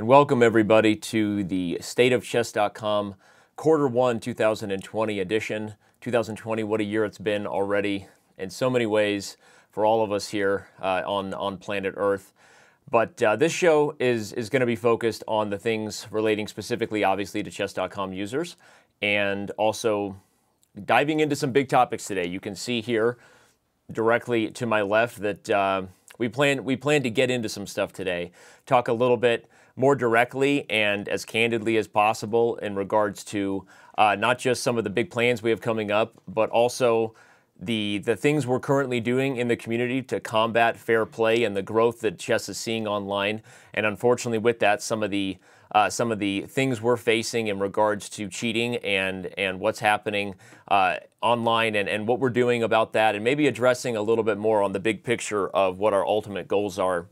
And welcome everybody to the stateofchess.com quarter one 2020 edition. 2020, what a year it's been already in so many ways for all of us here uh, on, on planet Earth. But uh, this show is, is going to be focused on the things relating specifically, obviously, to chess.com users and also diving into some big topics today. You can see here directly to my left that uh, we plan we plan to get into some stuff today. Talk a little bit more directly and as candidly as possible in regards to uh, not just some of the big plans we have coming up, but also the the things we're currently doing in the community to combat fair play and the growth that chess is seeing online. And unfortunately, with that, some of the uh, some of the things we're facing in regards to cheating and and what's happening uh, online and, and what we're doing about that, and maybe addressing a little bit more on the big picture of what our ultimate goals are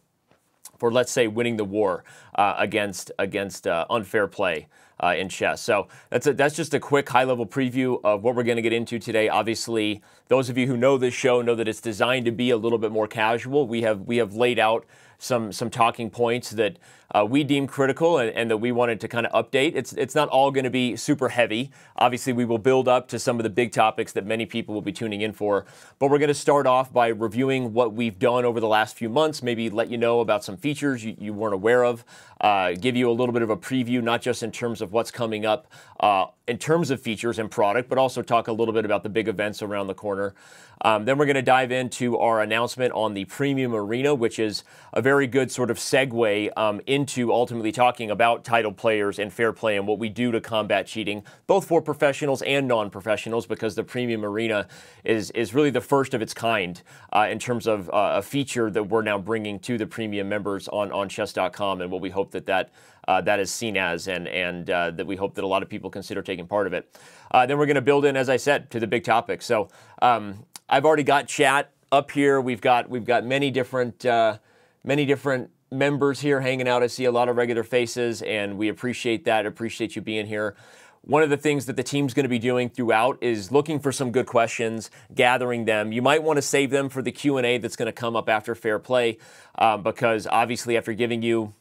for, let's say, winning the war uh, against against uh, unfair play. Uh, in chess. So that's a, that's just a quick high level preview of what we're going to get into today. Obviously, those of you who know this show know that it's designed to be a little bit more casual. We have we have laid out some some talking points that uh, we deem critical and, and, that we wanted to kind of update. It's it's not all going to be super heavy. Obviously, we will build up to some of the big topics that many people will be tuning in for. But we're going to start off by reviewing what we've done over the last few months. Maybe let you know about some features you, you weren't aware of. Uh, give you a little bit of a preview, not just in terms of what's coming up uh, in terms of features and product, but also talk a little bit about the big events around the corner. Um, then we're going to dive into our announcement on the Premium Arena, which is a very good sort of segue um, into ultimately talking about title players and fair play and what we do to combat cheating, both for professionals and non-professionals, because the Premium Arena is is really the first of its kind uh, in terms of uh, a feature that we're now bringing to the premium members on on Chess.com, and what we hope that that uh, that is seen as, and and uh, that we hope that a lot of people consider taking part of it. Uh, then we're going to build in, as I said, to the big topic. So um, I've already got chat up here. We've got we've got many different uh, many different members here hanging out. I see a lot of regular faces, and we appreciate that. Appreciate you being here. One of the things that the team's going to be doing throughout is looking for some good questions, gathering them. You might want to save them for the Q and A that's going to come up after fair play, uh, because obviously after giving you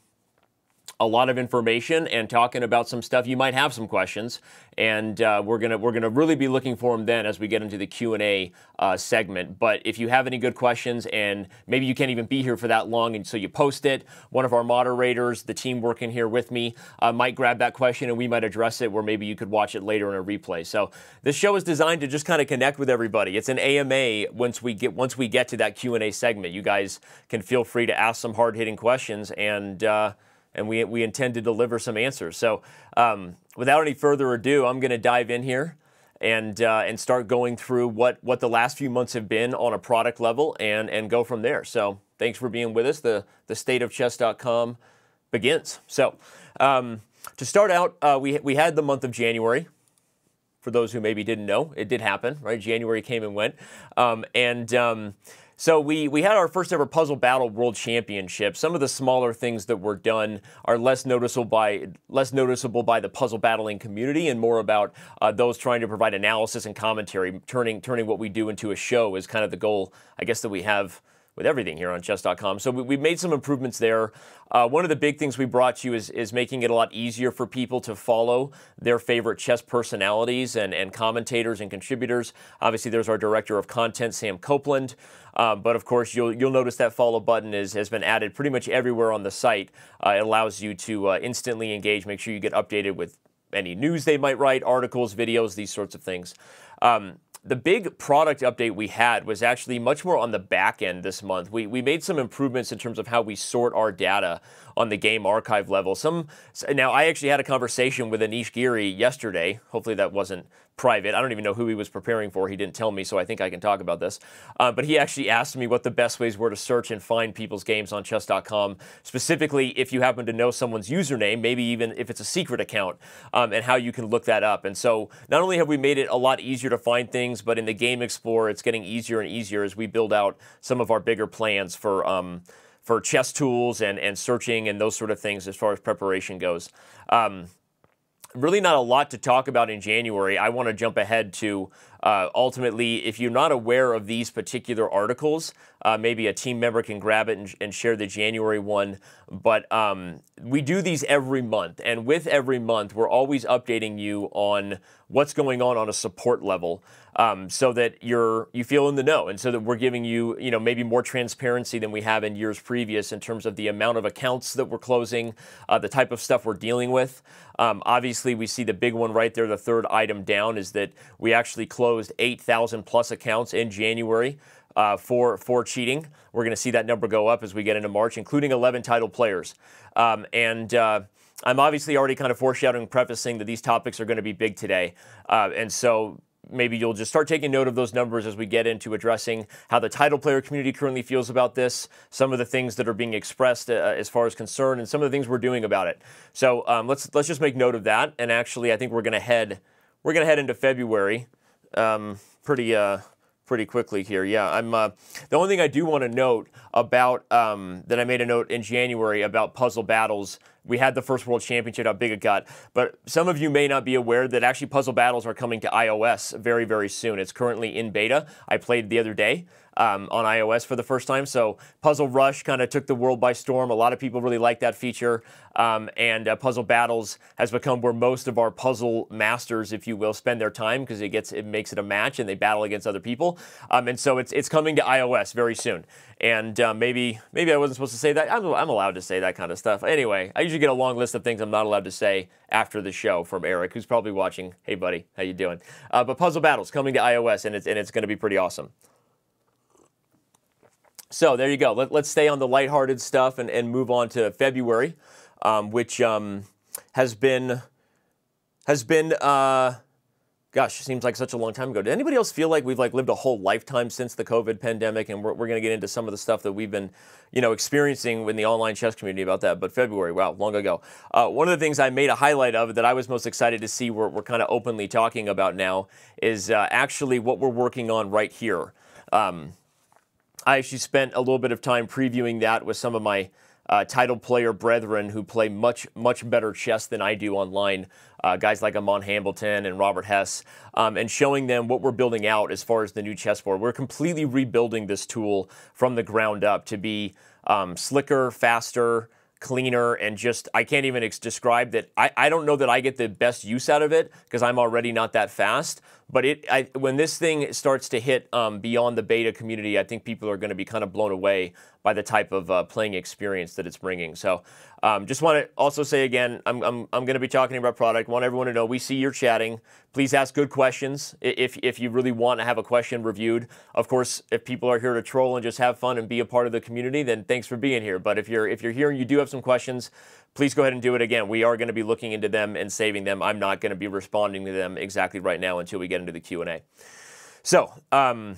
a lot of information and talking about some stuff. You might have some questions, and uh, we're gonna we're gonna really be looking for them then as we get into the Q and A uh, segment. But if you have any good questions, and maybe you can't even be here for that long, and so you post it, one of our moderators, the team working here with me, uh, might grab that question and we might address it, where maybe you could watch it later in a replay. So this show is designed to just kind of connect with everybody. It's an AMA once we get once we get to that Q and A segment. You guys can feel free to ask some hard hitting questions and uh, and we, we intend to deliver some answers. So, um, without any further ado, I'm going to dive in here and uh, and start going through what what the last few months have been on a product level and and go from there. So, thanks for being with us. The the state of chess.com begins. So, um, to start out, uh, we we had the month of January. For those who maybe didn't know, it did happen, right? January came and went, um, and um, so we, we had our first ever Puzzle Battle World Championship. Some of the smaller things that were done are less noticeable by less noticeable by the puzzle battling community and more about uh, those trying to provide analysis and commentary. Turning turning what we do into a show is kind of the goal, I guess, that we have with everything here on chess.com. So we, have made some improvements there. Uh, one of the big things we brought to you is, is making it a lot easier for people to follow their favorite chess personalities and, and commentators and contributors. Obviously, there's our director of content, Sam Copeland. Uh, but of course, you'll, you'll notice that follow button is, has been added pretty much everywhere on the site. Uh, it allows you to uh, instantly engage, make sure you get updated with any news they might write, articles, videos, these sorts of things. Um, the big product update we had was actually much more on the back end this month. We, we made some improvements in terms of how we sort our data on the game archive level. Some now I actually had a conversation with Anish Giri yesterday. Hopefully that wasn't private. I don't even know who he was preparing for. He didn't tell me, so I think I can talk about this. Uh, but he actually asked me what the best ways were to search and find people's games on chess.com, specifically if you happen to know someone's username, maybe even if it's a secret account, um, and how you can look that up. And so not only have we made it a lot easier to find things, but in the Game Explorer, it's getting easier and easier as we build out some of our bigger plans for. Um, for chess tools and, and searching and those sort of things as far as preparation goes. Um, really not a lot to talk about in January. I want to jump ahead to Uh, ultimately, if you're not aware of these particular articles, uh, maybe a team member can grab it and, and share the January one. But um, we do these every month, and with every month, we're always updating you on what's going on on a support level, um, so that you're you feel in the know, and so that we're giving you you know maybe more transparency than we have in years previous in terms of the amount of accounts that we're closing, uh, the type of stuff we're dealing with. Um, obviously, we see the big one right there. The third item down is that we actually closed 8,000 plus accounts in January. Uh, for for cheating. We're going to see that number go up as we get into March, including 11 title players. Um, and uh, I'm obviously already kind of foreshadowing, prefacing that these topics are going to be big today. Uh, and so maybe you'll just start taking note of those numbers as we get into addressing how the title player community currently feels about this, some of the things that are being expressed uh, as far as concern, and some of the things we're doing about it. So um, let's let's just make note of that. And actually, I think we're going to head we're going to head into February um, pretty. Uh, pretty quickly here. Yeah, I'm. Uh, the only thing I do want to note about um, that I made a note in January about puzzle battles. We had the first World Championship, how big it got. But some of you may not be aware that actually puzzle battles are coming to iOS very, very soon. It's currently in beta. I played the other day um, on iOS for the first time. So Puzzle Rush kind of took the world by storm. A lot of people really like that feature. Um, and uh, Puzzle Battles has become where most of our puzzle masters, if you will, spend their time because it gets it makes it a match and they battle against other people. Um, and so it's it's coming to iOS very soon. And uh, maybe maybe I wasn't supposed to say that. I'm, I'm allowed to say that kind of stuff. Anyway, I usually get a long list of things I'm not allowed to say after the show from Eric, who's probably watching. Hey, buddy, how you doing? Uh, but Puzzle Battles coming to iOS, and it's and it's going to be pretty awesome. So there you go. Let, us stay on the lighthearted stuff and, and move on to February, um, which um, has been has been uh, gosh, seems like such a long time ago. Did anybody else feel like we've like lived a whole lifetime since the COVID pandemic? And we're, we're going to get into some of the stuff that we've been, you know, experiencing in the online chess community about that. But February, wow, long ago. Uh, one of the things I made a highlight of that I was most excited to see we're, we're kind of openly talking about now is uh, actually what we're working on right here. Um, I actually spent a little bit of time previewing that with some of my uh, title player brethren who play much, much better chess than I do online. Uh, guys like Aman Hambleton and Robert Hess, um, and showing them what we're building out as far as the new chessboard. We're completely rebuilding this tool from the ground up to be um, slicker, faster, cleaner and just I can't even describe that. I, I don't know that I get the best use out of it because I'm already not that fast. But it I, when this thing starts to hit um, beyond the beta community, I think people are going to be kind of blown away by the type of uh, playing experience that it's bringing. So um, just want to also say again, I'm, I'm, I'm going to be talking about product. Want everyone to know we see you're chatting. Please ask good questions if, if you really want to have a question reviewed. Of course, if people are here to troll and just have fun and be a part of the community, then thanks for being here. But if you're if you're here and you do have some questions, please go ahead and do it again. We are going to be looking into them and saving them. I'm not going to be responding to them exactly right now until we get into the Q&A. So, um,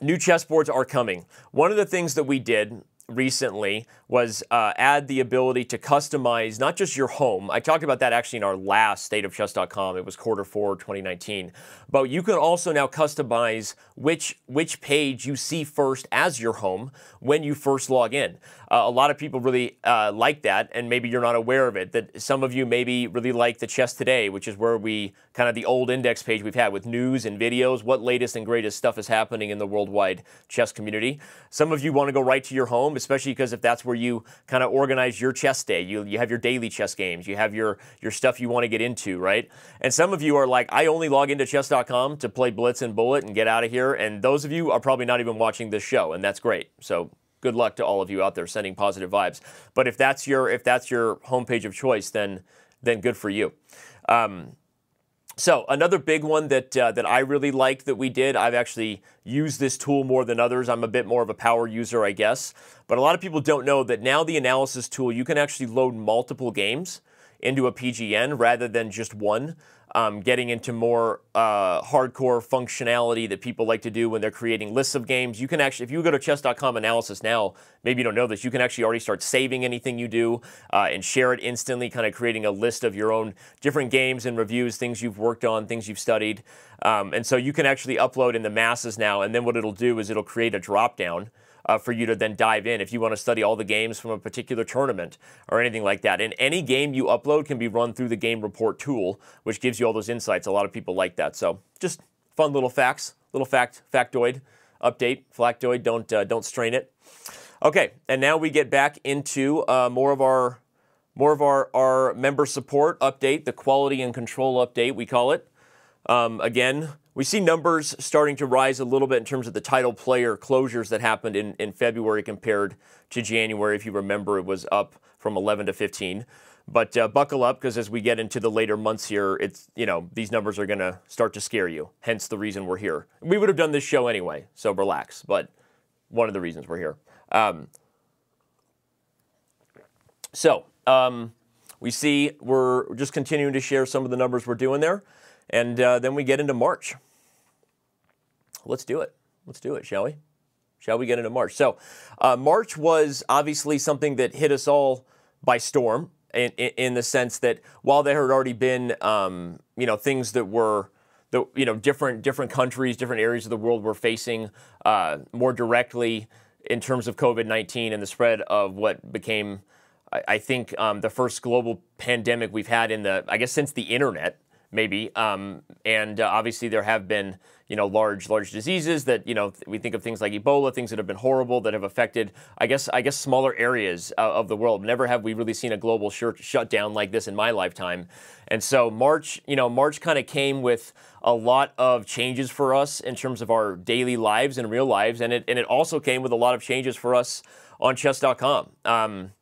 new chessboards are coming. One of the things that we did recently was uh, add the ability to customize not just your home. I talked about that actually in our last stateofchess.com. It was quarter four 2019. But you can also now customize which which page you see first as your home when you first log in. Uh, a lot of people really uh, like that, and maybe you're not aware of it. That some of you maybe really like the Chess Today, which is where we kind of the old index page we've had with news and videos, what latest and greatest stuff is happening in the worldwide chess community. Some of you want to go right to your home, especially because if that's where you kind of organize your chess day, you, you have your daily chess games, you have your, your stuff you want to get into, right? And some of you are like, I only log into chess.com to play Blitz and Bullet and get out of here. And those of you are probably not even watching this show, and that's great. So good luck to all of you out there sending positive vibes. But if that's your if that's your homepage of choice, then then good for you. Um, so another big one that uh, that I really like that we did. I've actually used this tool more than others. I'm a bit more of a power user, I guess. But a lot of people don't know that now the analysis tool you can actually load multiple games into a PGN rather than just one um, getting into more uh, hardcore functionality that people like to do when they're creating lists of games. You can actually, if you go to chess.com analysis now, maybe you don't know this, you can actually already start saving anything you do uh, and share it instantly, kind of creating a list of your own different games and reviews, things you've worked on, things you've studied. Um, and so you can actually upload in the masses now, and then what it'll do is it'll create a drop down uh, for you to then dive in if you want to study all the games from a particular tournament or anything like that. And any game you upload can be run through the game report tool, which gives you all those insights. A lot of people like that. So just fun little facts, little fact factoid update. Factoid, don't uh, don't strain it. Okay, and now we get back into uh, more of our more of our, our member support update, the quality and control update, we call it. Um, again, we see numbers starting to rise a little bit in terms of the title player closures that happened in, in February compared to January. If you remember, it was up from 11 to 15. But uh, buckle up because as we get into the later months here, it's you know these numbers are going to start to scare you. Hence the reason we're here. We would have done this show anyway, so relax. But one of the reasons we're here. Um, so um, we see we're just continuing to share some of the numbers we're doing there, and uh, then we get into March. Let's do it. Let's do it, shall we? Shall we get into March? So, uh, March was obviously something that hit us all by storm, in, in, in the sense that while there had already been, um, you know, things that were the you know different different countries, different areas of the world were facing uh, more directly in terms of COVID nineteen and the spread of what became I, think um, the first global pandemic we've had in the, I guess, since the internet, maybe. Um, and uh, obviously, there have been, you know, large, large diseases that, you know, we think of things like Ebola, things that have been horrible that have affected, I guess, I guess, smaller areas uh, of the world. Never have we really seen a global shut shutdown like this in my lifetime. And so March, you know, March kind of came with a lot of changes for us in terms of our daily lives and real lives, and it and it also came with a lot of changes for us on chess.com. Um,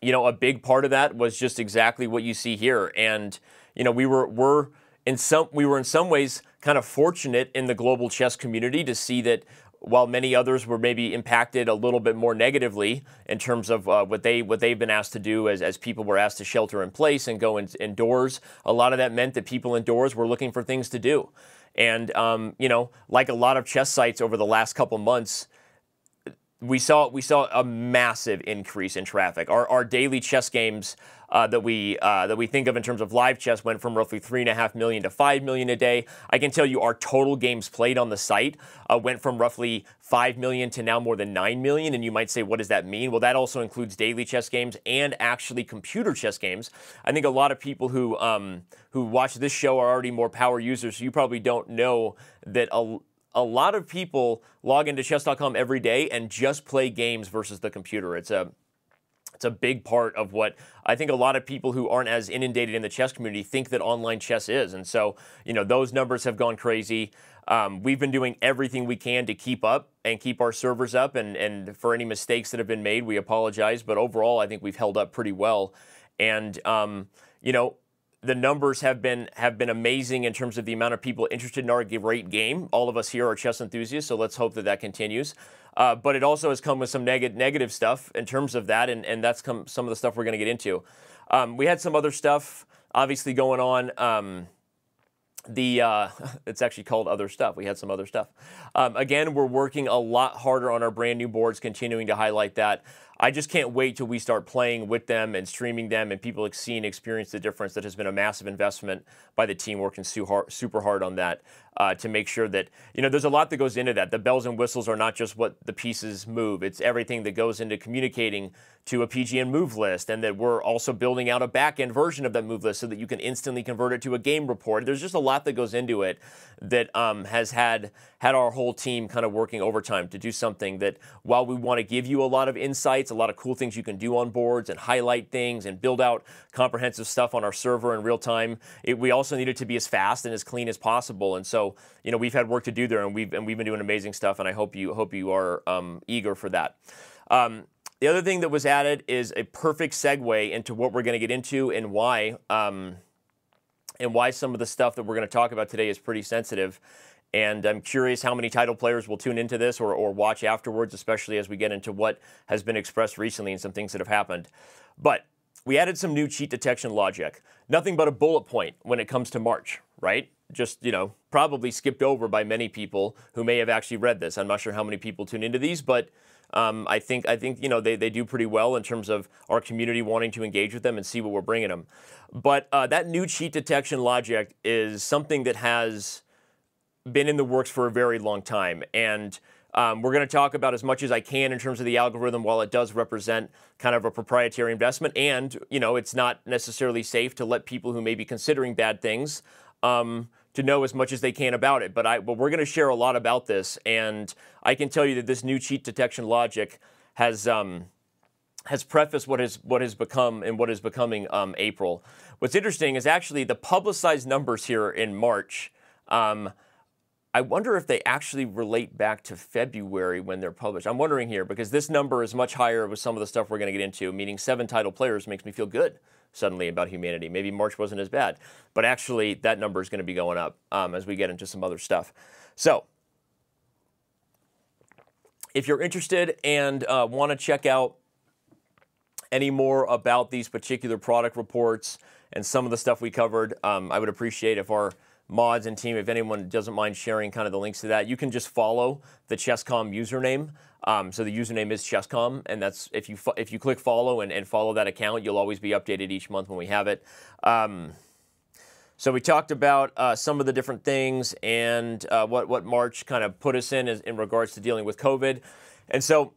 you know, a big part of that was just exactly what you see here. And, you know, we were, were in some, we were in some ways kind of fortunate in the global chess community to see that while many others were maybe impacted a little bit more negatively in terms of uh, what they what they've been asked to do as, as people were asked to shelter in place and go in, indoors, a lot of that meant that people indoors were looking for things to do. And um, you know, like a lot of chess sites over the last couple months, we saw we saw a massive increase in traffic. Our, our daily chess games uh, that we uh, that we think of in terms of live chess went from roughly three and a half million to five million a day. I can tell you our total games played on the site uh, went from roughly five million to now more than nine million. And you might say, what does that mean? Well, that also includes daily chess games and actually computer chess games. I think a lot of people who um, who watch this show are already more power users. So you probably don't know that a a lot of people log into chess.com every day and just play games versus the computer. It's a it's a big part of what I think a lot of people who aren't as inundated in the chess community think that online chess is. And so, you know, those numbers have gone crazy. Um, we've been doing everything we can to keep up and keep our servers up. And, and for any mistakes that have been made, we apologize. But overall, I think we've held up pretty well. And, um, you know, the numbers have been have been amazing in terms of the amount of people interested in our great game. All of us here are chess enthusiasts, so let's hope that that continues. Uh, but it also has come with some neg- negative stuff in terms of that, and, and that's come some of the stuff we're going to get into. Um, we had some other stuff obviously going on. Um, the uh, it's actually called other stuff. We had some other stuff. Um, again, we're working a lot harder on our brand new boards, continuing to highlight that. I just can't wait till we start playing with them and streaming them and people see and experience the difference. That has been a massive investment by the team working super hard on that uh, to make sure that, you know, there's a lot that goes into that. The bells and whistles are not just what the pieces move, it's everything that goes into communicating to a PGN move list, and that we're also building out a back end version of that move list so that you can instantly convert it to a game report. There's just a lot that goes into it that um, has had had our whole team kind of working overtime to do something that while we want to give you a lot of insights, a lot of cool things you can do on boards and highlight things and build out comprehensive stuff on our server in real time, it, we also need it to be as fast and as clean as possible. And so, you know, we've had work to do there, and we've and we've been doing amazing stuff. And I hope you hope you are um, eager for that. Um, the other thing that was added is a perfect segue into what we're going to get into and why, um, and why some of the stuff that we're going to talk about today is pretty sensitive. And I'm curious how many title players will tune into this or, or watch afterwards, especially as we get into what has been expressed recently and some things that have happened. But we added some new cheat detection logic. Nothing but a bullet point when it comes to March, right? Just, you know, probably skipped over by many people who may have actually read this. I'm not sure how many people tune into these, but um, I think I think you know they, they do pretty well in terms of our community wanting to engage with them and see what we're bringing them. But uh, that new cheat detection logic is something that has been in the works for a very long time, and um, we're going to talk about as much as I can in terms of the algorithm, while it does represent kind of a proprietary investment, and you know it's not necessarily safe to let people who may be considering bad things. Um, to know as much as they can about it. But I but we're going to share a lot about this, and I can tell you that this new cheat detection logic has um, has prefaced what has what has become and what is becoming um, April. What's interesting is actually the publicized numbers here in March. I wonder if they actually relate back to February when they're published. I'm wondering here because this number is much higher with some of the stuff we're going to get into, meaning seven title players makes me feel good suddenly about humanity. Maybe March wasn't as bad, but actually that number is going to be going up um, as we get into some other stuff. So, if you're interested and uh, want to check out any more about these particular product reports and some of the stuff we covered, um, I would appreciate if our mods and team, if anyone doesn't mind sharing kind of the links to that, you can just follow the Chesscom username. Um, so the username is Chesscom, and that's if you if you click follow and, and, follow that account, you'll always be updated each month when we have it. Um, so we talked about uh, some of the different things and uh, what what March kind of put us in as, in regards to dealing with COVID, and so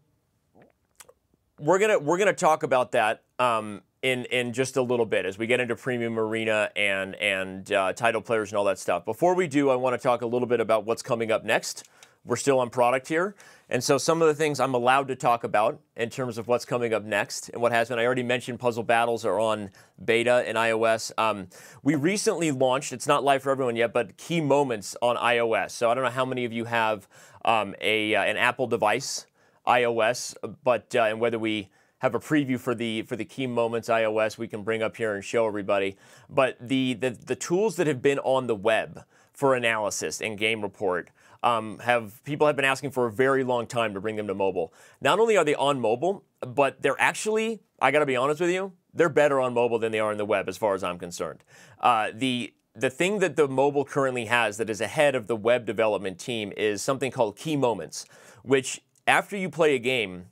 we're gonna we're gonna talk about that um, in in just a little bit as we get into premium arena and and uh, title players and all that stuff. Before we do, I want to talk a little bit about what's coming up next. We're still on product here, and so some of the things I'm allowed to talk about in terms of what's coming up next and what has been. I already mentioned Puzzle Battles are on beta in iOS. Um, we recently launched. It's not live for everyone yet, but Key Moments on iOS. So I don't know how many of you have um, a uh, an Apple device iOS, but uh, and whether we have a preview for the for the key moments iOS we can bring up here and show everybody. But the the, the tools that have been on the web for analysis and game report um, have people have been asking for a very long time to bring them to mobile. Not only are they on mobile, but they're actually I got to be honest with you, they're better on mobile than they are on the web as far as I'm concerned. Uh, the the thing that the mobile currently has that is ahead of the web development team is something called key moments, which after you play a game,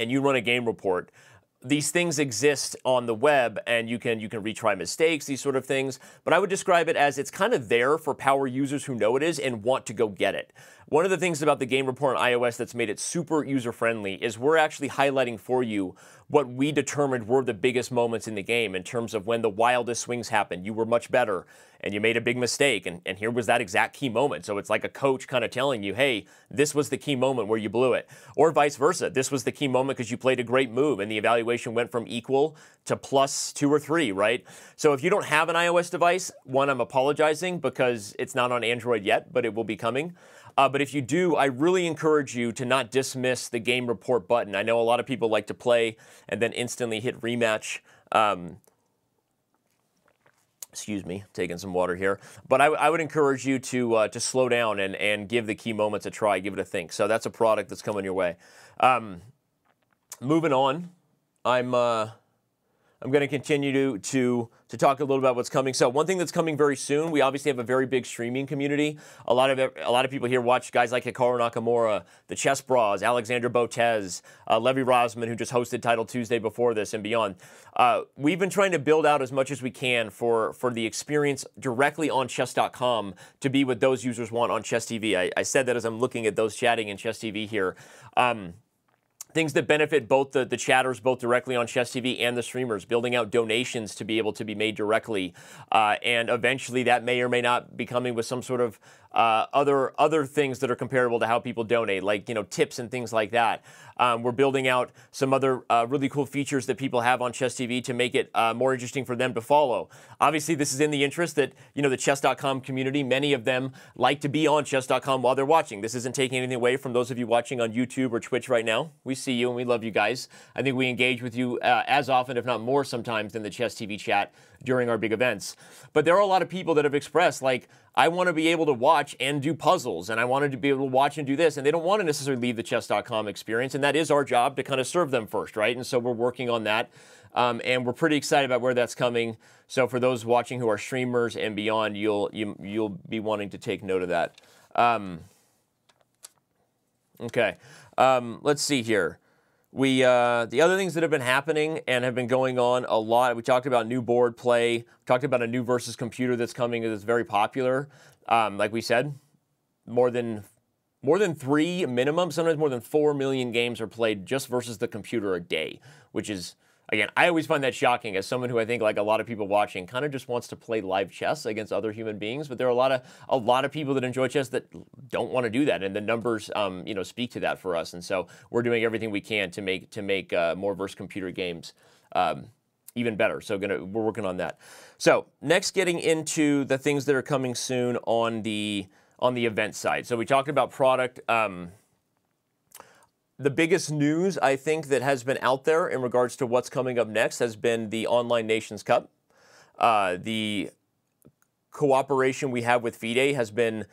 and you run a game report, these things exist on the web and you can you can retry mistakes these sort of things. But i would describe it as it's kind of there for power users who know it is and want to go get it one of the things about the game report on ios that's made it super user friendly is we're actually highlighting for you what we determined were the biggest moments in the game in terms of when the wildest swings happened. You were much better and you made a big mistake, and, and here was that exact key moment. So it's like a coach kind of telling you, hey, this was the key moment where you blew it. Or vice versa. This was the key moment because you played a great move and the evaluation went from equal to plus two or three, right? So if you don't have an iOS device, one, I'm apologizing because it's not on Android yet, but it will be coming. Uh, but if you do, I really encourage you to not dismiss the game report button. I know a lot of people like to play and then instantly hit rematch. Um, excuse me, taking some water here. But I, I would encourage you to uh, to slow down and, and give the key moments a try, give it a think. So that's a product that's coming your way. Um, moving on, I'm uh, I'm going to continue to to to talk a little about what's coming. So one thing that's coming very soon, we obviously have a very big streaming community. A lot of a lot of people here watch guys like Hikaru Nakamura, the Chess Brahs, Alexandra Botez, uh, Levy Rozman, who just hosted Title Tuesday before this and beyond. Uh, we've been trying to build out as much as we can for for the experience directly on Chess.com to be what those users want on Chess TV. I, I said that as I'm looking at those chatting in Chess TV here. Um, things that benefit both the, the chatters, both directly on Chess TV and the streamers, building out donations to be able to be made directly. Uh, and eventually that may or may not be coming with some sort of uh, other other things that are comparable to how people donate, like you know tips and things like that. Um, we're building out some other uh, really cool features that people have on Chess TV to make it uh, more interesting for them to follow. Obviously, this is in the interest that you know the Chess.com community. Many of them like to be on Chess.com while they're watching. This isn't taking anything away from those of you watching on YouTube or Twitch right now. We see you and we love you guys. I think we engage with you uh, as often, if not more, sometimes than the Chess TV chat during our big events. But there are a lot of people that have expressed like I want to be able to watch and do puzzles, and I wanted to be able to watch and do this, and they don't want to necessarily leave the chess.com experience, and that is our job to kind of serve them first, right? And so we're working on that, um, and we're pretty excited about where that's coming. So for those watching who are streamers and beyond, you'll you, will you will be wanting to take note of that. Um, okay, um, let's see here. We uh, the other things that have been happening and have been going on a lot. We talked about new board play. Talked about a new versus computer that's coming that's very popular. Um, like we said, more than more than three minimum, sometimes more than four million games are played just versus the computer a day, which is again, I always find that shocking as someone who I think, like a lot of people watching, kind of just wants to play live chess against other human beings. But there are a lot of a lot of people that enjoy chess that don't want to do that, and the numbers, um, you know, speak to that for us. And so we're doing everything we can to make to make uh, more versus computer games. Um, even better. So gonna we're working on that. So next, getting into the things that are coming soon on the on the event side. So we talked about product. Um, the biggest news I think that has been out there in regards to what's coming up next has been the Online Nations Cup. Uh, the cooperation we have with FIDE has been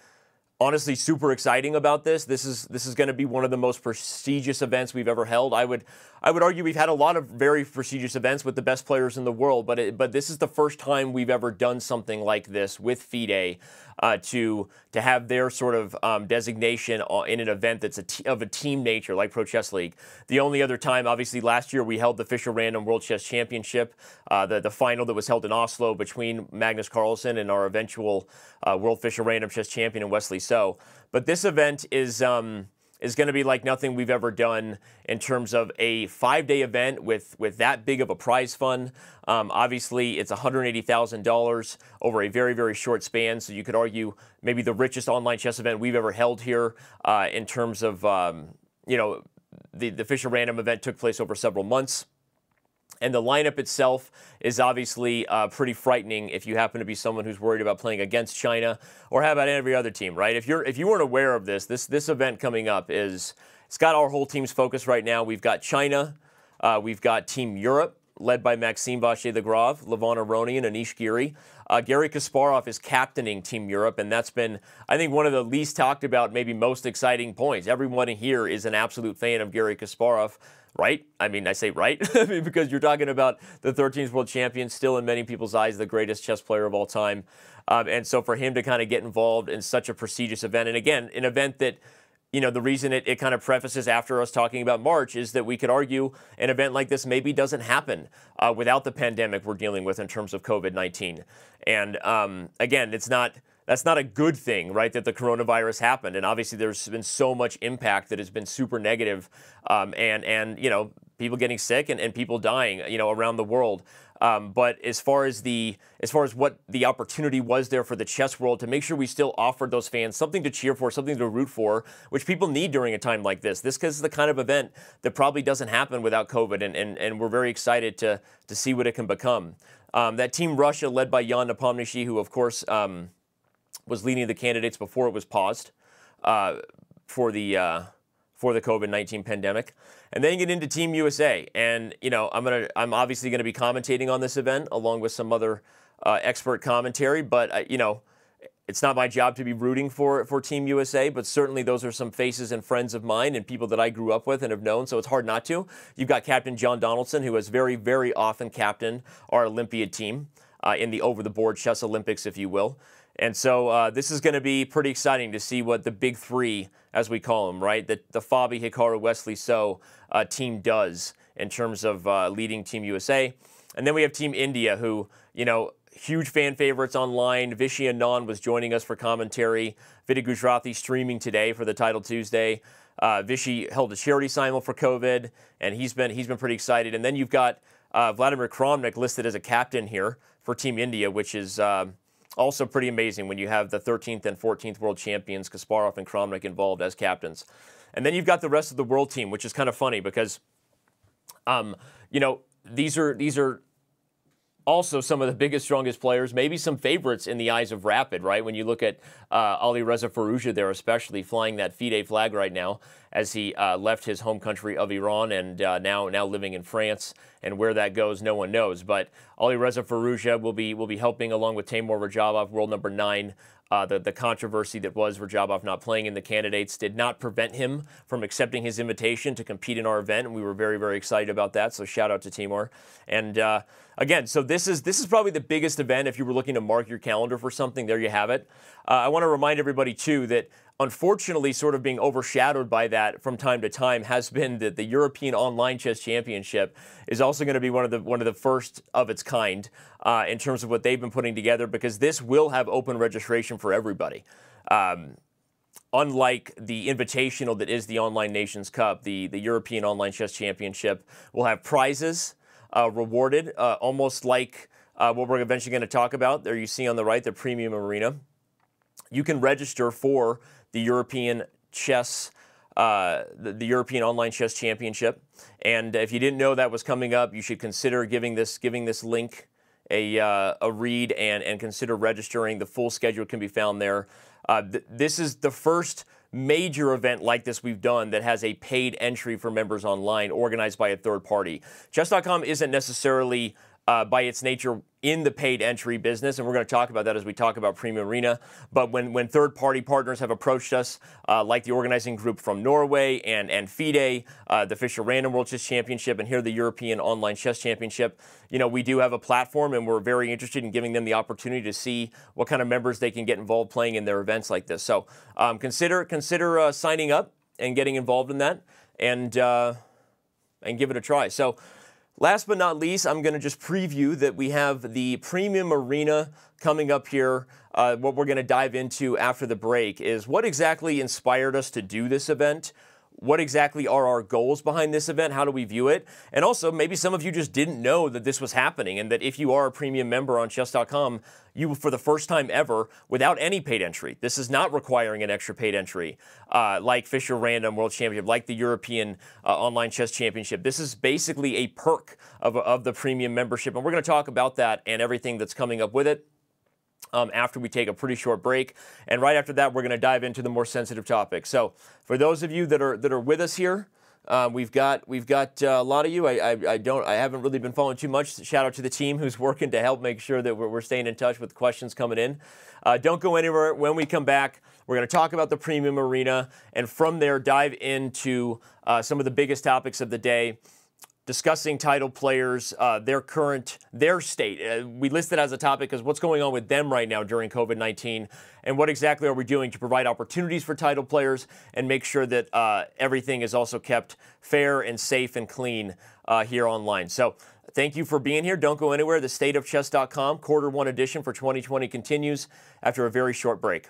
honestly super exciting about this. This is this is going to be one of the most prestigious events we've ever held. I would I would argue we've had a lot of very prestigious events with the best players in the world, but it, but this is the first time we've ever done something like this with FIDE uh, to to have their sort of um, designation in an event that's a t- of a team nature like Pro Chess League. The only other time, obviously, last year we held the Fischer Random World Chess Championship, uh, the the final that was held in Oslo between Magnus Carlsen and our eventual uh, World Fischer Random Chess Champion in Wesley So. But this event is. Um, is going to be like nothing we've ever done in terms of a five-day event with with that big of a prize fund. Um, obviously, it's $180,000 over a very very short span, so you could argue maybe the richest online chess event we've ever held here uh, in terms of um, you know the the Fischer Random event took place over several months. And the lineup itself is obviously uh, pretty frightening if you happen to be someone who's worried about playing against China, or how about every other team, right? If you're if you weren't aware of this, this this event coming up is it's got our whole team's focus right now. We've got China, uh, we've got Team Europe, led by Maxime Vachier-Lagrave, Levon Aronian, and Anish Giri. Uh, Garry Kasparov is captaining Team Europe, and that's been, I think, one of the least talked about, maybe most exciting points. Everyone here is an absolute fan of Garry Kasparov right? I mean, I say right because you're talking about the 13th world champion, still in many people's eyes, the greatest chess player of all time. Um, and so for him to kind of get involved in such a prestigious event, and again, an event that, you know, the reason it, it kind of prefaces after us talking about March is that we could argue an event like this maybe doesn't happen uh, without the pandemic we're dealing with in terms of COVID 19. And um, again, it's not that's not a good thing, right? That the coronavirus happened, and obviously there's been so much impact that has been super negative, um, and and you know people getting sick and, and people dying, you know, around the world. Um, but as far as the as far as what the opportunity was there for the chess world to make sure we still offered those fans something to cheer for, something to root for, which people need during a time like this. This is the kind of event that probably doesn't happen without COVID, and and, and we're very excited to to see what it can become. Um, that team Russia, led by Jan Nepomniachtchi, who of course. Um, was leading the candidates before it was paused uh, for the uh, for the COVID nineteen pandemic, and then you get into Team USA, and you know I'm gonna I'm obviously to be commentating on this event along with some other uh, expert commentary, but uh, you know. It's not my job to be rooting for for Team USA, but certainly those are some faces and friends of mine and people that I grew up with and have known, so it's hard not to. You've got Captain John Donaldson, who has very, very often captained our Olympiad team uh, in the over the board chess Olympics, if you will. And so uh, this is going to be pretty exciting to see what the big three, as we call them, right, that the Fabi, Hikaru, Wesley So uh, team does in terms of uh, leading Team USA. And then we have Team India, who, you know, huge fan favorites online. Vishy Anand was joining us for commentary. Vidit Gujrathi streaming today for the Title Tuesday. Uh, Vishy held a charity simul for COVID, and he's been he's been pretty excited. And then you've got uh, Vladimir Kramnik listed as a captain here for Team India, which is uh, also pretty amazing when you have the 13th and 14th world champions, Kasparov and Kramnik, involved as captains. And then you've got the rest of the world team, which is kind of funny because, um, you know, these are these are also some of the biggest, strongest players, maybe some favorites in the eyes of Rapid, right? When you look at uh, Alireza Firouzja there, especially flying that FIDE flag right now as he uh, left his home country of Iran and uh, now now living in France. And where that goes, no one knows. But Alireza Firouzja will be will be helping along with Teimour Radjabov, world number nine, uh, the, the controversy that was Radjabov not playing in the candidates did not prevent him from accepting his invitation to compete in our event, and we were very, very excited about that. So shout out to Teimour. And uh, again, so this is this is probably the biggest event if you were looking to mark your calendar for something. There you have it. Uh, I want to remind everybody too that unfortunately, sort of being overshadowed by that from time to time has been that the European Online Chess Championship is also going to be one of the one of the first of its kind uh, in terms of what they've been putting together because this will have open registration for everybody. Um, unlike the invitational that is the Online Nations Cup, the, the European Online Chess Championship will have prizes uh, rewarded, uh, almost like uh, what we're eventually going to talk about. There you see on the right the premium arena. You can register for the European chess. Uh, the, the, European Online Chess Championship, and if you didn't know that was coming up, you should consider giving this giving this link a, uh, a read and and consider registering. The full schedule can be found there. Uh, th- this is the first major event like this we've done that has a paid entry for members online organized by a third party. Chess.com isn't necessarily uh, by its nature in the paid entry business, and we're going to talk about that as we talk about Premium Arena. But when, when third party partners have approached us, uh, like the organizing group from Norway and, and FIDE, uh, the Fischer Random World Chess Championship, and here the European Online Chess Championship, you know, we do have a platform and we're very interested in giving them the opportunity to see what kind of members they can get involved playing in their events like this. So um, consider, consider uh, signing up and getting involved in that and, uh, and give it a try. So, Last but not least, I'm going to just preview that we have the Premium Arena coming up here. Uh, what we're going to dive into after the break is what exactly inspired us to do this event what exactly are our goals behind this event? How do we view it? And also, maybe some of you just didn't know that this was happening, and that if you are a premium member on chess.com, you, for the first time ever, without any paid entry, this is not requiring an extra paid entry, uh, like Fischer Random World Championship, like the European uh, Online Chess Championship. This is basically a perk of, of the premium membership, and we're going to talk about that and everything that's coming up with it um, after we take a pretty short break. And right after that, we're going to dive into the more sensitive topics. So for those of you that are that are with us here, uh, we've got we've got uh, a lot of you. I, I, I, don't I haven't really been following too much. Shout out to the team who's working to help make sure that we're, we're staying in touch with questions coming in. Uh, don't go anywhere. When we come back, we're going to talk about the premium arena, and from there dive into uh, some of the biggest topics of the day discussing title players, uh, their current, their state. Uh, we listed as a topic because what's going on with them right now during COVID 19, and what exactly are we doing to provide opportunities for title players and make sure that uh, everything is also kept fair and safe and clean uh, here online. So, thank you for being here. Don't go anywhere. The stateofchess.com quarter one edition for 2020 continues after a very short break.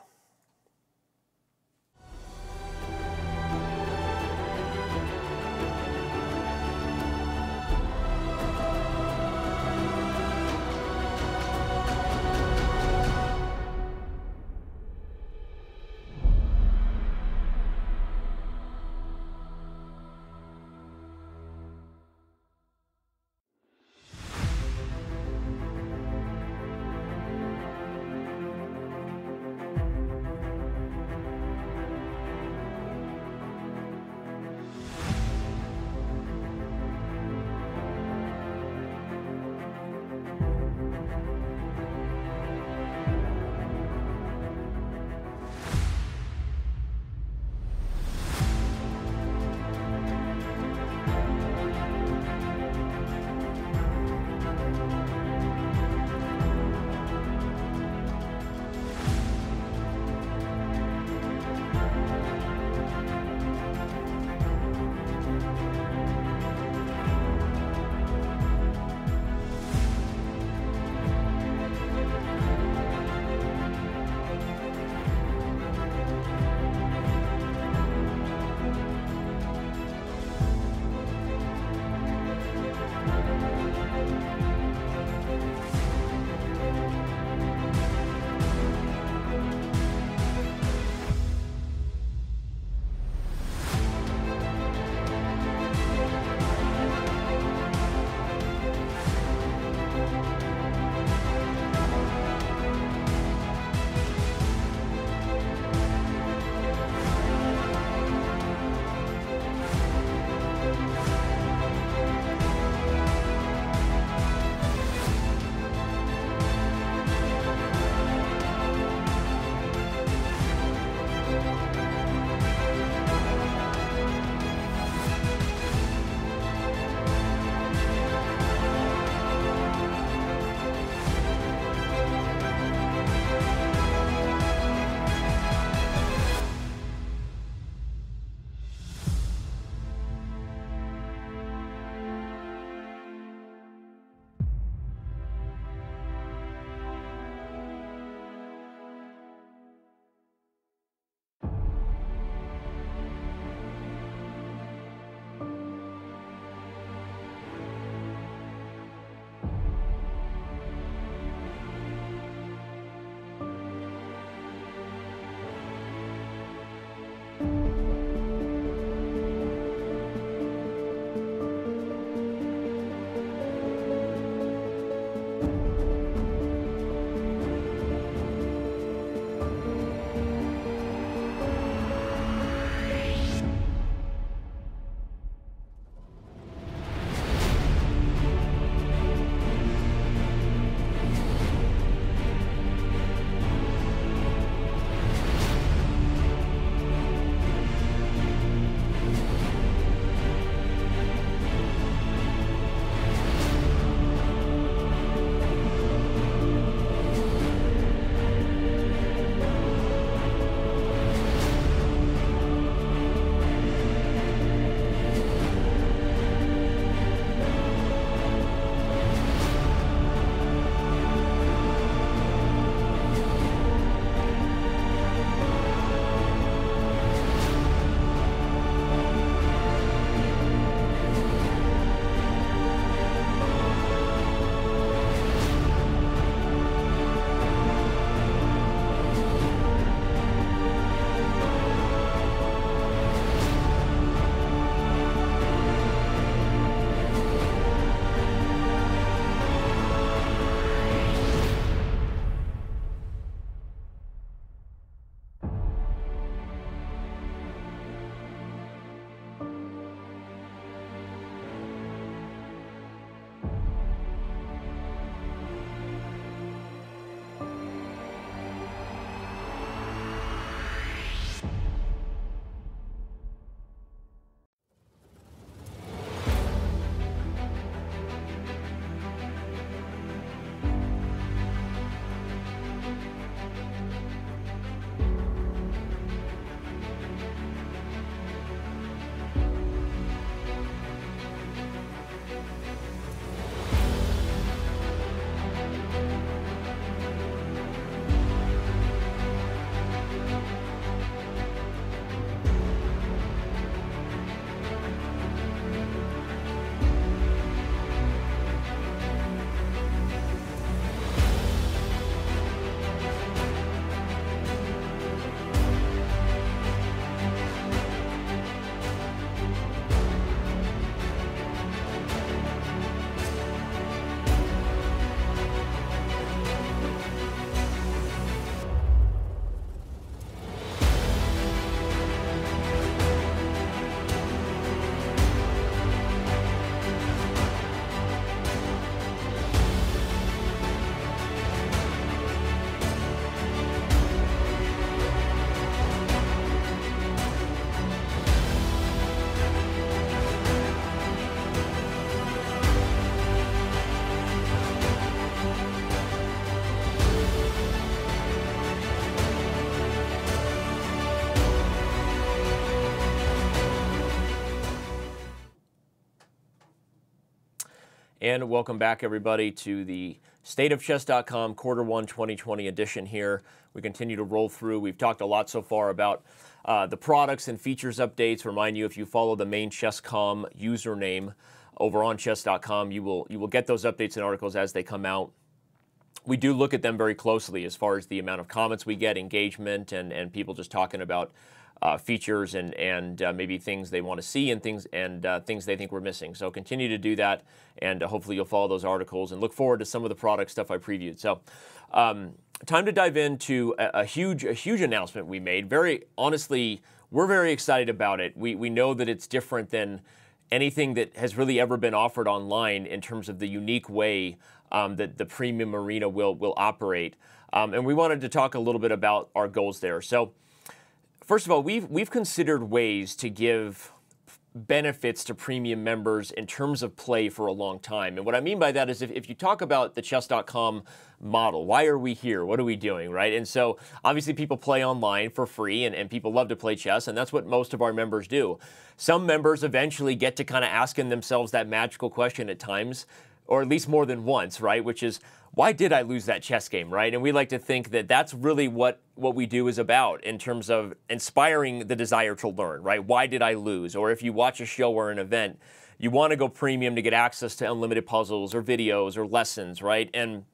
And welcome back, everybody, to the stateofchess.com quarter one 2020 edition here. We continue to roll through. We've talked a lot so far about uh, the products and features updates. Remind you, if you follow the main Chess.com username over on chess.com, you will, you will get those updates and articles as they come out. We do look at them very closely as far as the amount of comments we get, engagement, and, and people just talking about uh, features and and uh, maybe things they want to see and things and uh, things they think we're missing. So continue to do that, and uh, hopefully you'll follow those articles and look forward to some of the product stuff I previewed. So. Um, time to dive into a, a, huge a huge announcement we made. Very honestly, we're very excited about it. We we know that it's different than anything that has really ever been offered online in terms of the unique way um, that the premium arena will will operate. Um, and we wanted to talk a little bit about our goals there. So. First of all, we've we've considered ways to give benefits to premium members in terms of play for a long time. And what I mean by that is if, if you talk about the chess.com model, why are we here? What are we doing, right? And so obviously people play online for free and, and people love to play chess, and that's what most of our members do. Some members eventually get to kind of asking themselves that magical question at times, or at least more than once, right? Which is, why did I lose that chess game, right? And we like to think that that's really what what we do is about in terms of inspiring the desire to learn, right? Why did I lose? Or if you watch a show or an event, you want to go premium to get access to unlimited puzzles or videos or lessons, right? And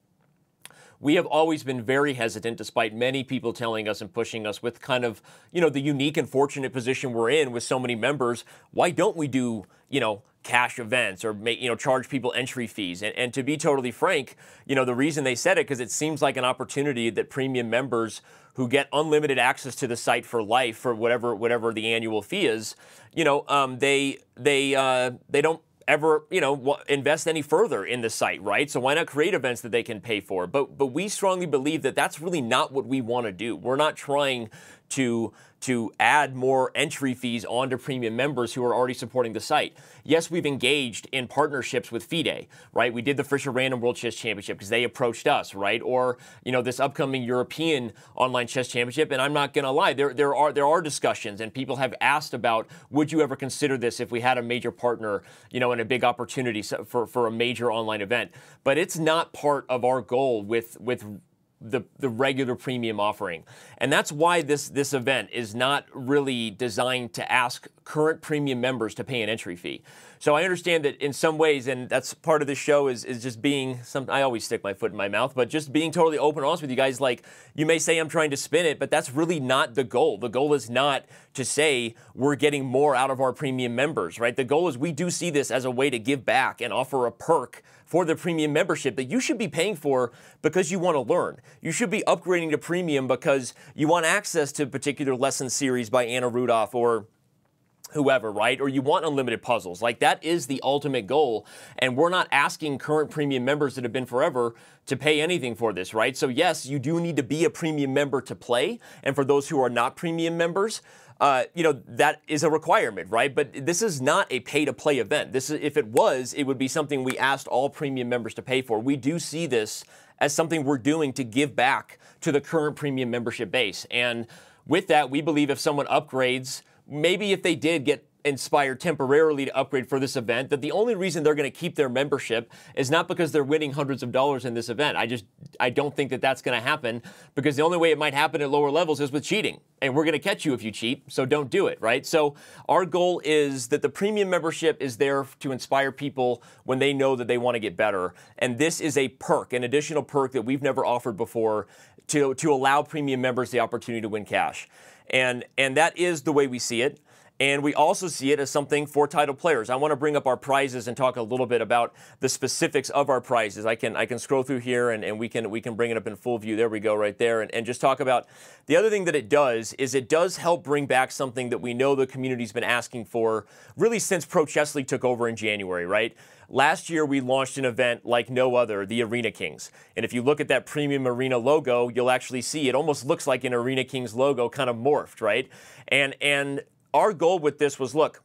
we have always been very hesitant, despite many people telling us and pushing us with kind of, you know, the unique and fortunate position we're in with so many members. Why don't we do, you know, cash events or make, you know charge people entry fees. And, and to be totally frank you know the reason they said it because it seems like an opportunity that premium members who get unlimited access to the site for life for whatever whatever the annual fee is you know um, they they uh, they don't ever you know invest any further in the site right? So why not create events that they can pay for? But but we strongly believe that that's really not what we want to do. We're not trying to to add more entry fees onto premium members who are already supporting the site. Yes, we've engaged in partnerships with FIDE, right? We did the Fischer Random World Chess Championship because they approached us, right? Or, you know, this upcoming European online chess championship. And I'm not going to lie, there, there, are, there are discussions and people have asked about, would you ever consider this if we had a major partner, you know, and a big opportunity for, for a major online event? But it's not part of our goal with, with the, the regular premium offering. And that's why this, this event is not really designed to ask current premium members to pay an entry fee. So I understand that in some ways, and that's part of the show is, is just being some, I always stick my foot in my mouth, but just being totally open honest with you guys. Like, you may say I'm trying to spin it, but that's really not the goal. The goal is not to say we're getting more out of our premium members, right? The goal is we do see this as a way to give back and offer a perk for the premium membership that you should be paying for because you want to learn. You should be upgrading to premium because you want access to particular lesson series by Anna Rudolph or whoever, right? Or you want unlimited puzzles. Like that is the ultimate goal. And we're not asking current premium members that have been forever to pay anything for this, right? So yes, you do need to be a premium member to play. And for those who are not premium members, uh, you know that is a requirement, right? But this is not a pay-to-play event. This is, if it was, it would be something we asked all premium members to pay for. We do see this as something we're doing to give back to the current premium membership base, and with that, we believe if someone upgrades maybe if they did get inspired temporarily to upgrade for this event that the only reason they're going to keep their membership is not because they're winning hundreds of dollars in this event. I just I don't think that that's going to happen because the only way it might happen at lower levels is with cheating. And we're going to catch you if you cheat, so don't do it, right? So our goal is that the premium membership is there to inspire people when they know that they want to get better. And this is a perk, an additional perk that we've never offered before to to allow premium members the opportunity to win cash. And, and that is the way we see it. And we also see it as something for title players. I want to bring up our prizes and talk a little bit about the specifics of our prizes. I can I can scroll through here and, and we can we can bring it up in full view. There we go, right there, and, and just talk about the other thing that it does is it does help bring back something that we know the community's been asking for really since Pro Chess League took over in January, right? Last year, we launched an event like no other, the Arena Kings. And if you look at that premium arena logo, you'll actually see it almost looks like an Arena Kings logo kind of morphed, right? And, and our goal with this was look,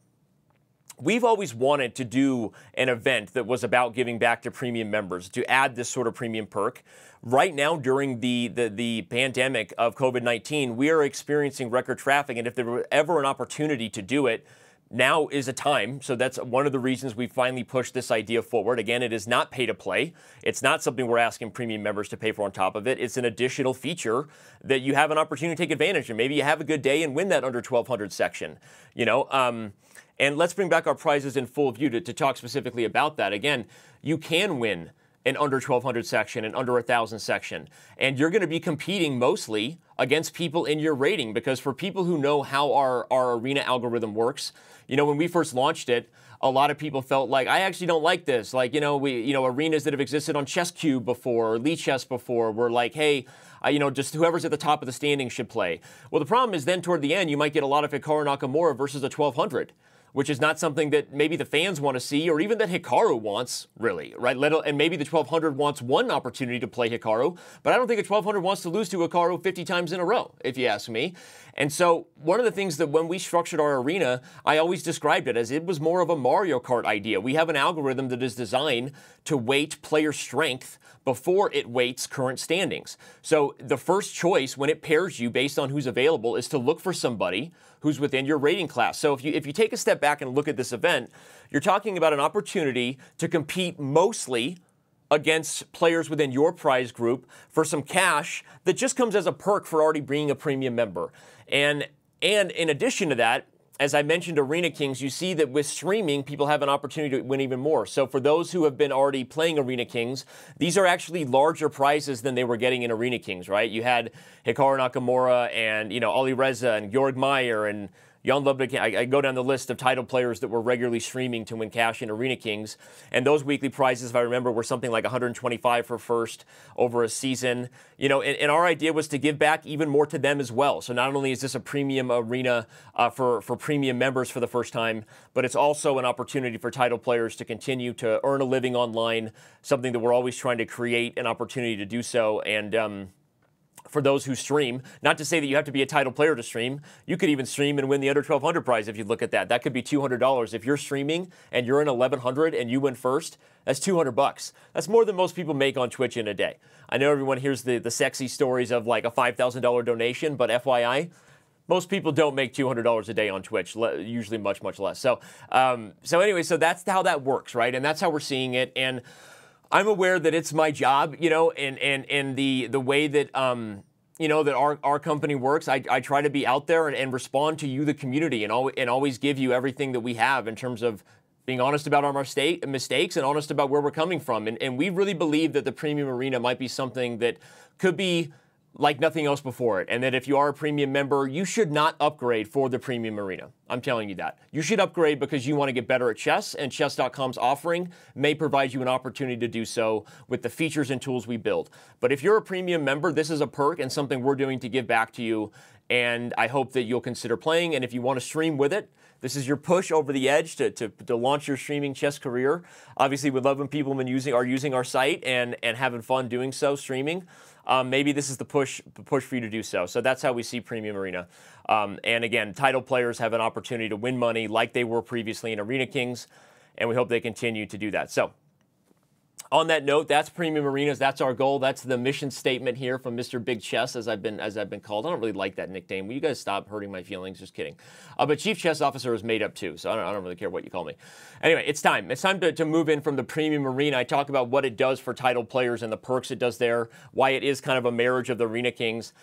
we've always wanted to do an event that was about giving back to premium members to add this sort of premium perk. Right now during the, the, the pandemic of covid-19 we are experiencing record traffic and if there were ever an opportunity to do it now is a time. So that's one of the reasons we finally pushed this idea forward. Again, it is not pay to play. It's not something we're asking premium members to pay for on top of it. It's an additional feature that you have an opportunity to take advantage of. Maybe you have a good day and win that under 1200 section. You know, um, and let's bring back our prizes in full view to, to talk specifically about that. Again, you can win an under 1200 section and under 1000 section. And you're going to be competing mostly against people in your rating because for people who know how our, our arena algorithm works, you know, when we first launched it, a lot of people felt like I actually don't like this. Like, you know, we, you know, arenas that have existed on ChessCube before or Lichess before were like, hey, uh, you know, just whoever's at the top of the standings should play. Well, the problem is then toward the end, you might get a lot of Hikaru Nakamura versus a 1200 which is not something that maybe the fans want to see or even that Hikaru wants, really, right? And maybe the 1200 wants one opportunity to play Hikaru, but I don't think a 1200 wants to lose to Hikaru 50 times in a row, if you ask me. And so, one of the things that when we structured our arena, I always described it as it was more of a Mario Kart idea. We have an algorithm that is designed to weight player strength before it weights current standings. So, the first choice when it pairs you based on who's available is to look for somebody who's within your rating class. So if you if you take a step back and look at this event, you're talking about an opportunity to compete mostly against players within your prize group for some cash that just comes as a perk for already being a premium member. And and in addition to that, as I mentioned, Arena Kings, you see that with streaming, people have an opportunity to win even more. So for those who have been already playing Arena Kings, these are actually larger prizes than they were getting in Arena Kings, right? You had Hikaru Nakamura and, you know, Alireza and Georg Meier and Jan Ludwig, I, I, go down the list of title players that were regularly streaming to win cash in Arena Kings. And those weekly prizes, if I remember, were something like 125 for first over a season. You know, and, and our idea was to give back even more to them as well. So not only is this a premium arena uh, for, for premium members for the first time, but it's also an opportunity for title players to continue to earn a living online, something that we're always trying to create an opportunity to do so. And, um, for those who stream. Not to say that you have to be a title player to stream. You could even stream and win the under 1200 prize if you look at that. That could be $200 if you're streaming and you're in 1100 and you win first. That's 200 bucks. That's more than most people make on Twitch in a day. I know everyone hears the the sexy stories of like a $5,000 donation, but FYI, most people don't make $200 a day on Twitch, usually much, much less. So, um, so anyway, so that's how that works, right? And that's how we're seeing it. And I'm aware that it's my job, you know, and and and the the way that um, you know that our, our company works. I, I try to be out there and, and respond to you, the community, and always and always give you everything that we have in terms of being honest about our mistake, mistakes and honest about where we're coming from. And, and we really believe that the premium arena might be something that could be like nothing else before it. And that if you are a premium member, you should not upgrade for the premium arena. I'm telling you that. You should upgrade because you want to get better at chess, and chess.com's offering may provide you an opportunity to do so with the features and tools we build. But if you're a premium member, this is a perk and something we're doing to give back to you. And I hope that you'll consider playing. And if you want to stream with it, this is your push over the edge to, to, to launch your streaming chess career. Obviously, we love when people been using, are using our site and, and having fun doing so, streaming um, maybe this is the push push for you to do so. So that's how we see Premium Arena. Um, and again, title players have an opportunity to win money like they were previously in Arena Kings, and we hope they continue to do that. So on that note, that's Premium Arenas. That's our goal. That's the mission statement here from Mr. Big Chess, as I've been as I've been called. I don't really like that nickname. Will you guys stop hurting my feelings? Just kidding. Uh, but Chief Chess Officer is made up too, so I don't, I don't, really care what you call me. Anyway, it's time. It's time to, to move in from the Premium Arena. I talk about what it does for title players and the perks it does there, why it is kind of a marriage of the Arena Kings,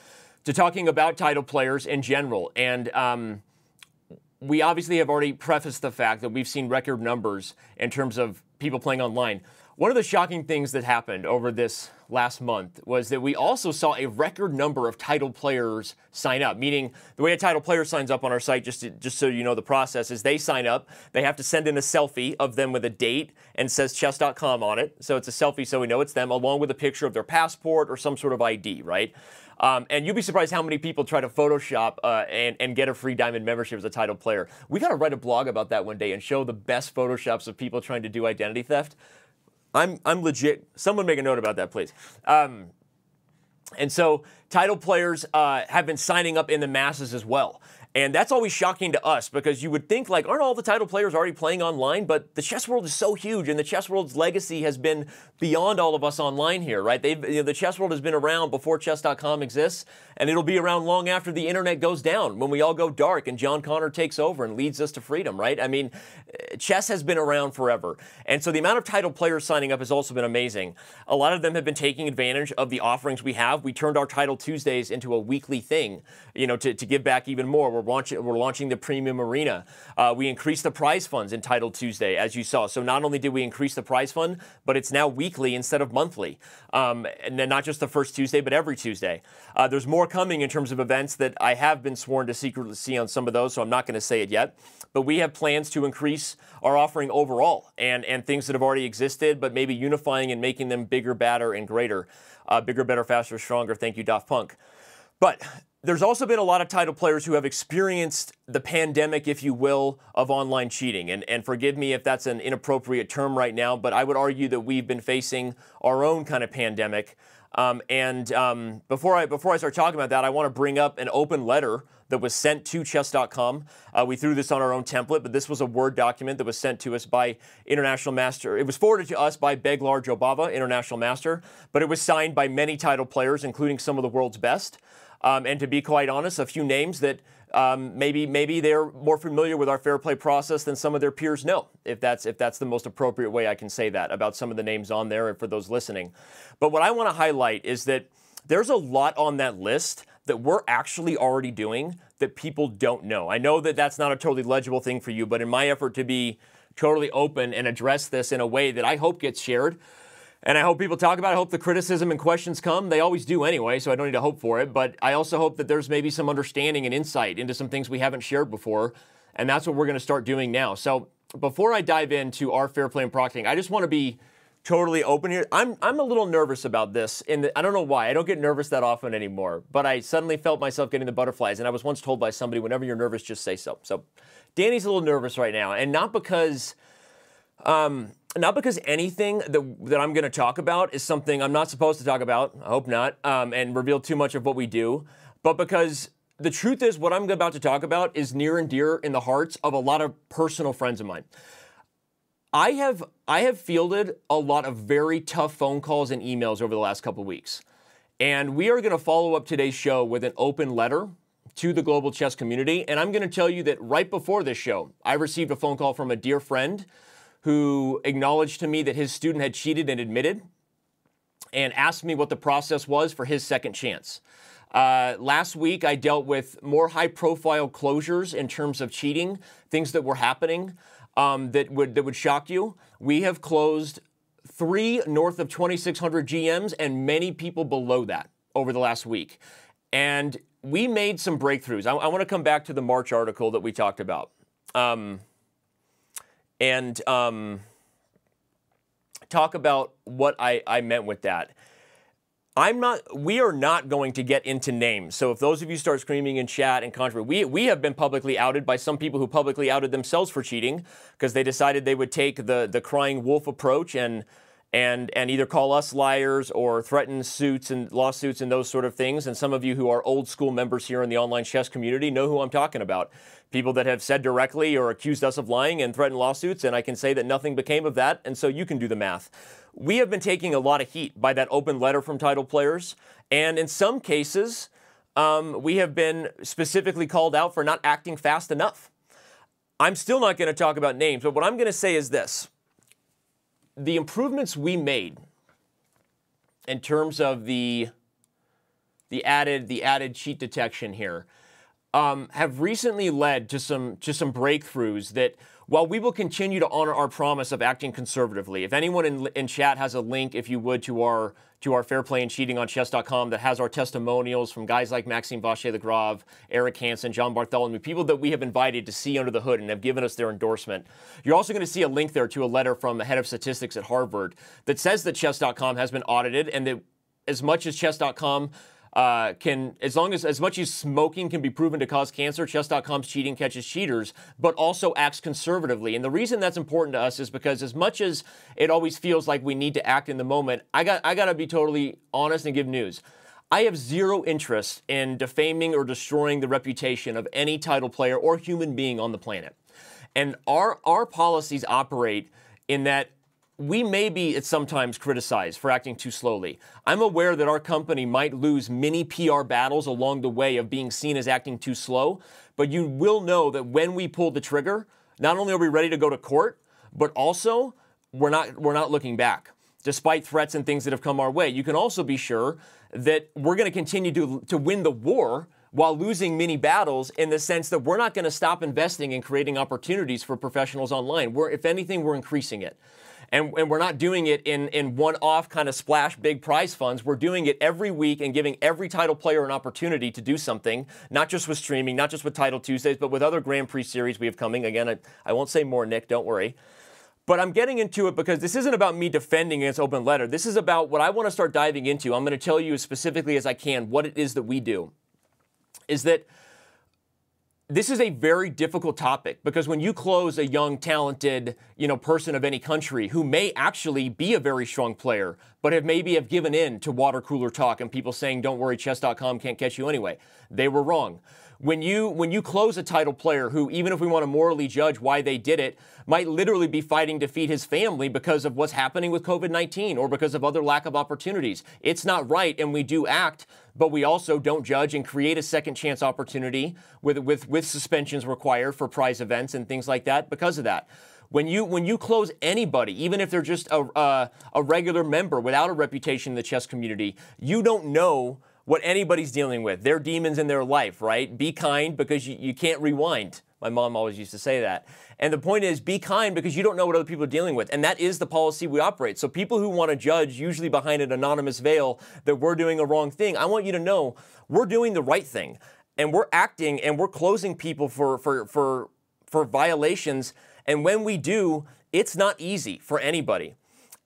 to talking about title players in general. And um, we obviously have already prefaced the fact that we've seen record numbers in terms of people playing online. One of the shocking things that happened over this last month was that we also saw a record number of title players sign up. Meaning, the way a title player signs up on our site, just to, just so you know the process, is they sign up. They have to send in a selfie of them with a date and says chess.com on it. So it's a selfie, so we know it's them, along with a picture of their passport or some sort of ID, right? Um, and you'll be surprised how many people try to Photoshop uh, and, and get a free diamond membership as a title player. We got to write a blog about that one day and show the best Photoshops of people trying to do identity theft. I'm, I'm legit. Someone make a note about that, please. Um, and so title players uh, have been signing up in the masses as well. And that's always shocking to us because you would think, like, aren't all the title players already playing online? But the chess world is so huge, and the chess world's legacy has been beyond all of us online here, right? They've, you know, the chess world has been around before chess.com exists, and it'll be around long after the internet goes down, when we all go dark and John Connor takes over and leads us to freedom, right? I mean, chess has been around forever. And so the amount of title players signing up has also been amazing. A lot of them have been taking advantage of the offerings we have. We turned our Title Tuesdays into a weekly thing, you know, to, to give back even more. We're launching, we're launching the Premium Arena. Uh, we increased the prize funds in Title Tuesday, as you saw. So not only did we increase the prize fund, but it's now weekly instead of monthly. Um, and then not just the first Tuesday, but every Tuesday. Uh, there's more coming in terms of events that I have been sworn to secretly see on some of those, so I'm not going to say it yet. But we have plans to increase our offering overall and, and things that have already existed, but maybe unifying and making them bigger, badder, and greater. Uh, bigger, better, faster, stronger. Thank you, Daft Punk. But there's also been a lot of title players who have experienced the pandemic, if you will, of online cheating. And, and forgive me if that's an inappropriate term right now, but I would argue that we've been facing our own kind of pandemic. Um, and um, before I before I start talking about that, I want to bring up an open letter that was sent to chess.com. Uh, we threw this on our own template, but this was a Word document that was sent to us by International Master. It was forwarded to us by Beglar Jobava, International Master, but it was signed by many title players, including some of the world's best. Um, and to be quite honest, a few names that um, maybe maybe they're more familiar with our fair play process than some of their peers know. If that's if that's the most appropriate way I can say that about some of the names on there and for those listening. But what I want to highlight is that there's a lot on that list that we're actually already doing that people don't know. I know that that's not a totally legible thing for you, but in my effort to be totally open and address this in a way that I hope gets shared, and I hope people talk about it. I hope the criticism and questions come. They always do anyway, so I don't need to hope for it. But I also hope that there's maybe some understanding and insight into some things we haven't shared before. And that's what we're going to start doing now. So before I dive into our fair play and proctoring, I just want to be totally open here. I'm, I'm a little nervous about this. And I don't know why. I don't get nervous that often anymore. But I suddenly felt myself getting the butterflies. And I was once told by somebody, whenever you're nervous, just say so. So Danny's a little nervous right now. And not because. Um, not because anything that, that I'm going to talk about is something I'm not supposed to talk about, I hope not, um, and reveal too much of what we do, but because the truth is, what I'm about to talk about is near and dear in the hearts of a lot of personal friends of mine. I have I have fielded a lot of very tough phone calls and emails over the last couple weeks. And we are going to follow up today's show with an open letter to the global chess community. And I'm going to tell you that right before this show, I received a phone call from a dear friend who acknowledged to me that his student had cheated and admitted and asked me what the process was for his second chance. Uh, last week, I dealt with more high profile closures in terms of cheating, things that were happening um, that, would, that would shock you. We have closed three north of 2,600 GMs and many people below that over the last week. And we made some breakthroughs. I, I want to come back to the March article that we talked about. Um, and um, talk about what I, I meant with that. I'm not. We are not going to get into names. So if those of you start screaming in chat and controversy, we we have been publicly outed by some people who publicly outed themselves for cheating because they decided they would take the the crying wolf approach and and and either call us liars or threaten suits and lawsuits and those sort of things. And some of you who are old school members here in the online chess community know who I'm talking about people that have said directly or accused us of lying and threatened lawsuits, and I can say that nothing became of that, and so you can do the math. We have been taking a lot of heat by that open letter from title players, and in some cases, um, we have been specifically called out for not acting fast enough. I'm still not going to talk about names, but what I'm going to say is this the improvements we made in terms of the the added the added cheat detection here um, have recently led to some to some breakthroughs that while we will continue to honor our promise of acting conservatively, if anyone in, in chat has a link, if you would, to our to our fair play and cheating on chess.com that has our testimonials from guys like Maxime Vachier-Lagrave, Eric Hansen, John Bartholomew, people that we have invited to see under the hood and have given us their endorsement. You're also going to see a link there to a letter from the head of statistics at Harvard that says that chess.com has been audited and that as much as chess.com uh, can, as long as, as much as smoking can be proven to cause cancer, chess.com's cheating catches cheaters, but also acts conservatively. And the reason that's important to us is because as much as it always feels like we need to act in the moment, I got, I got to be totally honest and give news. I have zero interest in defaming or destroying the reputation of any title player or human being on the planet. And our, our policies operate in that we may be sometimes criticized for acting too slowly. I'm aware that our company might lose many PR battles along the way of being seen as acting too slow, but you will know that when we pull the trigger, not only are we ready to go to court, but also we're not we're not looking back. Despite threats and things that have come our way, you can also be sure that we're going to continue to to win the war while losing many battles in the sense that we're not going to stop investing in creating opportunities for professionals online. We're if anything we're increasing it. And, and, we're not doing it in, in one off kind of splash big prize funds. We're doing it every week and giving every title player an opportunity to do something, not just with streaming, not just with Title Tuesdays, but with other Grand Prix series we have coming. Again, I, I won't say more, Nick, don't worry. But I'm getting into it because this isn't about me defending against open letter. This is about what I want to start diving into. I'm going to tell you as specifically as I can what it is that we do. Is that this is a very difficult topic because when you close a young, talented, you know, person of any country who may actually be a very strong player, but have maybe have given in to water cooler talk and people saying, "Don't worry, chess.com can't catch you anyway," they were wrong. When you when you close a title player who even if we want to morally judge why they did it might literally be fighting to feed his family because of what's happening with COVID-19 or because of other lack of opportunities. It's not right and we do act but we also don't judge and create a second chance opportunity with with with suspensions required for prize events and things like that because of that when you when you close anybody, even if they're just a, a regular member without a reputation in the chess community, you don't know what anybody's dealing with. They're demons in their life, right? Be kind because you, you can't rewind. My mom always used to say that. And the point is, be kind because you don't know what other people are dealing with. And that is the policy we operate. So people who want to judge, usually behind an anonymous veil, that we're doing a wrong thing, I want you to know we're doing the right thing. And we're acting and we're closing people for, for, for, for violations. And when we do, it's not easy for anybody.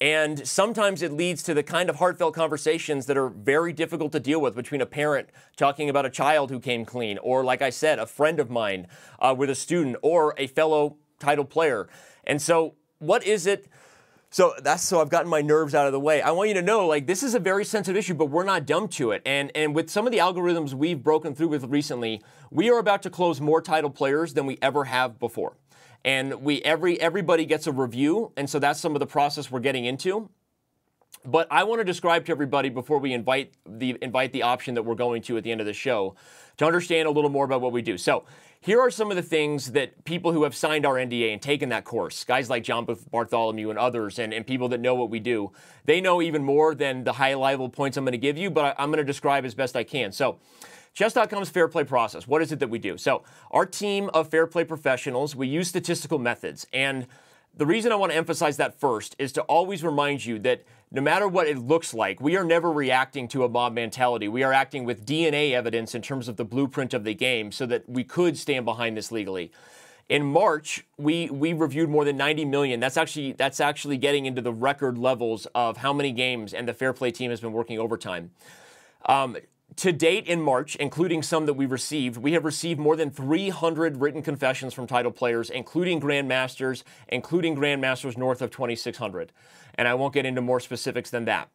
And sometimes it leads to the kind of heartfelt conversations that are very difficult to deal with between a parent talking about a child who came clean, or, like I said, a friend of mine uh, with a student, or a fellow title player. And so, what is it? So that's so I've gotten my nerves out of the way. I want you to know, like, this is a very sensitive issue, but we're not dumb to it. And and with some of the algorithms we've broken through with recently, we are about to close more title players than we ever have before and we every everybody gets a review, and so that's some of the process we're getting into. But I want to describe to everybody before we invite the invite the option that we're going to at the end of the show to understand a little more about what we do. So here are some of the things that people who have signed our NDA and taken that course, guys like John Bartholomew and others, and, and people that know what we do, they know even more than the high level points I'm going to give you, but I, I'm going to describe as best I can. So Chess.com's fair play process. What is it that we do? So, our team of fair play professionals, we use statistical methods. And the reason I want to emphasize that first is to always remind you that no matter what it looks like, we are never reacting to a mob mentality. We are acting with DNA evidence in terms of the blueprint of the game so that we could stand behind this legally. In March, we we reviewed more than 90 million. That's actually that's actually getting into the record levels of how many games and the fair play team has been working overtime. Um, to date in March, including some that we received, we have received more than 300 written confessions from title players, including grandmasters, including grandmasters north of 2,600. And I won't get into more specifics than that.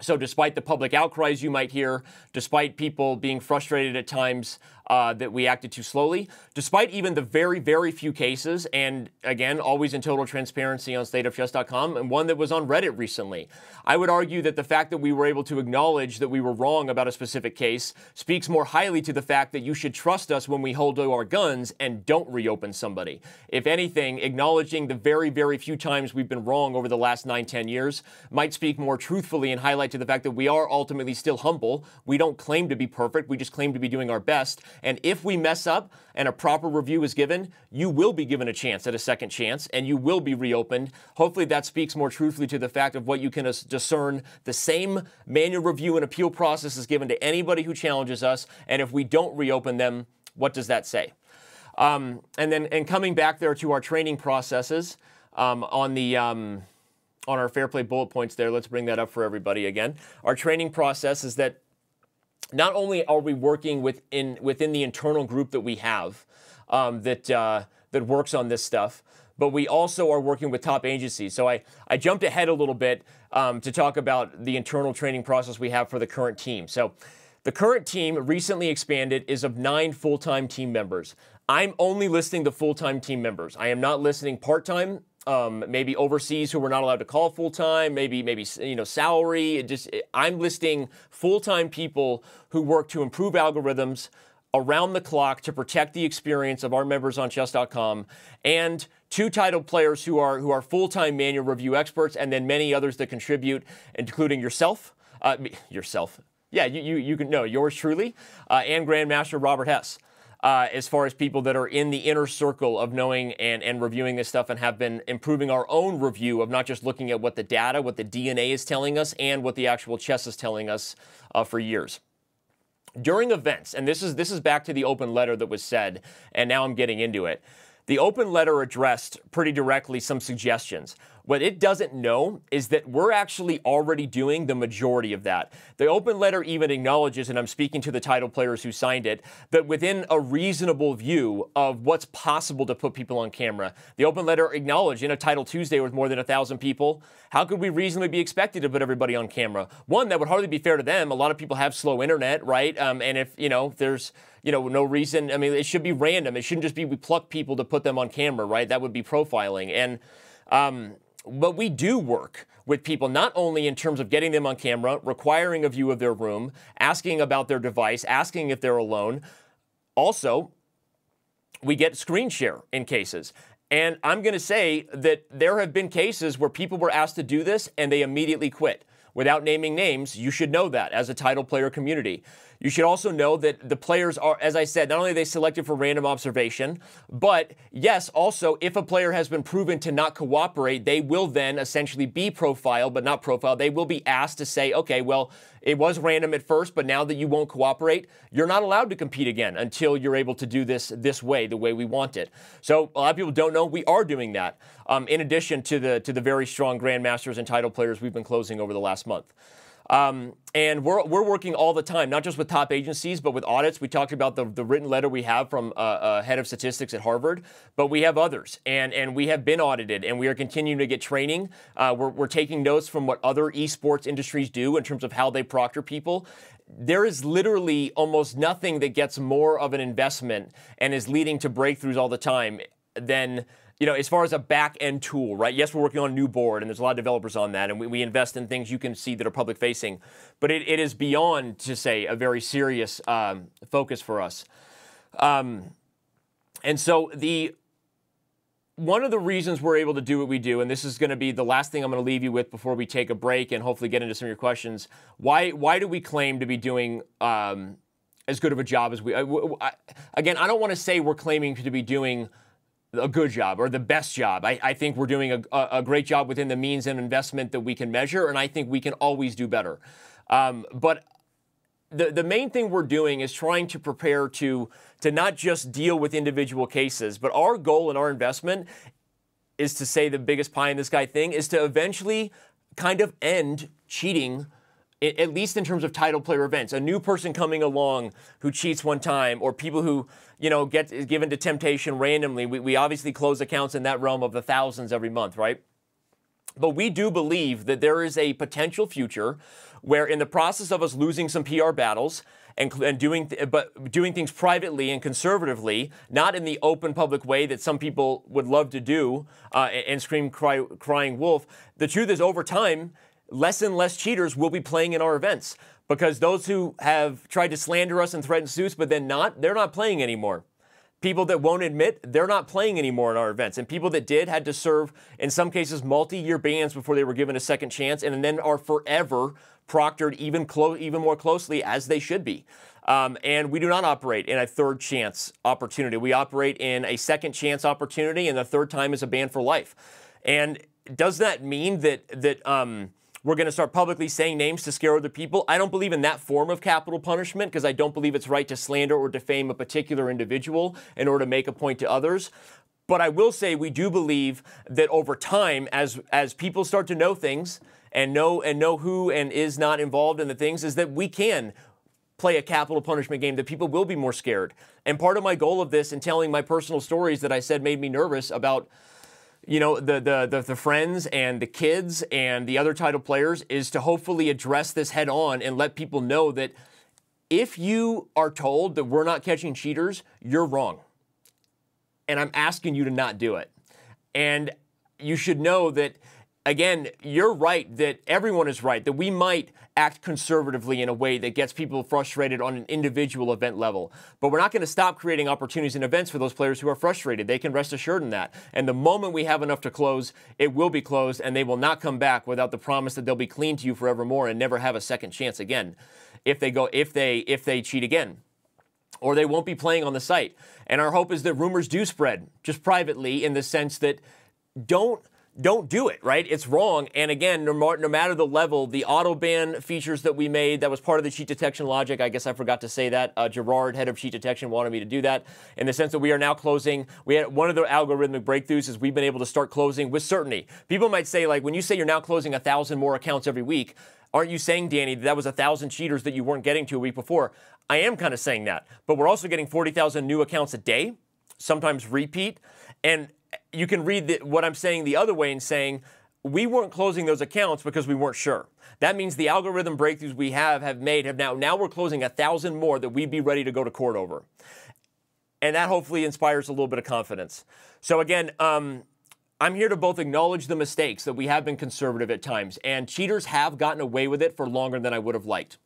So, despite the public outcries you might hear, despite people being frustrated at times uh, that we acted too slowly, despite even the very, very few cases, and again, always in total transparency on stateofchess.com, and one that was on Reddit recently. I would argue that the fact that we were able to acknowledge that we were wrong about a specific case speaks more highly to the fact that you should trust us when we hold to our guns and don't reopen somebody. If anything, acknowledging the very, very few times we've been wrong over the last nine, ten years might speak more truthfully and highlight to the fact that we are ultimately still humble. We don't claim to be perfect, we just claim to be doing our best and if we mess up and a proper review is given, you will be given a chance at a second chance and you will be reopened. Hopefully, that speaks more truthfully to the fact of what you can discern. The same manual review and appeal process is given to anybody who challenges us. And if we don't reopen them, what does that say? Um, and then, and coming back there to our training processes um, on the. Um, on our fair play bullet points there, let's bring that up for everybody again. Our training process is that not only are we working within within the internal group that we have um, that uh, that works on this stuff, but we also are working with top agencies. So I, I jumped ahead a little bit um, to talk about the internal training process we have for the current team. So the current team recently expanded is of nine full time team members. I'm only listing the full time team members. I am not listing part time. Um, maybe overseas who we're not allowed to call full time, maybe maybe you know salary. It just I'm listing full time people who work to improve algorithms around the clock to protect the experience of our members on chess.com and two title players who are who are full-time manual review experts and then many others that contribute including yourself uh, yourself yeah you, you, you can know yours truly uh, and grandmaster robert hess uh, as far as people that are in the inner circle of knowing and, and reviewing this stuff and have been improving our own review of not just looking at what the data, what the DNA is telling us, and what the actual chess is telling us uh, for years during events, and this is this is back to the open letter that was said, and now I'm getting into it. The open letter addressed pretty directly some suggestions. What it doesn't know is that we're actually already doing the majority of that. The open letter even acknowledges, and I'm speaking to the title players who signed it, that within a reasonable view of what's possible to put people on camera. The open letter acknowledged in a Title Tuesday with more than a thousand people, how could we reasonably be expected to put everybody on camera? One, that would hardly be fair to them. A lot of people have slow internet, right? Um, and if, you know, there's you know, no reason. I mean, it should be random. It shouldn't just be we pluck people to put them on camera, right? That would be profiling. And um, but we do work with people not only in terms of getting them on camera, requiring a view of their room, asking about their device, asking if they're alone. Also, we get screen share in cases. And I'm going to say that there have been cases where people were asked to do this and they immediately quit. Without naming names, you should know that as a title player community. You should also know that the players are, as I said, not only they selected for random observation, but yes, also, if a player has been proven to not cooperate, they will then essentially be profiled, but not profiled. They will be asked to say, okay, well, it was random at first, but now that you won't cooperate, you're not allowed to compete again until you're able to do this this way, the way we want it. So a lot of people don't know we are doing that. Um, in addition to the to the very strong grandmasters and title players we've been closing over the last month. Um, and we're, we're working all the time, not just with top agencies, but with audits. We talked about the, the written letter we have from a, uh, uh, head of statistics at Harvard, but we have others. And, and we have been audited, and we are continuing to get training. Uh, we're, we're taking notes from what other esports industries do in terms of how they proctor people. There is literally almost nothing that gets more of an investment and is leading to breakthroughs all the time than you know, as far as a back end tool, right? Yes, we're working on a new board, and there's a lot of developers on that, and we, we invest in things you can see that are public facing. But it, it is beyond, to say, a very serious um, focus for us. Um, and so the one of the reasons we're able to do what we do, and this is going to be the last thing I'm going to leave you with before we take a break and hopefully get into some of your questions. Why why do we claim to be doing um, as good of a job as we? I, I, again, I don't want to say we're claiming to be doing a good job or the best job. I, I think we're doing a, a, great job within the means and investment that we can measure, and I think we can always do better. Um, but the, the main thing we're doing is trying to prepare to, to not just deal with individual cases, but our goal and our investment is to say the biggest pie in the sky thing is to eventually kind of end cheating at least in terms of title player events, a new person coming along who cheats one time, or people who, you know, get given to temptation randomly. We, we obviously close accounts in that realm of the thousands every month, right? But we do believe that there is a potential future where, in the process of us losing some PR battles and, and doing, th- but doing things privately and conservatively, not in the open public way that some people would love to do uh, and, scream cry, crying wolf. The truth is, over time, less and less cheaters will be playing in our events because those who have tried to slander us and threaten suits but then not, they're not playing anymore. People that won't admit they're not playing anymore in our events. And people that did had to serve, in some cases, multi year bans before they were given a second chance and then are forever proctored even, clo- even more closely as they should be. Um, and we do not operate in a third chance opportunity. We operate in a second chance opportunity, and the third time is a ban for life. And does that mean that that um, we're going to start publicly saying names to scare other people. I don't believe in that form of capital punishment because I don't believe it's right to slander or defame a particular individual in order to make a point to others. But I will say we do believe that over time, as as people start to know things and know and know who and is not involved in the things, is that we can play a capital punishment game that people will be more scared. And part of my goal of this and telling my personal stories that I said made me nervous about you know, the, the, the, the, friends and the kids and the other title players is to hopefully address this head on and let people know that if you are told that we're not catching cheaters, you're wrong. And I'm asking you to not do it. And you should know that again, you're right that everyone is right, that we might act conservatively in a way that gets people frustrated on an individual event level. But we're not going to stop creating opportunities and events for those players who are frustrated. They can rest assured in that. And the moment we have enough to close, it will be closed and they will not come back without the promise that they'll be clean to you forevermore and never have a second chance again if they go if they if they cheat again or they won't be playing on the site. And our hope is that rumors do spread just privately in the sense that don't don't do it, right? It's wrong. And again, no, no, matter the level, the auto ban features that we made, that was part of the cheat detection logic. I guess I forgot to say that. Uh, Gerard, head of cheat detection, wanted me to do that in the sense that we are now closing. We had one of the algorithmic breakthroughs is we've been able to start closing with certainty. People might say, like, when you say you're now closing a thousand more accounts every week, aren't you saying, Danny, that, that was a thousand cheaters that you weren't getting to a week before? I am kind of saying that, but we're also getting 40,000 new accounts a day, sometimes repeat. And you can read the, what I'm saying the other way and saying we weren't closing those accounts because we weren't sure. That means the algorithm breakthroughs we have have made have now now we're closing a thousand more that we'd be ready to go to court over, and that hopefully inspires a little bit of confidence. So again. Um, I'm here to both acknowledge the mistakes that we have been conservative at times, and cheaters have gotten away with it for longer than I would have liked.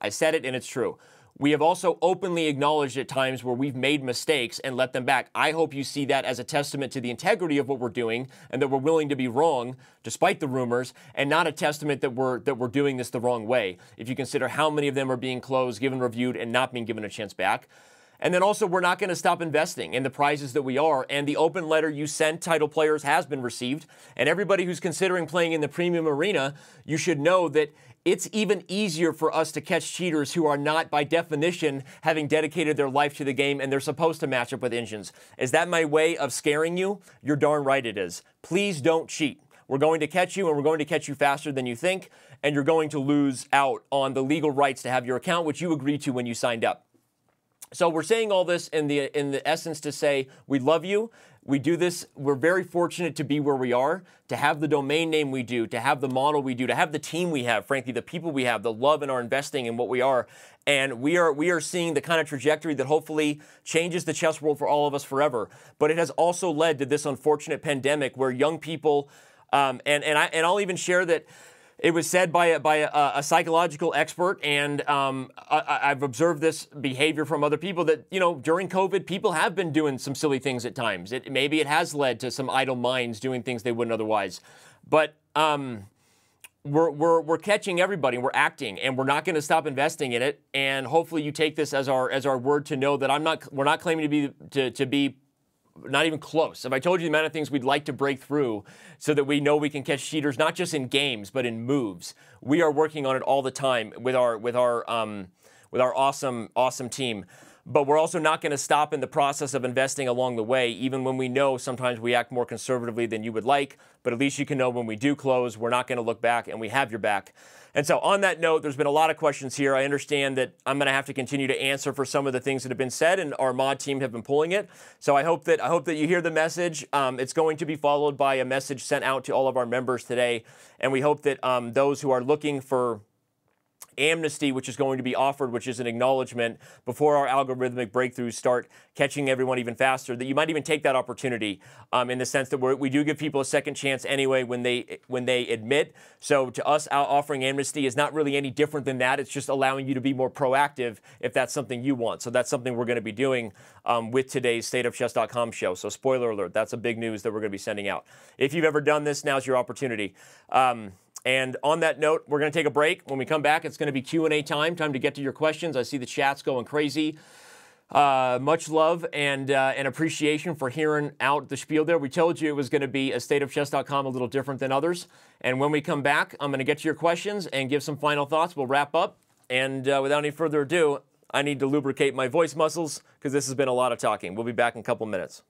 I said it, and it's true. We have also openly acknowledged at times where we've made mistakes and let them back. I hope you see that as a testament to the integrity of what we're doing and that we're willing to be wrong despite the rumors and not a testament that we're that we're doing this the wrong way. If you consider how many of them are being closed, given reviewed and not being given a chance back. And then also, we're not going to stop investing in the prizes that we are. And the open letter you sent title players has been received. And everybody who's considering playing in the premium arena, you should know that it's even easier for us to catch cheaters who are not, by definition, having dedicated their life to the game and they're supposed to match up with engines. Is that my way of scaring you? You're darn right it is. Please don't cheat. We're going to catch you and we're going to catch you faster than you think, and you're going to lose out on the legal rights to have your account, which you agreed to when you signed up. So we're saying all this in the in the essence to say we love you. We do this. We're very fortunate to be where we are, to have the domain name we do, to have the model we do, to have the team we have, frankly, the people we have, the love in our investing in what we are. And we are we are seeing the kind of trajectory that hopefully changes the chess world for all of us forever. But it has also led to this unfortunate pandemic where young people um, and and I and I'll even share that it was said by a, by a, a psychological expert, and um, I, have observed this behavior from other people that you know during COVID, people have been doing some silly things at times. It, maybe it has led to some idle minds doing things they wouldn't otherwise, but. Um, we're, we're, we're catching everybody we're acting and we're not going to stop investing in it and hopefully you take this as our as our word to know that I'm not we're not claiming to be to, to be not even close. If I told you the amount of things we'd like to break through so that we know we can catch cheaters, not just in games, but in moves, we are working on it all the time with our with our um, with our awesome awesome team. But we're also not going to stop in the process of investing along the way, even when we know sometimes we act more conservatively than you would like. But at least you can know when we do close, we're not going to look back and we have your back. And so, on that note, there's been a lot of questions here. I understand that I'm going to have to continue to answer for some of the things that have been said, and our mod team have been pulling it. So I hope that I hope that you hear the message. Um, it's going to be followed by a message sent out to all of our members today, and we hope that um, those who are looking for amnesty, which is going to be offered, which is an acknowledgement before our algorithmic breakthroughs start catching everyone even faster, that you might even take that opportunity um, in the sense that we do give people a second chance anyway when they when they admit. So to us, offering amnesty is not really any different than that. It's just allowing you to be more proactive if that's something you want. So that's something we're going to be doing um, with today's StateOfChess.com show. So spoiler alert, that's a big news that we're going to be sending out. If you've ever done this, now's your opportunity. Um, and on that note, we're going to take a break. When we come back, it's going to be Q&A time, time to get to your questions. I see the chats going crazy. Uh, much love and uh, and appreciation for hearing out the spiel there. We told you it was going to be a stateofchess.com a little different than others. And when we come back, I'm going to get to your questions and give some final thoughts. We'll wrap up. And uh, without any further ado, I need to lubricate my voice muscles because this has been a lot of talking. We'll be back in a couple minutes.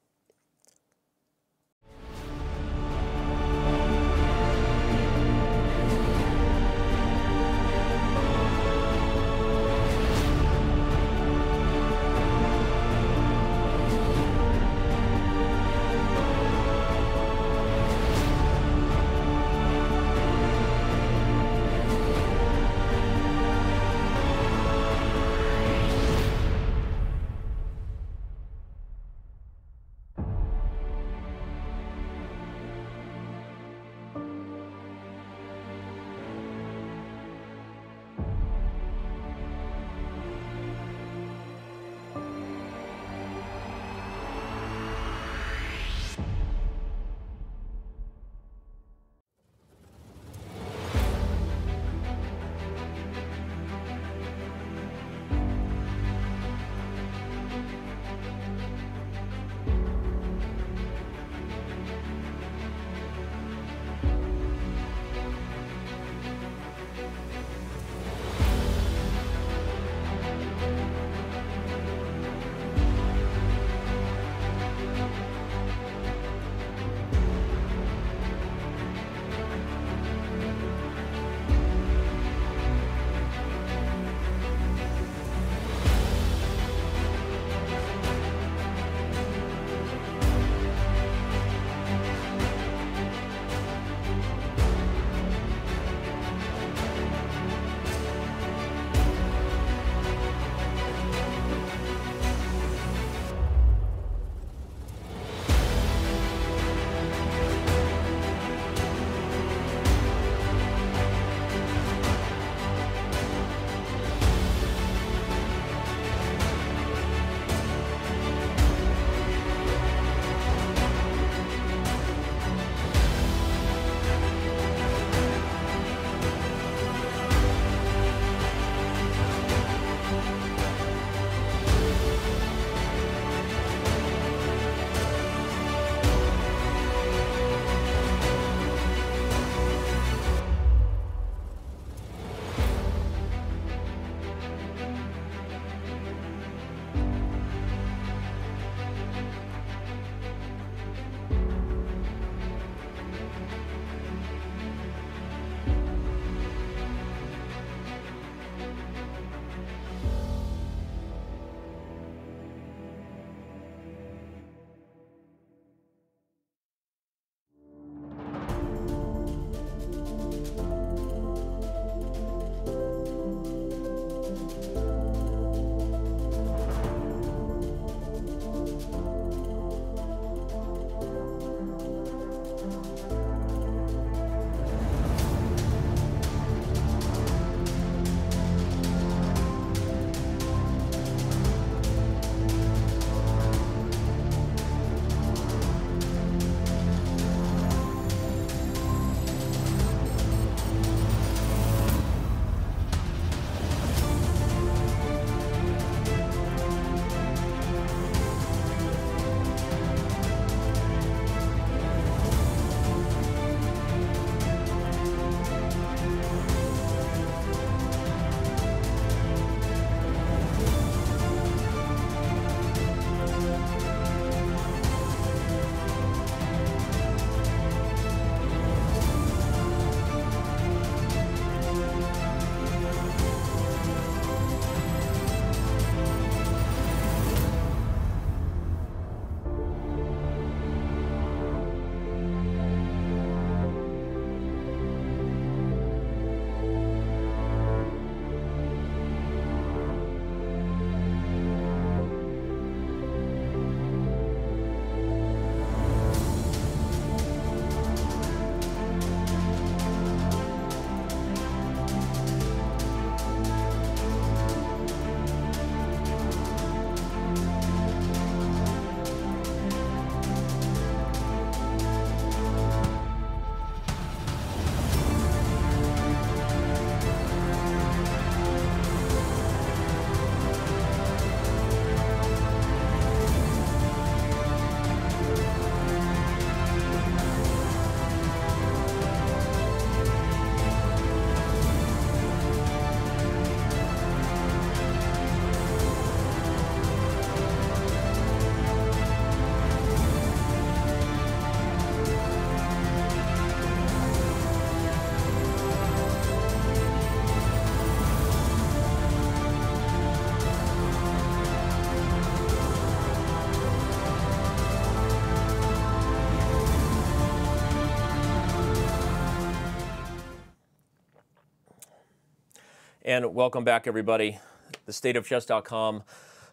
And welcome back, everybody. The stateofchess.com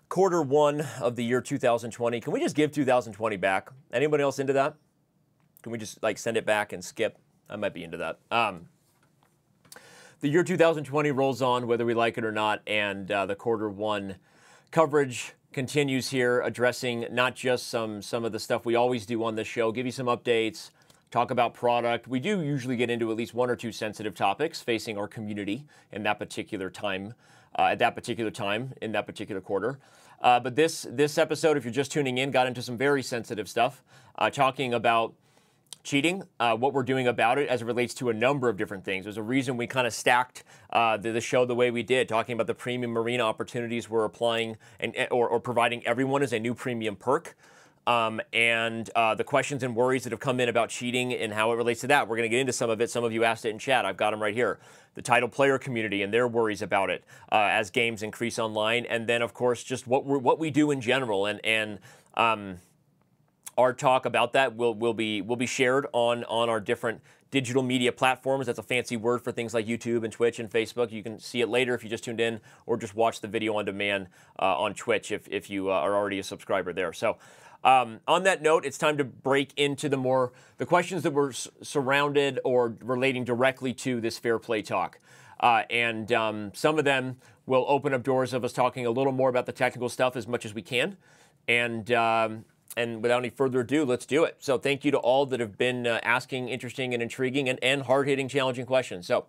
quarter one of the year 2020. Can we just give 2020 back? Anybody else into that? Can we just like send it back and skip? I might be into that. Um, the year 2020 rolls on, whether we like it or not, and uh, the quarter one coverage continues here, addressing not just some some of the stuff we always do on this show, give you some updates, talk about product. We do usually get into at least one or two sensitive topics facing our community in that particular time, uh, at that particular time in that particular quarter. Uh, but this this episode, if you're just tuning in, got into some very sensitive stuff, uh, talking about cheating, uh, what we're doing about it as it relates to a number of different things. There's a reason we kind of stacked uh, the, the, show the way we did, talking about the premium arena opportunities we're applying and or, or providing everyone as a new premium perk. Um, and uh, the questions and worries that have come in about cheating and how it relates to that. We're going to get into some of it. Some of you asked it in chat. I've got them right here. The title player community and their worries about it uh, as games increase online, and then of course just what we what we do in general and and um, our talk about that will, will be will be shared on on our different digital media platforms. That's a fancy word for things like YouTube and Twitch and Facebook. You can see it later if you just tuned in, or just watch the video on demand uh, on Twitch if if you uh, are already a subscriber there. So. Um, on that note, it's time to break into the more the questions that were s- surrounded or relating directly to this fair play talk, uh, and um, some of them will open up doors of us talking a little more about the technical stuff as much as we can, and um, and without any further ado, let's do it. So, thank you to all that have been uh, asking interesting and intriguing and, and hard hitting, challenging questions. So,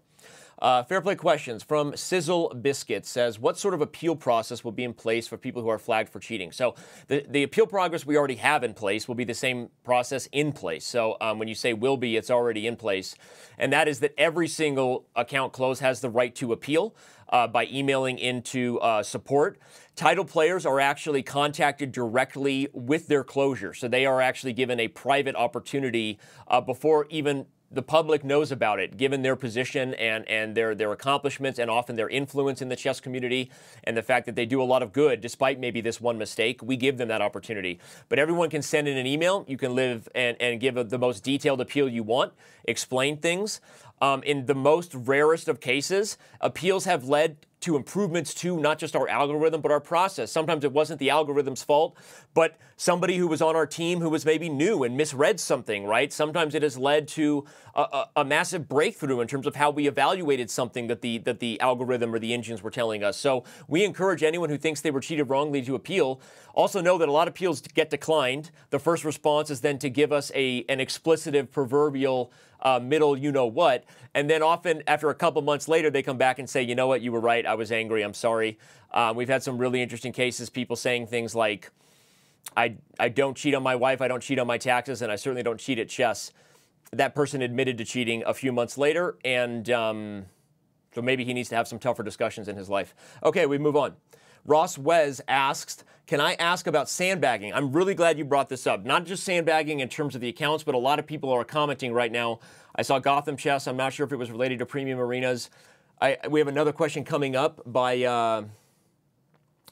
uh, fair play questions from Sizzle Biscuit says, What sort of appeal process will be in place for people who are flagged for cheating? So, the, the appeal progress we already have in place will be the same process in place. So, um, when you say will be, it's already in place. And that is that every single account close has the right to appeal uh, by emailing into uh, support. Title players are actually contacted directly with their closure. So they are actually given a private opportunity uh, before even the public knows about it, given their position and, and their, their accomplishments and often their influence in the chess community and the fact that they do a lot of good despite maybe this one mistake. We give them that opportunity. But everyone can send in an email. You can live and, and give a, the most detailed appeal you want, explain things. Um, in the most rarest of cases, appeals have led to improvements to not just our algorithm, but our process. Sometimes it wasn't the algorithm's fault, but somebody who was on our team who was maybe new and misread something, right? Sometimes it has led to a, a, a, massive breakthrough in terms of how we evaluated something that the, that the algorithm or the engines were telling us. So we encourage anyone who thinks they were cheated wrongly to appeal. Also know that a lot of appeals get declined. The first response is then to give us a, an explicitive proverbial uh, middle you know what. And then often after a couple months later, they come back and say, you know what, you were right. I was angry. I'm sorry. Um, we've had some really interesting cases, people saying things like, I, I don't cheat on my wife, I don't cheat on my taxes, and I certainly don't cheat at chess. That person admitted to cheating a few months later, and um, so maybe he needs to have some tougher discussions in his life. Okay, we move on. Ross Wes asks, can I ask about sandbagging? I'm really glad you brought this up. Not just sandbagging in terms of the accounts, but a lot of people are commenting right now. I saw Gotham Chess. I'm not sure if it was related to premium arenas. I, we have another question coming up by, uh,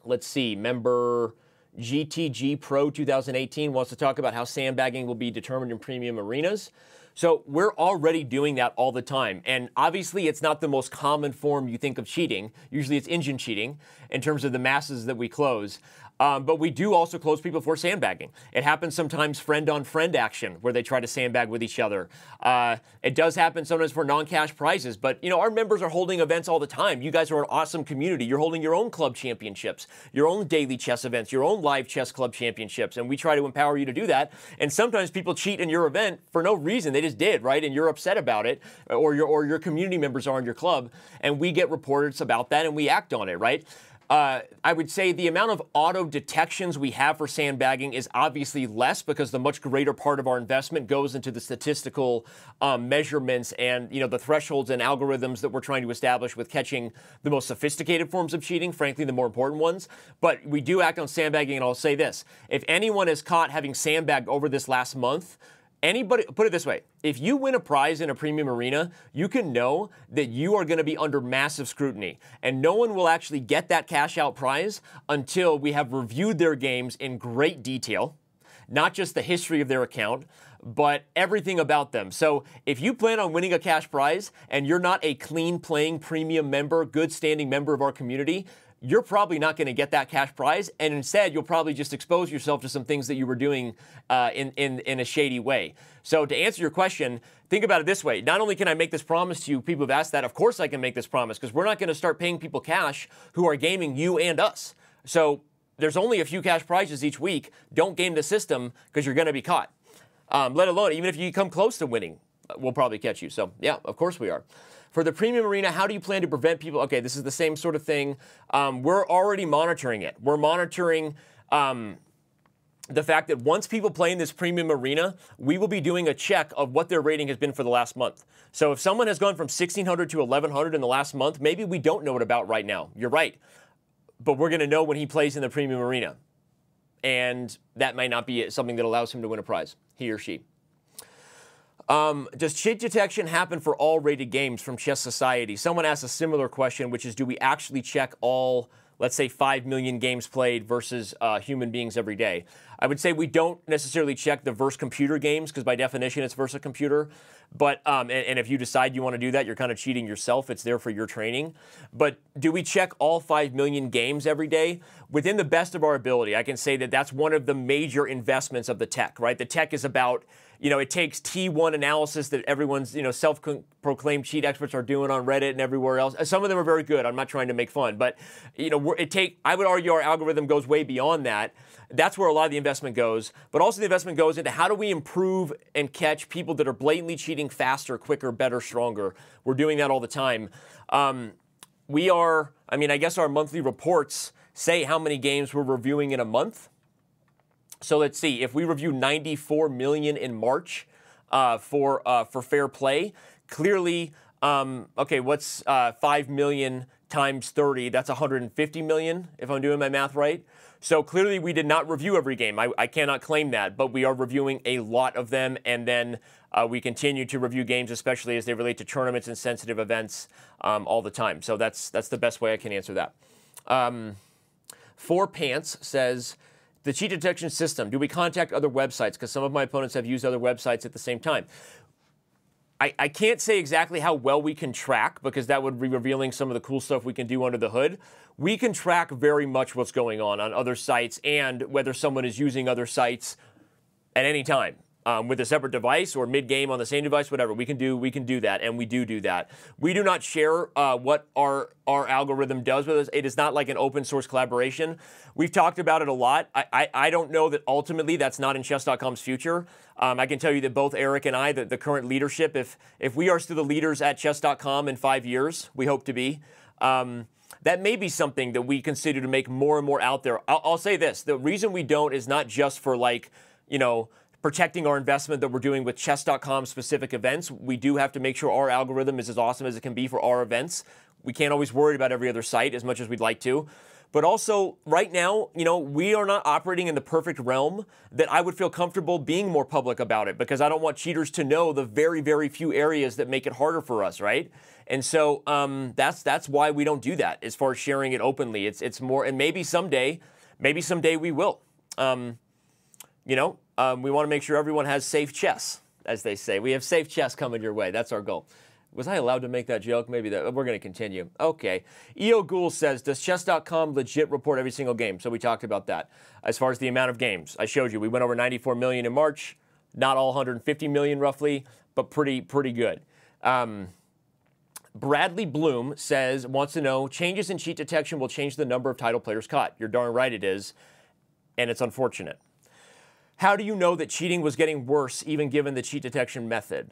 let's see, member GTG Pro 2018 wants to talk about how sandbagging will be determined in premium arenas. So we're already doing that all the time. And obviously, it's not the most common form you think of cheating. Usually, it's engine cheating in terms of the masses that we close. Um, but we do also close people for sandbagging. It happens sometimes friend on friend action where they try to sandbag with each other. Uh, it does happen sometimes for non cash prizes, but you know our members are holding events all the time. You guys are an awesome community. You're holding your own club championships, your own daily chess events, your own live chess club championships, and we try to empower you to do that. And sometimes people cheat in your event for no reason. They just did, right? And you're upset about it, or your or your community members are in your club, and we get reports about that and we act on it, right? Uh, I would say the amount of auto detections we have for sandbagging is obviously less because the much greater part of our investment goes into the statistical um, measurements and you know the thresholds and algorithms that we're trying to establish with catching the most sophisticated forms of cheating, frankly, the more important ones. But we do act on sandbagging, and I'll say this: if anyone is caught having sandbagged over this last month, anybody put it this way if you win a prize in a premium arena you can know that you are going to be under massive scrutiny and no one will actually get that cash out prize until we have reviewed their games in great detail not just the history of their account but everything about them. So if you plan on winning a cash prize and you're not a clean playing premium member, good standing member of our community, you're probably not going to get that cash prize, and instead you'll probably just expose yourself to some things that you were doing uh, in, in in a shady way. So to answer your question, think about it this way: not only can I make this promise to you, people have asked that. Of course, I can make this promise because we're not going to start paying people cash who are gaming you and us. So there's only a few cash prizes each week. Don't game the system because you're going to be caught. Um, let alone even if you come close to winning, we'll probably catch you. So yeah, of course we are. For the premium arena, how do you plan to prevent people? Okay, this is the same sort of thing. Um, we're already monitoring it. We're monitoring. Um, the fact that once people play in this premium arena, we will be doing a check of what their rating has been for the last month. So if someone has gone from 1600 to 1100 in the last month, maybe we don't know it about right now. You're right. But we're going to know when he plays in the premium arena. And that might not be something that allows him to win a prize, he or she. Um, does cheat detection happen for all rated games from Chess Society? Someone asked a similar question, which is do we actually check all, let's say, 5 million games played versus uh, human beings every day? I would say we don't necessarily check the versus computer games because by definition it's versus computer. But um, and, and, if you decide you want to do that, you're kind of cheating yourself. It's there for your training. But do we check all five million games every day? Within the best of our ability, I can say that that's one of the major investments of the tech. Right, the tech is about you know, it takes T1 analysis that everyone's, you know, self-proclaimed cheat experts are doing on Reddit and everywhere else. Some of them are very good. I'm not trying to make fun, but you know, it take. I would argue our algorithm goes way beyond that. That's where a lot of the investment goes. But also the investment goes into how do we improve and catch people that are blatantly cheating faster, quicker, better, stronger. We're doing that all the time. Um, we are. I mean, I guess our monthly reports say how many games we're reviewing in a month. So let's see. If we review 94 million in March uh, for uh, for fair play, clearly, um, okay, what's uh, 5 million times 30? That's 150 million, if I'm doing my math right. So clearly, we did not review every game. I, I cannot claim that, but we are reviewing a lot of them, and then uh, we continue to review games, especially as they relate to tournaments and sensitive events, um, all the time. So that's that's the best way I can answer that. Um, Four Pants says. The cheat detection system. Do we contact other websites? Because some of my opponents have used other websites at the same time. I, I, can't say exactly how well we can track because that would be revealing some of the cool stuff we can do under the hood. We can track very much what's going on on other sites and whether someone is using other sites at any time um, with a separate device or mid-game on the same device, whatever. We can do we can do that, and we do do that. We do not share uh, what our our algorithm does with us. It is not like an open source collaboration. We've talked about it a lot. I, I, I don't know that ultimately that's not in chess.com's future. Um, I can tell you that both Erik and I, the, the current leadership, if if we are still the leaders at chess.com in five years, we hope to be. Um, that may be something that we consider to make more and more out there. I'll, I'll say this: the reason we don't is not just for like, you know, protecting our investment that we're doing with chess.com specific events. We do have to make sure our algorithm is as awesome as it can be for our events. We can't always worry about every other site as much as we'd like to. But also, right now, you know, we are not operating in the perfect realm that I would feel comfortable being more public about it because I don't want cheaters to know the very, very few areas that make it harder for us, right? And so um, that's that's why we don't do that as far as sharing it openly. It's it's more, and maybe someday, maybe someday we will. Um, you know, um, we want to make sure everyone has safe chess, as they say. We have safe chess coming your way. That's our goal. Was I allowed to make that joke? Maybe that we're going to continue. Okay. EO Ghoul says, Does chess.com legit report every single game? So we talked about that. As far as the amount of games, I showed you we went over 94 million in March. Not all 150 million roughly, but pretty pretty good. Um, Bradley Bloom says wants to know changes in cheat detection will change the number of title players caught. You're darn right it is, and it's unfortunate. How do you know that cheating was getting worse, even given the cheat detection method?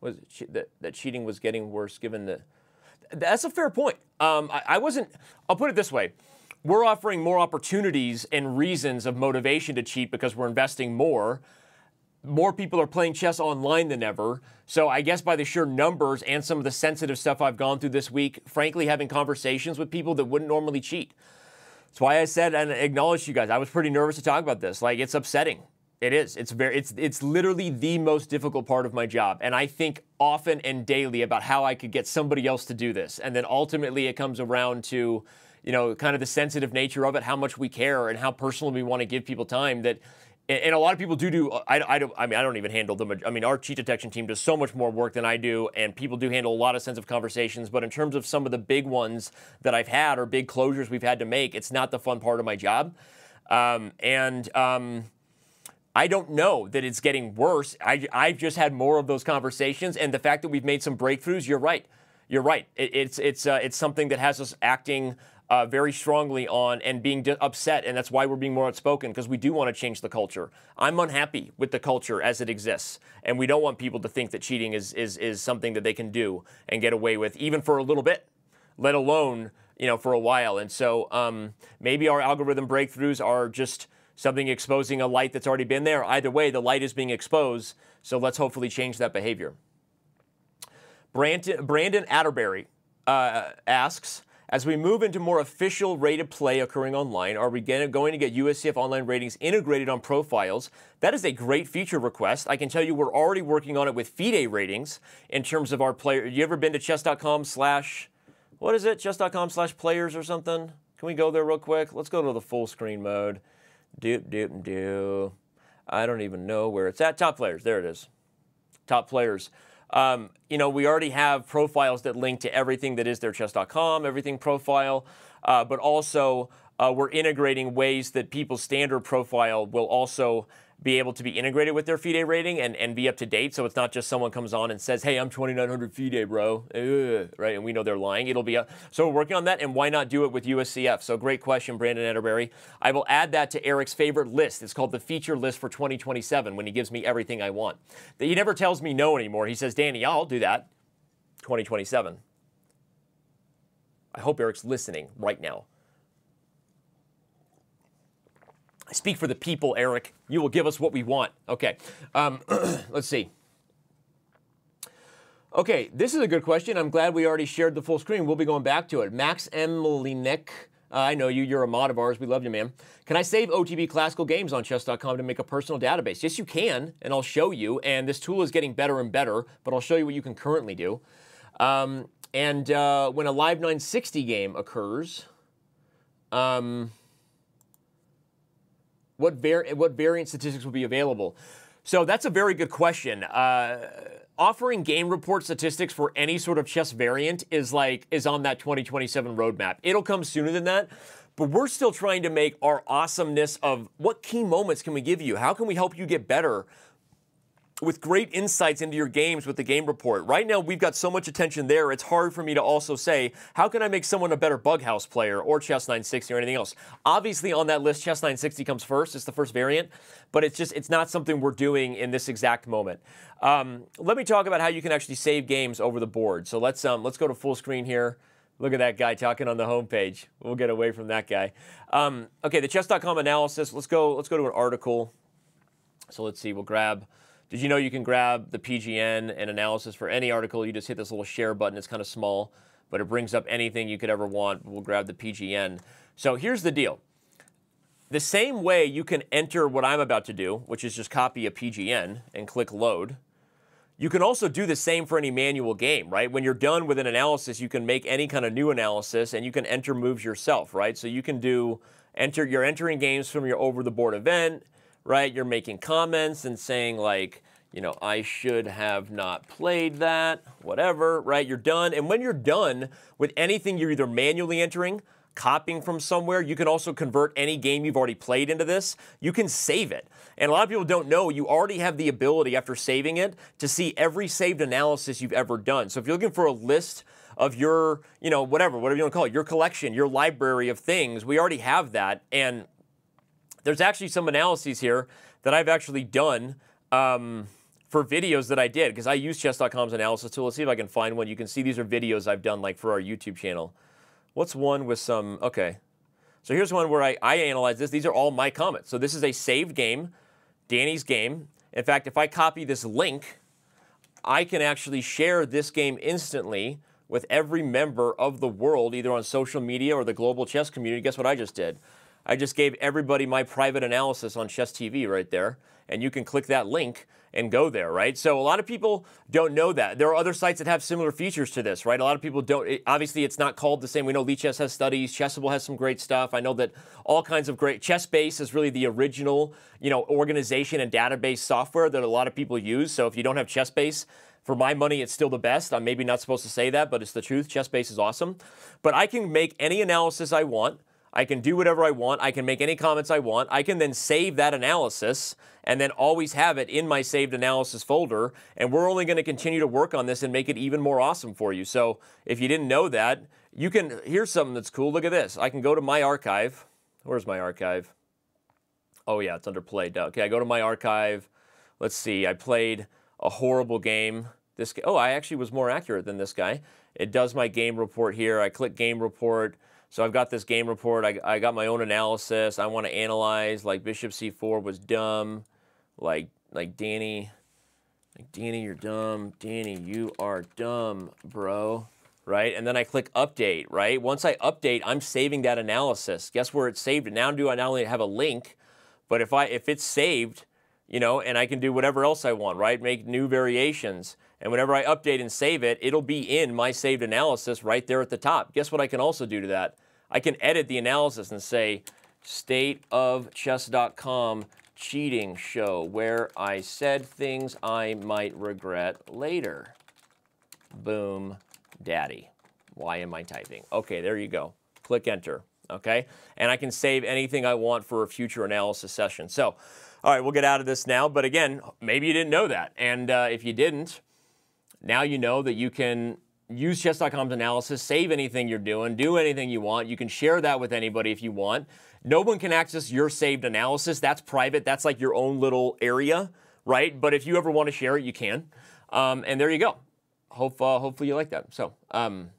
Was it that, that cheating was getting worse given the. That's a fair point. Um, I, I wasn't. I'll put it this way we're offering more opportunities and reasons of motivation to cheat because we're investing more. More people are playing chess online than ever. So I guess by the sheer numbers and some of the sensitive stuff I've gone through this week, frankly, having conversations with people that wouldn't normally cheat. That's why I said and acknowledged you guys. I was pretty nervous to talk about this. Like it's upsetting. It is. It's very. It's it's literally the most difficult part of my job, and I think often and daily about how I could get somebody else to do this, and then ultimately it comes around to, you know, kind of the sensitive nature of it, how much we care, and how personal we want to give people time. That and, a lot of people do do. I, I don't. I mean, I don't even handle them. I mean, our cheat detection team does so much more work than I do, and people do handle a lot of sensitive conversations. But in terms of some of the big ones that I've had or big closures we've had to make, it's not the fun part of my job. Um, and um, I don't know that it's getting worse. I, I've just had more of those conversations, and the fact that we've made some breakthroughs. You're right. You're right. It, it's it's uh, it's something that has us acting uh, very strongly on and being upset, and that's why we're being more outspoken because we do want to change the culture. I'm unhappy with the culture as it exists, and we don't want people to think that cheating is is is something that they can do and get away with, even for a little bit, let alone you know for a while. And so um, maybe our algorithm breakthroughs are just something exposing a light that's already been there. Either way, the light is being exposed, so let's hopefully change that behavior. Brandon, Brandon Atterbury uh, asks, as we move into more official rated play occurring online, are we going to get USCF online ratings integrated on profiles? That is a great feature request. I can tell you we're already working on it with FIDE ratings in terms of our player. You ever been to chess.com slash, what is it, chess.com slash players or something? Can we go there real quick? Let's go to the full screen mode. Doop, doop, doop. I don't even know where it's at. Top players. There it is. Top players. Um, you know, we already have profiles that link to everything that is their chess.com, everything profile, uh, but also uh, we're integrating ways that people's standard profile will also be able to be integrated with their FIDE rating and, and be up to date. So it's not just someone comes on and says, hey, I'm 2900 FIDE, bro. Ugh, right? And we know they're lying. It'll be a, so we're working on that. And why not do it with USCF? So great question, Brandon Atterbury. I will add that to Erik's favorite list. It's called the feature list for 2027 when he gives me everything I want. He never tells me no anymore. He says, Danny, I'll do that. 2027. I hope Erik's listening right now. I speak for the people, Erik. You will give us what we want. Okay. Um, let's see. Okay, this is a good question. I'm glad we already shared the full screen. We'll be going back to it. Max M. Uh, I know you. You're a mod of ours. We love you, man. Can I save OTB classical games on chess.com to make a personal database? Yes, you can, and I'll show you. And this tool is getting better and better, but I'll show you what you can currently do. Um, and uh, when a Live 960 game occurs, um, what, var- what variant statistics will be available? So that's a very good question. Uh, offering game report statistics for any sort of chess variant is like is on that 2027 roadmap. It'll come sooner than that, but we're still trying to make our awesomeness of what key moments can we give you? How can we help you get better? With great insights into your games with the game report. Right now, we've got so much attention there, it's hard for me to also say, how can I make someone a better Bughouse player or Chess 960 or anything else? Obviously, on that list, Chess 960 comes first. It's the first variant, but it's just, it's not something we're doing in this exact moment. Um, let me talk about how you can actually save games over the board. So let's, um, let's go to full screen here. Look at that guy talking on the homepage. We'll get away from that guy. Um, okay, the chess.com analysis. Let's go, let's go to an article. So let's see, we'll grab did you know you can grab the PGN and analysis for any article? You just hit this little share button. It's kind of small, but it brings up anything you could ever want. We'll grab the PGN. So here's the deal. The same way you can enter what I'm about to do, which is just copy a PGN and click load, you can also do the same for any manual game, right? When you're done with an analysis, you can make any kind of new analysis and you can enter moves yourself, right? So you can do enter you're entering games from your over the board event, right? You're making comments and saying like, you know, I should have not played that, whatever, right? You're done. And when you're done with anything you're either manually entering, copying from somewhere, you can also convert any game you've already played into this. You can save it. And a lot of people don't know you already have the ability after saving it to see every saved analysis you've ever done. So if you're looking for a list of your, you know, whatever, whatever you want to call it, your collection, your library of things, we already have that. And there's actually some analyses here that I've actually done um, for videos that I did because I use chess.com's analysis tool. Let's see if I can find one. You can see these are videos I've done like for our YouTube channel. What's one with some, okay. So here's one where I, I analyze this. These are all my comments. So this is a saved game, Danny's game. In fact, if I copy this link, I can actually share this game instantly with every member of the world, either on social media or the global chess community. Guess what I just did? I just gave everybody my private analysis on Chess TV right there. And you can click that link and go there, right? So a lot of people don't know that. There are other sites that have similar features to this, right? A lot of people don't. It, obviously, it's not called the same. We know Lichess has studies. Chessable has some great stuff. I know that all kinds of great. ChessBase is really the original, you know, organization and database software that a lot of people use. So if you don't have ChessBase, for my money, it's still the best. I'm maybe not supposed to say that, but it's the truth. ChessBase is awesome. But I can make any analysis I want. I can do whatever I want. I can make any comments I want. I can then save that analysis and then always have it in my saved analysis folder. And we're only going to continue to work on this and make it even more awesome for you. So if you didn't know that, you can, here's something that's cool. Look at this. I can go to my archive. Where's my archive? Oh, yeah, it's under played. Okay, I go to my archive. Let's see. I played a horrible game. This oh, I actually was more accurate than this guy. It does my game report here. I click game report. So I've got this game report. I, I got my own analysis. I want to analyze like bishop c4 was dumb. Like like Danny, like Danny, you're dumb. Danny, you are dumb, bro. Right? And then I click update, right? Once I update, I'm saving that analysis. Guess where it's saved? Now do I not only have a link, but if I if it's saved, you know, and I can do whatever else I want, right? Make new variations. And whenever I update and save it, it'll be in my saved analysis right there at the top. Guess what I can also do to that? I can edit the analysis and say stateofchess.com cheating show where I said things I might regret later. Boom, daddy. Why am I typing? Okay, there you go. Click enter, okay? And I can save anything I want for a future analysis session. So, all right, we'll get out of this now. But again, maybe you didn't know that. And uh, if you didn't, now you know that you can use chess.com's analysis, save anything you're doing, do anything you want. You can share that with anybody if you want. No one can access your saved analysis. That's private. That's like your own little area, right? But if you ever want to share it, you can. Um, and there you go. Hope, uh, hopefully you like that. So, um,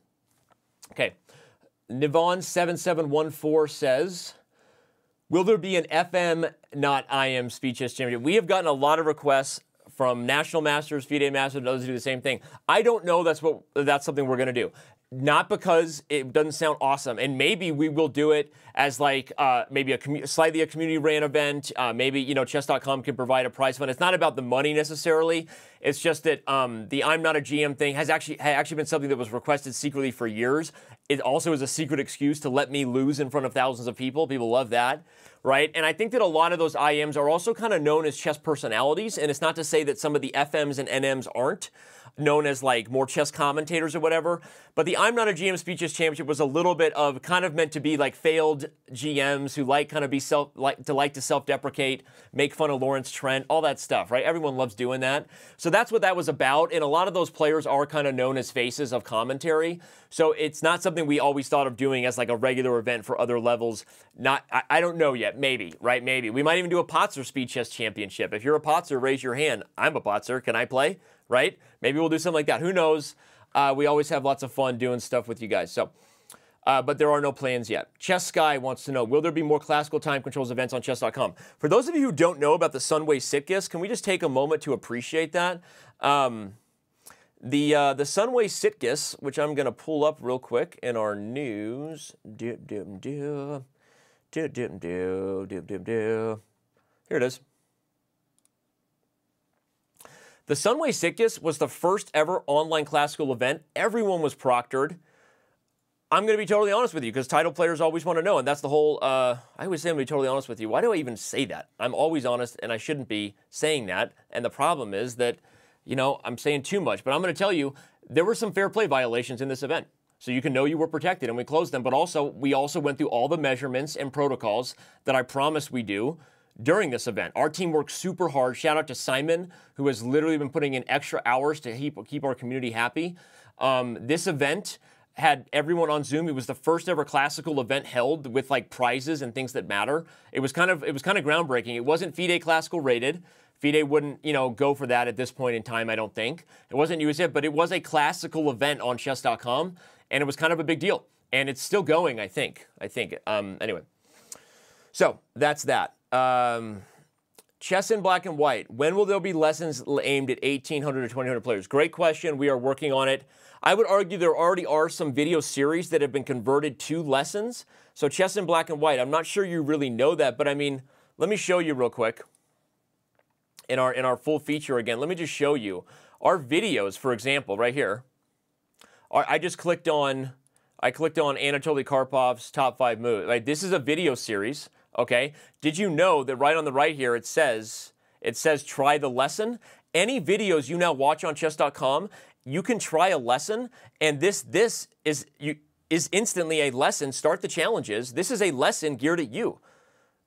okay. Nivon7714 says, Will there be an FM, not IM speed chess championship? We have gotten a lot of requests from National Masters, FIDE Masters, and others do the same thing. I don't know that's what that's something we're going to do. Not because it doesn't sound awesome, and maybe we will do it as like uh, maybe a slightly a community ran event. Uh, maybe you know chess.com can provide a prize fund. It's not about the money necessarily. It's just that um, the I'm not a GM thing has actually had actually been something that was requested secretly for years. It also is a secret excuse to let me lose in front of thousands of people. People love that right? And I think that a lot of those IMs are also kind of known as chess personalities. And it's not to say that some of the FMs and NMs aren't known as like more chess commentators or whatever. But the I'm Not a GM Speed Chess Championship was a little bit of kind of meant to be like failed GMs who like kind of be self like to like to self-deprecate, make fun of Lawrence Trent, all that stuff, right? Everyone loves doing that. So that's what that was about. And a lot of those players are kind of known as faces of commentary. So it's not something we always thought of doing as like a regular event for other levels. Not I, I don't know yet. Maybe, right? Maybe. We might even do a Patzer Speed Chess Championship. If you're a Patzer, raise your hand. I'm a Patzer. Can I play? right? Maybe we'll do something like that. Who knows? Uh, we always have lots of fun doing stuff with you guys. So, uh, but there are no plans yet. Chess Sky wants to know, will there be more classical time controls events on chess.com? For those of you who don't know about the Sunway Sitges, can we just take a moment to appreciate that? Um, the, uh, the Sunway Sitges, which I'm going to pull up real quick in our news. Do, do, do, do, do, do, do, do. Here it is. The Sunway Sitges was the first ever online classical event. Everyone was proctored. I'm going to be totally honest with you because title players always want to know, and that's the whole. Uh, I always say I'm going to be totally honest with you. Why do I even say that? I'm always honest, and I shouldn't be saying that. And the problem is that, you know, I'm saying too much. But I'm going to tell you there were some fair play violations in this event, so you can know you were protected, and we closed them. But also, we also went through all the measurements and protocols that I promised we do during this event. Our team worked super hard. Shout out to Simon, who has literally been putting in extra hours to keep, keep our community happy. Um, this event had everyone on Zoom. It was the first ever classical event held with like prizes and things that matter. It was kind of it was kind of groundbreaking. It wasn't FIDE classical rated. FIDE wouldn't, you know, go for that at this point in time, I don't think. It wasn't USF, but it was a classical event on chess.com, and it was kind of a big deal. And it's still going, I think. I think. Um, anyway. So that's that. Um, Chess in black and white. When will there be lessons aimed at 1,800 to 2,000 players? Great question. We are working on it. I would argue there already are some video series that have been converted to lessons. So chess in black and white. I'm not sure you really know that, but I mean, let me show you real quick. In our in our full feature again, let me just show you our videos. For example, right here. I just clicked on I clicked on Anatoly Karpov's top five moves. Like this is a video series. Okay. Did you know that right on the right here it says it says try the lesson? Any videos you now watch on chess.com, you can try a lesson, and this this is you is instantly a lesson. Start the challenges. This is a lesson geared at you.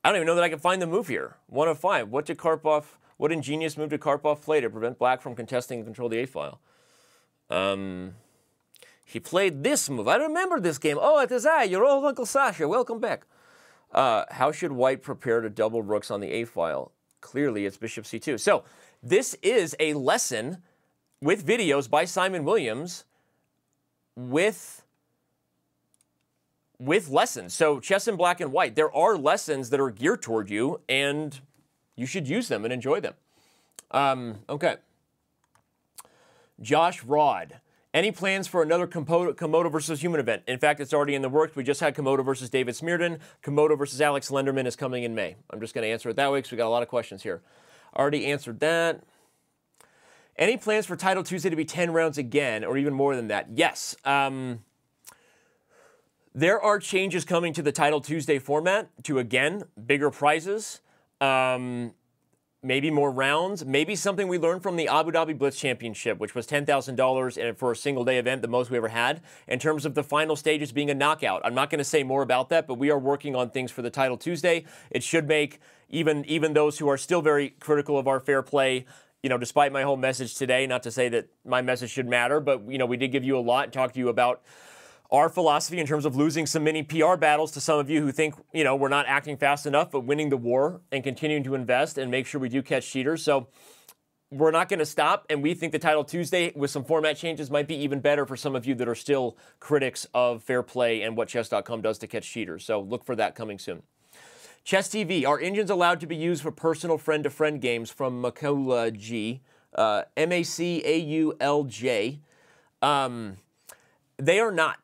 I don't even know that I can find the move here. One of five. What did Karpov? What ingenious move did Karpov play to prevent Black from contesting and control the A file? Um, he played this move. I remember this game. Oh, it is I, your old Uncle Sasha. Welcome back. Uh, how should White prepare to double rooks on the A file? Clearly, it's Bishop C2. So, this is a lesson with videos by Simon Williams with with lessons. So chess in black and white, there are lessons that are geared toward you, and you should use them and enjoy them. Um, okay. Josh Rod. Any plans for another Komodo versus human event? In fact, it's already in the works. We just had Komodo versus David Smerdon. Komodo versus Alex Lenderman is coming in May. I'm just going to answer it that way because we got a lot of questions here. Already answered that. Any plans for Title Tuesday to be 10 rounds again, or even more than that? Yes. Um, there are changes coming to the Title Tuesday format to, again, bigger prizes, um, maybe more rounds, maybe something we learned from the Abu Dhabi Blitz Championship, which was $10,000 and for a single day event, the most we ever had, in terms of the final stages being a knockout. I'm not going to say more about that, but we are working on things for the Title Tuesday. It should make even, even those who are still very critical of our fair play you know, despite my whole message today, not to say that my message should matter, but, you know, we did give you a lot and talk to you about our philosophy in terms of losing some mini PR battles to some of you who think, you know, we're not acting fast enough, but winning the war and continuing to invest and make sure we do catch cheaters. So we're not going to stop. And we think the title Tuesday with some format changes might be even better for some of you that are still critics of fair play and what chess.com does to catch cheaters. So look for that coming soon. Chess TV, are engines allowed to be used for personal friend to friend games from Makula G? Uh, M A C A U L J. Um, they are not.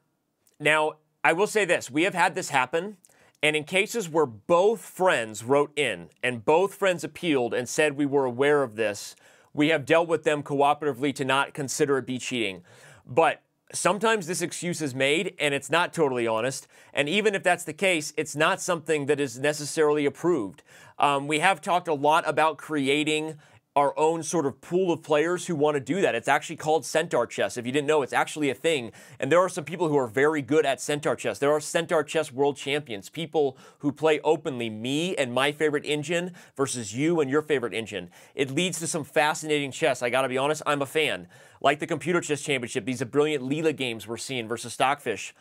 Now, I will say this we have had this happen, and in cases where both friends wrote in and both friends appealed and said we were aware of this, we have dealt with them cooperatively to not consider it be cheating. But sometimes this excuse is made and it's not totally honest. And even if that's the case, it's not something that is necessarily approved. Um, we have talked a lot about creating our own sort of pool of players who want to do that. It's actually called Centaur Chess. If you didn't know, it's actually a thing. And there are some people who are very good at Centaur Chess. There are Centaur Chess world champions, people who play openly, me and my favorite engine versus you and your favorite engine. It leads to some fascinating chess. I got to be honest, I'm a fan. Like the Computer Chess Championship, these are brilliant Leela games we're seeing versus Stockfish.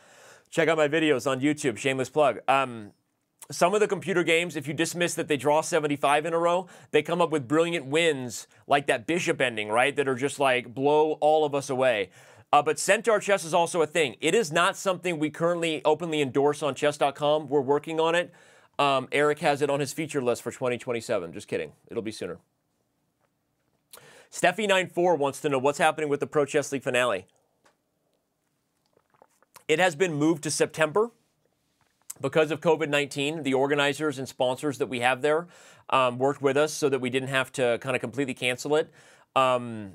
Check out my videos on YouTube, shameless plug. Um, some of the computer games, if you dismiss that they draw 75 in a row, they come up with brilliant wins like that bishop ending, right? That are just like blow all of us away. Uh, but Centaur Chess is also a thing. It is not something we currently openly endorse on chess.com. We're working on it. Um, Erik has it on his feature list for 2027. Just kidding. It'll be sooner. Steffi94 wants to know what's happening with the Pro Chess League finale. It has been moved to September because of COVID 19, the organizers and sponsors that we have there um, worked with us so that we didn't have to kind of completely cancel it. Um,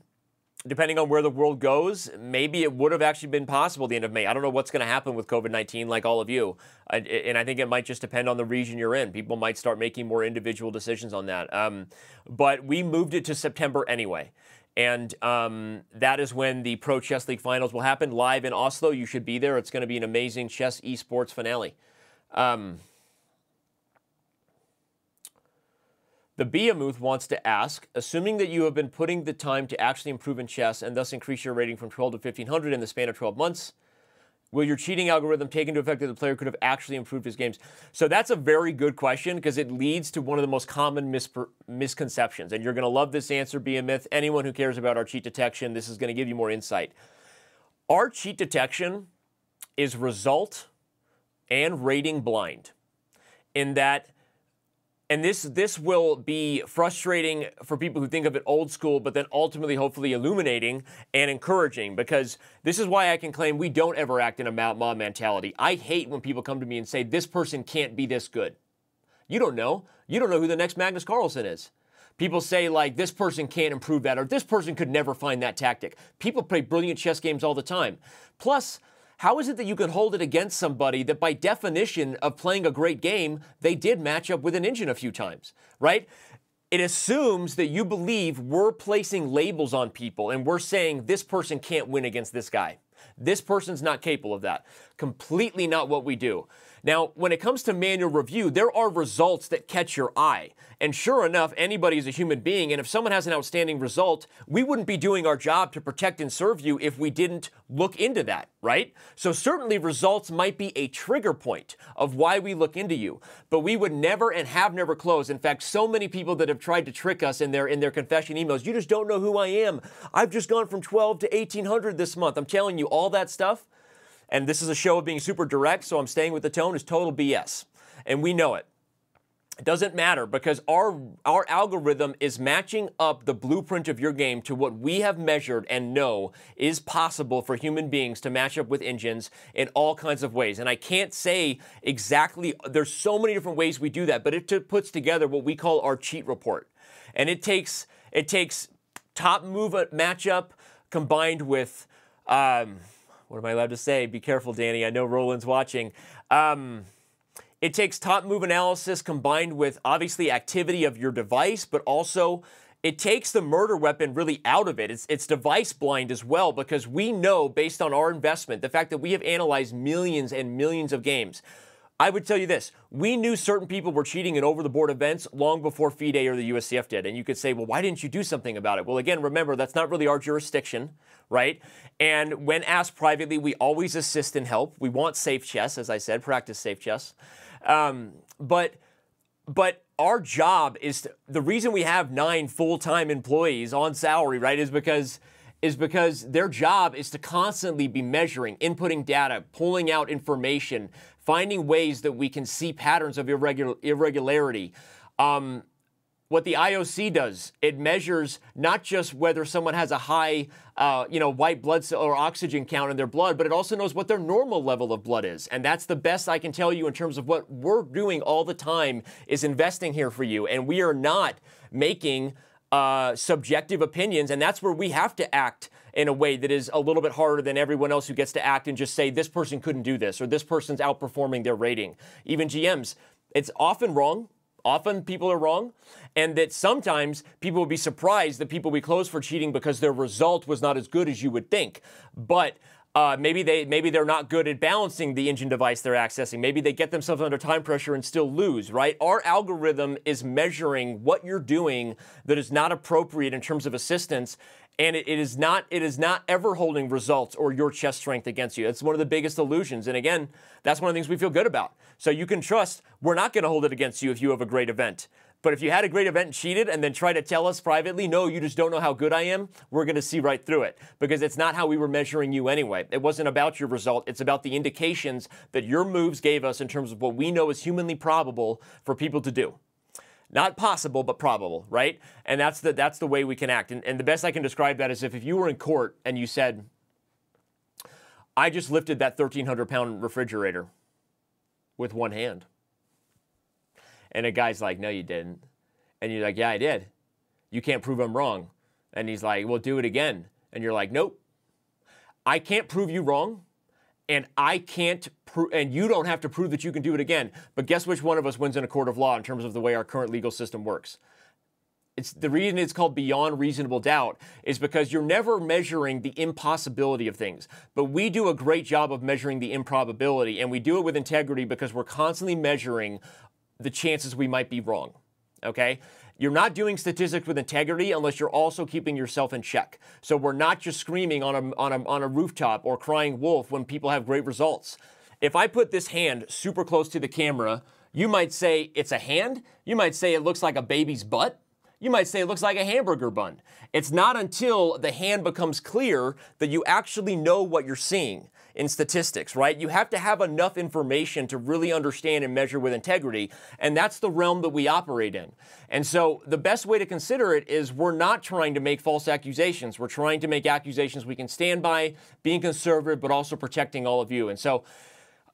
depending on where the world goes, maybe it would have actually been possible the end of May. I don't know what's going to happen with COVID 19, like all of you. and I think it might just depend on the region you're in. People might start making more individual decisions on that. Um, but we moved it to September anyway. And um, that is when the Pro Chess League finals will happen live in Oslo. You should be there. It's going to be an amazing chess esports finale. Um, the Beamuth wants to ask, assuming that you have been putting the time to actually improve in chess and thus increase your rating from 12 to 1500 in the span of 12 months, will your cheating algorithm take into effect that the player could have actually improved his games? So that's a very good question because it leads to one of the most common misconceptions. And you're going to love this answer, Beamuth. Anyone who cares about our cheat detection, this is going to give you more insight. Our cheat detection is result and rating blind in that and this this will be frustrating for people who think of it old school, but then ultimately, hopefully, illuminating and encouraging. Because this is why I can claim we don't ever act in a mob mentality. I hate when people come to me and say this person can't be this good. You don't know. You don't know who the next Magnus Carlsen is. People say, like, this person can't improve that, or this person could never find that tactic. People play brilliant chess games all the time. Plus, how is it that you can hold it against somebody that, by definition of playing a great game, they did match up with an engine a few times, right? It assumes that you believe we're placing labels on people and we're saying this person can't win against this guy. This person's not capable of that. Completely not what we do. Now, when it comes to manual review, there are results that catch your eye. And sure enough, anybody is a human being, and if someone has an outstanding result, we wouldn't be doing our job to protect and serve you if we didn't look into that, right? So certainly results might be a trigger point of why we look into you, but we would never and have never closed. In fact, so many people that have tried to trick us in their in their confession emails, you just don't know who I am. I've just gone from 12 to 1800 this month. I'm telling you all that stuff and this is a show of being super direct, so I'm staying with the tone, is total BS. And we know it. It doesn't matter because our our algorithm is matching up the blueprint of your game to what we have measured and know is possible for human beings to match up with engines in all kinds of ways. And I can't say exactly there's so many different ways we do that, but it t- puts together what we call our cheat report. And it takes it takes top move matchup combined with um, what am I allowed to say? Be careful, Danny. I know Roland's watching. Um, it takes top move analysis combined with obviously activity of your device, but also it takes the murder weapon really out of it. It's, it's device blind as well because we know based on our investment, the fact that we have analyzed millions and millions of games, I would tell you this we knew certain people were cheating in over the board events long before FIDE or the USCF did. And you could say, well, why didn't you do something about it? Well, again, remember, that's not really our jurisdiction, right? And when asked privately, we always assist and help. We want safe chess, as I said, practice safe chess. Um, but, but, our job is to, the reason we have nine full-time employees on salary, right, is because is because their job is to constantly be measuring, inputting data, pulling out information, finding ways that we can see patterns of irregular, irregularity. Um, what the IOC does, it measures not just whether someone has a high, uh, you know, white blood cell or oxygen count in their blood, but it also knows what their normal level of blood is. And that's the best I can tell you in terms of what we're doing all the time is investing here for you. And we are not making uh, subjective opinions, and that's where we have to act in a way that is a little bit harder than everyone else who gets to act and just say this person couldn't do this or this person's outperforming their rating. Even GMs, it's often wrong. Often people are wrong, and that sometimes people will be surprised that people we close for cheating because their result was not as good as you would think. But uh, maybe they maybe they're not good at balancing the engine device they're accessing. Maybe they get themselves under time pressure and still lose. Right? Our algorithm is measuring what you're doing that is not appropriate in terms of assistance, and it, it is not it is not ever holding results or your chess strength against you. It's one of the biggest illusions. And again, that's one of the things we feel good about. So you can trust we're not going to hold it against you if you have a great event. But if you had a great event and cheated and then try to tell us privately, no, you just don't know how good I am, we're going to see right through it because it's not how we were measuring you anyway. It wasn't about your result, it's about the indications that your moves gave us in terms of what we know is humanly probable for people to do. Not possible, but probable, right? And that's the, that's the way we can act. And, and the best I can describe that is if, if you were in court and you said, I just lifted that 1,300 pound refrigerator with one hand. And a guy's like, No, you didn't. And you're like, Yeah, I did. You can't prove I'm wrong. And he's like, Well, do it again. And you're like, Nope. I can't prove you wrong. And I can't prove, and you don't have to prove that you can do it again. But guess which one of us wins in a court of law in terms of the way our current legal system works? It's the reason it's called beyond reasonable doubt is because you're never measuring the impossibility of things. But we do a great job of measuring the improbability, and we do it with integrity because we're constantly measuring the chances we might be wrong. Okay? You're not doing statistics with integrity unless you're also keeping yourself in check. So we're not just screaming on a, on a, on a rooftop or crying wolf when people have great results. If I put this hand super close to the camera, you might say it's a hand. You might say it looks like a baby's butt. You might say it looks like a hamburger bun. It's not until the hand becomes clear that you actually know what you're seeing in statistics, right? You have to have enough information to really understand and measure with integrity, and that's the realm that we operate in. And so the best way to consider it is we're not trying to make false accusations. We're trying to make accusations we can stand by, being conservative, but also protecting all of you. And so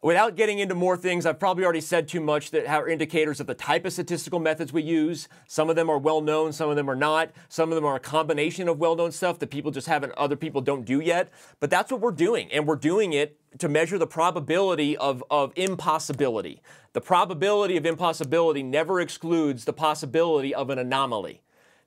Without getting into more things, I've probably already said too much that are indicators of the type of statistical methods we use. Some of them are well known, some of them are not. Some of them are a combination of well known stuff that people just haven't, other people don't do yet. But that's what we're doing, and we're doing it to measure the probability of, of impossibility. The probability of impossibility never excludes the possibility of an anomaly.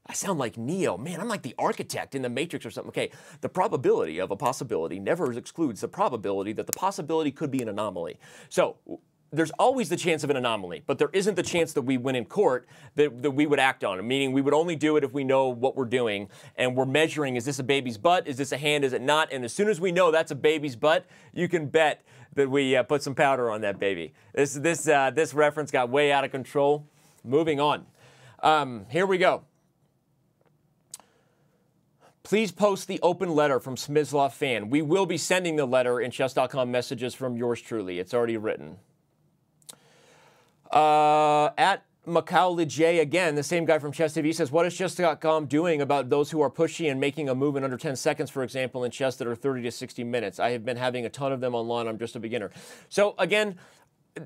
I sound like Neo. Man, I'm like the architect in the Matrix or something. Okay, the probability of a possibility never excludes the probability that the possibility could be an anomaly. So there's always the chance of an anomaly, but there isn't the chance that we win in court that, that we would act on. It. Meaning we would only do it if we know what we're doing and we're measuring is this a baby's butt? Is this a hand? Is it not? And as soon as we know that's a baby's butt, you can bet that we uh, put some powder on that baby. This, this, uh, this reference got way out of control. Moving on. Um, here we go. Please post the open letter from Smizlov fan. We will be sending the letter in chess.com messages from yours truly. It's already written. Uh, at Macaulay J again, the same guy from Chess TV says, "What is Chess.com doing about those who are pushy and making a move in under 10 seconds, for example, in chess that are 30 to 60 minutes? I have been having a ton of them online. I'm just a beginner." So again,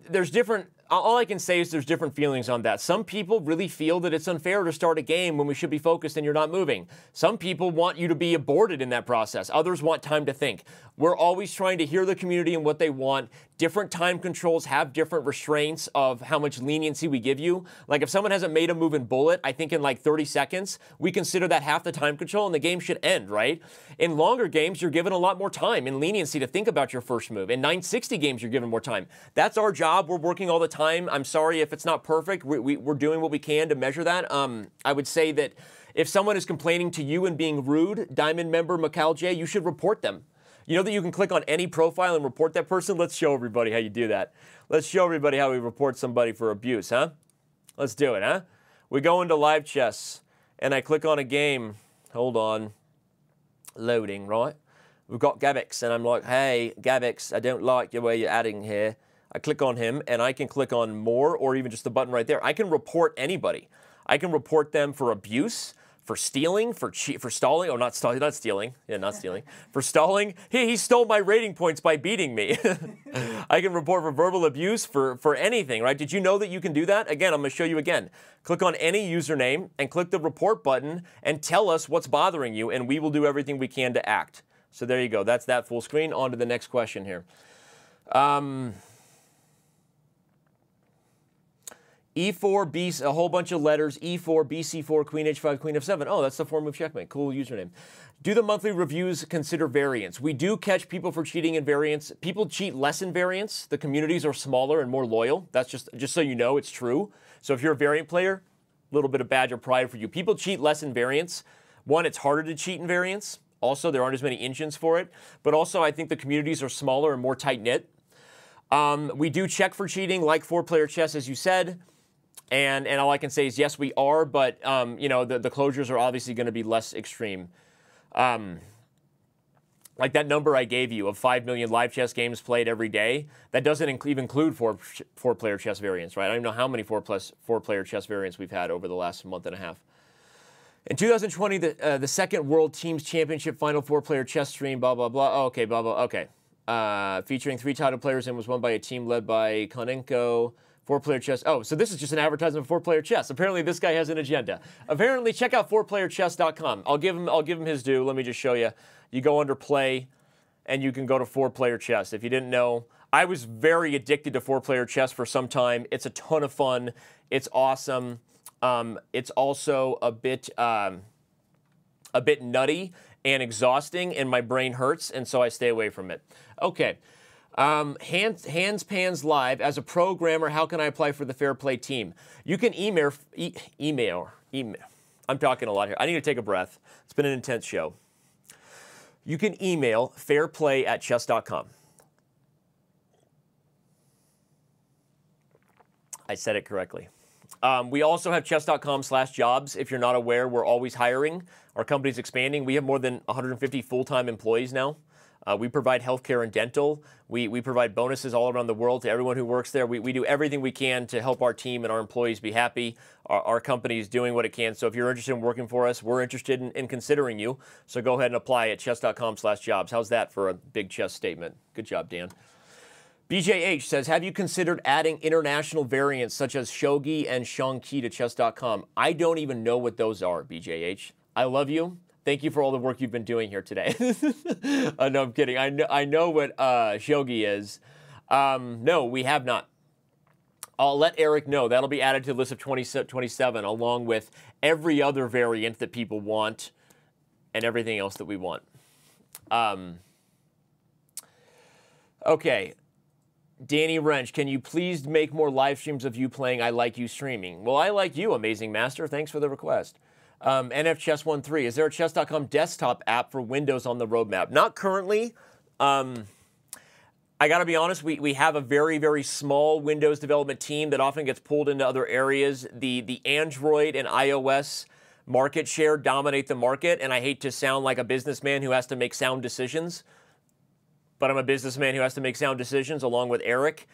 there's different all I can say is there's different feelings on that. Some people really feel that it's unfair to start a game when we should be focused and you're not moving. Some people want you to be aborted in that process. Others want time to think. We're always trying to hear the community and what they want. Different time controls have different restraints of how much leniency we give you. Like if someone hasn't made a move in bullet, I think in like 30 seconds, we consider that half the time control and the game should end, right? In longer games, you're given a lot more time and leniency to think about your first move. In 960 games, you're given more time. That's our job. We're working all the time. I'm sorry if it's not perfect. We, we, are doing what we can to measure that. Um, I would say that if someone is complaining to you and being rude, Diamond member J, you should report them. You know that you can click on any profile and report that person? Let's show everybody how you do that. Let's show everybody how we report somebody for abuse, huh? Let's do it, huh? We go into live chess and I click on a game. Hold on. Loading, right? We've got Gabix and I'm like, hey, Gabix, I don't like the way you're adding here. I click on him and I can click on more or even just the button right there. I can report anybody. I can report them for abuse for stealing, for for stalling. Oh, not stalling, not stealing. Yeah, not stealing. For stalling. He, he stole my rating points by beating me. I can report for verbal abuse for for anything, right? Did you know that you can do that? Again, I'm going to show you again. Click on any username and click the report button and tell us what's bothering you, and we will do everything we can to act. So there you go. That's that full screen. On to the next question here. Um, E4, B, a whole bunch of letters, E4, BC4, Queen H5, Queen F7. Oh, that's the four move checkmate. Cool username. Do the monthly reviews consider variance? We do catch people for cheating in variance. People cheat less in variance. The communities are smaller and more loyal. That's just, just so you know, it's true. So if you're a variant player, a little bit of badge of pride for you. People cheat less in variance. One, it's harder to cheat in variance. Also, there aren't as many engines for it. But also, I think the communities are smaller and more tight knit. Um, we do check for cheating, like four player chess, as you said. And, and all I can say is yes, we are, but um, you know the, the closures are obviously going to be less extreme. Um, like that number I gave you of 5 million live chess games played every day, that doesn't inc- even include four, four player chess variants, right? I don't even know how many four, plus, four player chess variants we've had over the last month and a half. In 2020, the, uh, the second World Teams Championship Final Four player chess stream, blah, blah, blah. Oh, okay, blah, blah, okay. Uh, featuring three title players and was won by a team led by Konenko, Four player chess. Oh, so this is just an advertisement for four player chess. Apparently, this guy has an agenda. Apparently, check out fourplayerchess.com. I'll give him. I'll give him his due. Let me just show you. You go under play, and you can go to four player chess. If you didn't know, I was very addicted to four player chess for some time. It's a ton of fun. It's awesome. Um, it's also a bit um, a bit nutty and exhausting, and my brain hurts, and so I stay away from it. Okay. Um, hands, hands Pans Live, as a programmer, how can I apply for the Fair Play team? You can email, e- email, email. I'm talking a lot here. I need to take a breath. It's been an intense show. You can email fairplay at chess.com. I said it correctly. Um, we also have chess.com slash jobs. If you're not aware, we're always hiring. Our company's expanding. We have more than 150 full time employees now. Uh, we provide healthcare and dental. We, we provide bonuses all around the world to everyone who works there. We, we do everything we can to help our team and our employees be happy. Our, our company is doing what it can. So if you're interested in working for us, we're interested in, in considering you. So go ahead and apply at chess.com slash jobs. How's that for a big chess statement? Good job, Dan. BJH says, have you considered adding international variants such as shogi and xiangqi to chess.com? I don't even know what those are, BJH. I love you. Thank you for all the work you've been doing here today. uh, no, I'm kidding. I know, I know what uh, shogi is. Um, no, we have not. I'll let Erik know. That'll be added to the list of 20, 27, along with every other variant that people want and everything else that we want. Um, okay. Danny Rensch, can you please make more live streams of you playing I Like You streaming? Well, I like you, Amazing Master. Thanks for the request. Um, NF Chess 13. Is there a chess.com desktop app for Windows on the roadmap? Not currently. Um, I got to be honest, we, we have a very, very small Windows development team that often gets pulled into other areas. The, the Android and iOS market share dominate the market, and I hate to sound like a businessman who has to make sound decisions, but I'm a businessman who has to make sound decisions along with Erik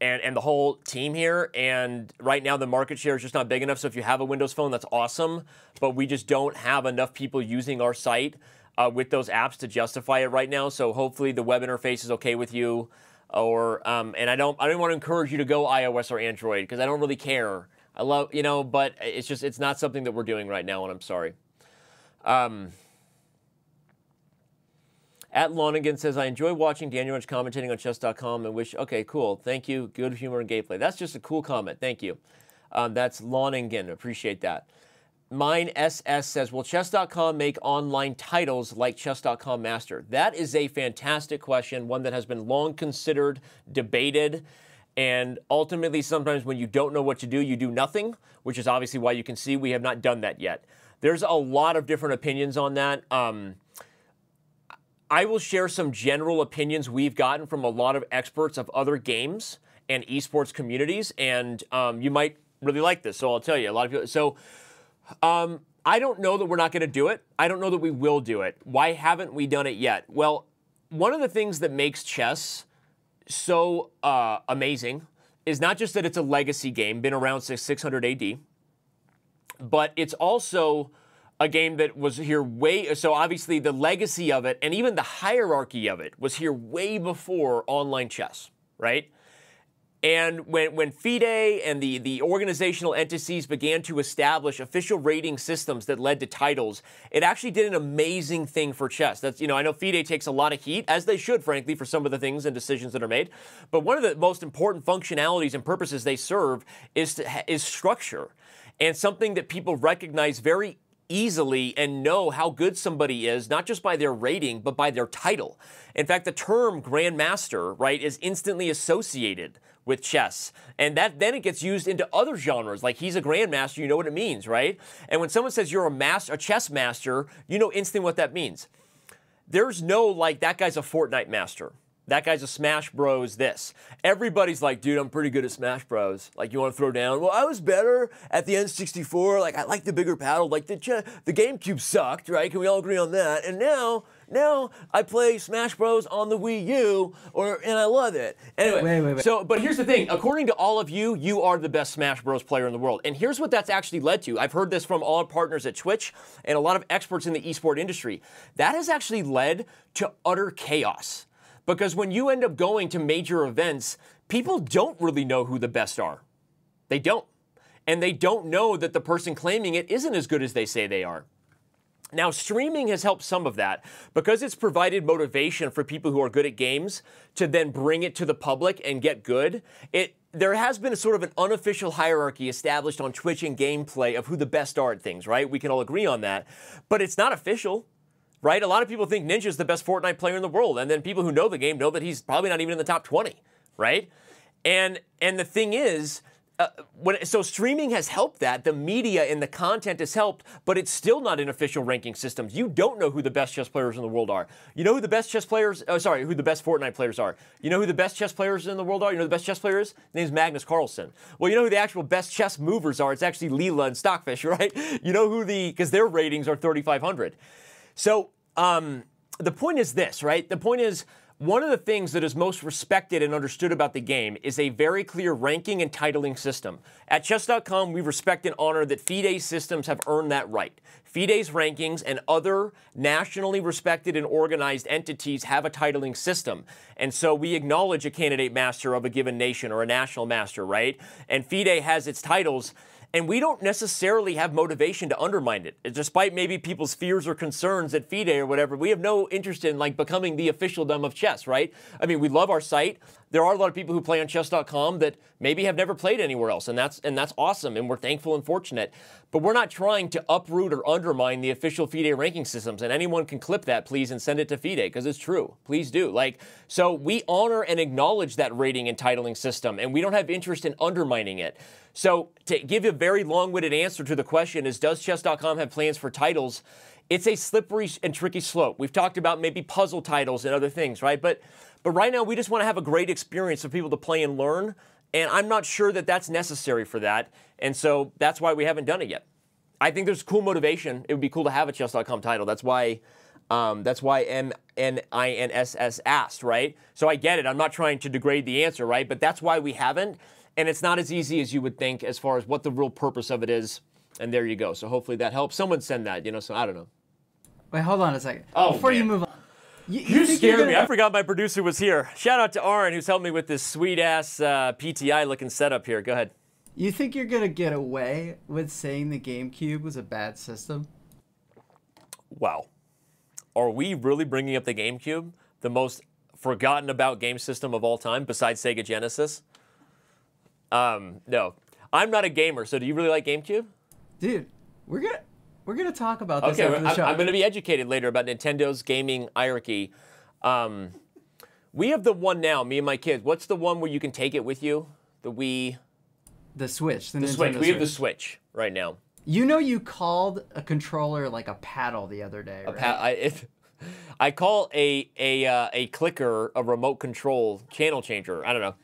and, and the whole team here. And right now, the market share is just not big enough. So if you have a Windows phone, that's awesome. But we just don't have enough people using our site uh, with those apps to justify it right now. So hopefully, the web interface is okay with you. Or um, and I don't I don't want to encourage you to go iOS or Android because I don't really care. I love you know, but it's just it's not something that we're doing right now, and I'm sorry. Um, at Lonigan says, I enjoy watching Daniel Rensch commentating on chess.com and wish, okay, cool. Thank you. Good humor and gameplay. That's just a cool comment. Thank you. Um, that's Lonigan. Appreciate that. Mine SS says, Will chess.com make online titles like chess.com master? That is a fantastic question, one that has been long considered, debated, and ultimately, sometimes when you don't know what to do, you do nothing, which is obviously why you can see we have not done that yet. There's a lot of different opinions on that. Um, I will share some general opinions we've gotten from a lot of experts of other games and esports communities, and um, you might really like this. So I'll tell you, a lot of people. So um, I don't know that we're not going to do it. I don't know that we will do it. Why haven't we done it yet? Well, one of the things that makes chess so uh, amazing is not just that it's a legacy game, been around since 600 AD, but it's also a game that was here way so obviously the legacy of it and even the hierarchy of it was here way before online chess, right? And when, when FIDE and the, the organizational entities began to establish official rating systems that led to titles, it actually did an amazing thing for chess. That's, you know, I know FIDE takes a lot of heat, as they should, frankly, for some of the things and decisions that are made. But one of the most important functionalities and purposes they serve is, to, is structure and something that people recognize very easily and know how good somebody is, not just by their rating, but by their title. In fact, the term grandmaster, right, is instantly associated with chess. And that then it gets used into other genres. Like he's a grandmaster, you know what it means, right? And when someone says you're a master, a chess master, you know instantly what that means. There's no like that guy's a Fortnite master. That guy's a Smash Bros. This. Everybody's like, dude, I'm pretty good at Smash Bros. Like, you want to throw down? Well, I was better at the N64. Like, I like the bigger paddle. Like, the the GameCube sucked, right? Can we all agree on that? And now, now I play Smash Bros. on the Wii U, or and I love it. Anyway, wait, wait, wait. so but here's the thing. According to all of you, you are the best Smash Bros. player in the world. And here's what that's actually led to. I've heard this from all our partners at Twitch and a lot of experts in the esport industry. That has actually led to utter chaos. Because when you end up going to major events, people don't really know who the best are. They don't. And they don't know that the person claiming it isn't as good as they say they are. Now, streaming has helped some of that because it's provided motivation for people who are good at games to then bring it to the public and get good. It there has been a sort of an unofficial hierarchy established on Twitch and gameplay of who the best are at things, right? We can all agree on that, but it's not official right? A lot of people think Ninja's the best Fortnite player in the world, and then people who know the game know that he's probably not even in the top 20, right? And and the thing is, uh, when, so streaming has helped that. The media and the content has helped, but it's still not in official ranking systems. You don't know who the best chess players in the world are. You know who the best chess players? Oh, sorry, who the best Fortnite players are. You know who the best chess players in the world are. You know the best chess player is? His name's Magnus Carlsen. Well, you know who the actual best chess movers are? It's actually Leela and Stockfish, right? You know who the because their ratings are 3,500. So um, the point is this, right? The point is one of the things that is most respected and understood about the game is a very clear ranking and titling system. At chess.com, we respect and honor that FIDE systems have earned that right. FIDE's rankings and other nationally respected and organized entities have a titling system. And so we acknowledge a candidate master of a given nation or a national master, right? And FIDE has its titles and we don't necessarily have motivation to undermine it. Uh, despite maybe people's fears or concerns at FIDE or whatever, we have no interest in like becoming the officialdom of chess, right? I mean, we love our site. There are a lot of people who play on chess.com that maybe have never played anywhere else, and that's and that's awesome, and we're thankful and fortunate. But we're not trying to uproot or undermine the official FIDE ranking systems, and anyone can clip that, please, and send it to FIDE because it's true. Please do. Like, so we honor and acknowledge that rating and titling system, and we don't have interest in undermining it. So, to give you a very long winded answer to the question is Does chess.com have plans for titles? It's a slippery and tricky slope. We've talked about maybe puzzle titles and other things, right? But, but right now, we just want to have a great experience for people to play and learn. And I'm not sure that that's necessary for that. And so that's why we haven't done it yet. I think there's cool motivation. It would be cool to have a chess.com title. That's why. Um, that's why M N I N S S asked, right? So I get it. I'm not trying to degrade the answer, right? But that's why we haven't. And it's not as easy as you would think as far as what the real purpose of it is. And there you go. So hopefully that helps. Someone send that, you know, so I don't know. Wait, hold on a second. Oh, Before man. you move on. You, You, you're scared me. gonna- I forgot my producer was here. Shout out to Aaron, who's helped me with this sweet ass uh, PTI looking setup here. Go ahead. You think you're gonna get away with saying the GameCube was a bad system? Wow. Are we really bringing up the GameCube, the most forgotten about game system of all time, besides Sega Genesis? Um, no. I'm not a gamer, so do you really like GameCube? Dude, we're gonna we're gonna talk about this Okay, after I'm, the show. I'm going to be educated later about Nintendo's gaming hierarchy. Um, we have the one now, me and my kids. What's the one where you can take it with you? The Wii, the Switch. The, the Nintendo Switch. We have the Switch. Switch right now. You know, you called a controller like a paddle the other day, right? I, it, I call a a uh, a clicker a remote control channel changer. I don't know.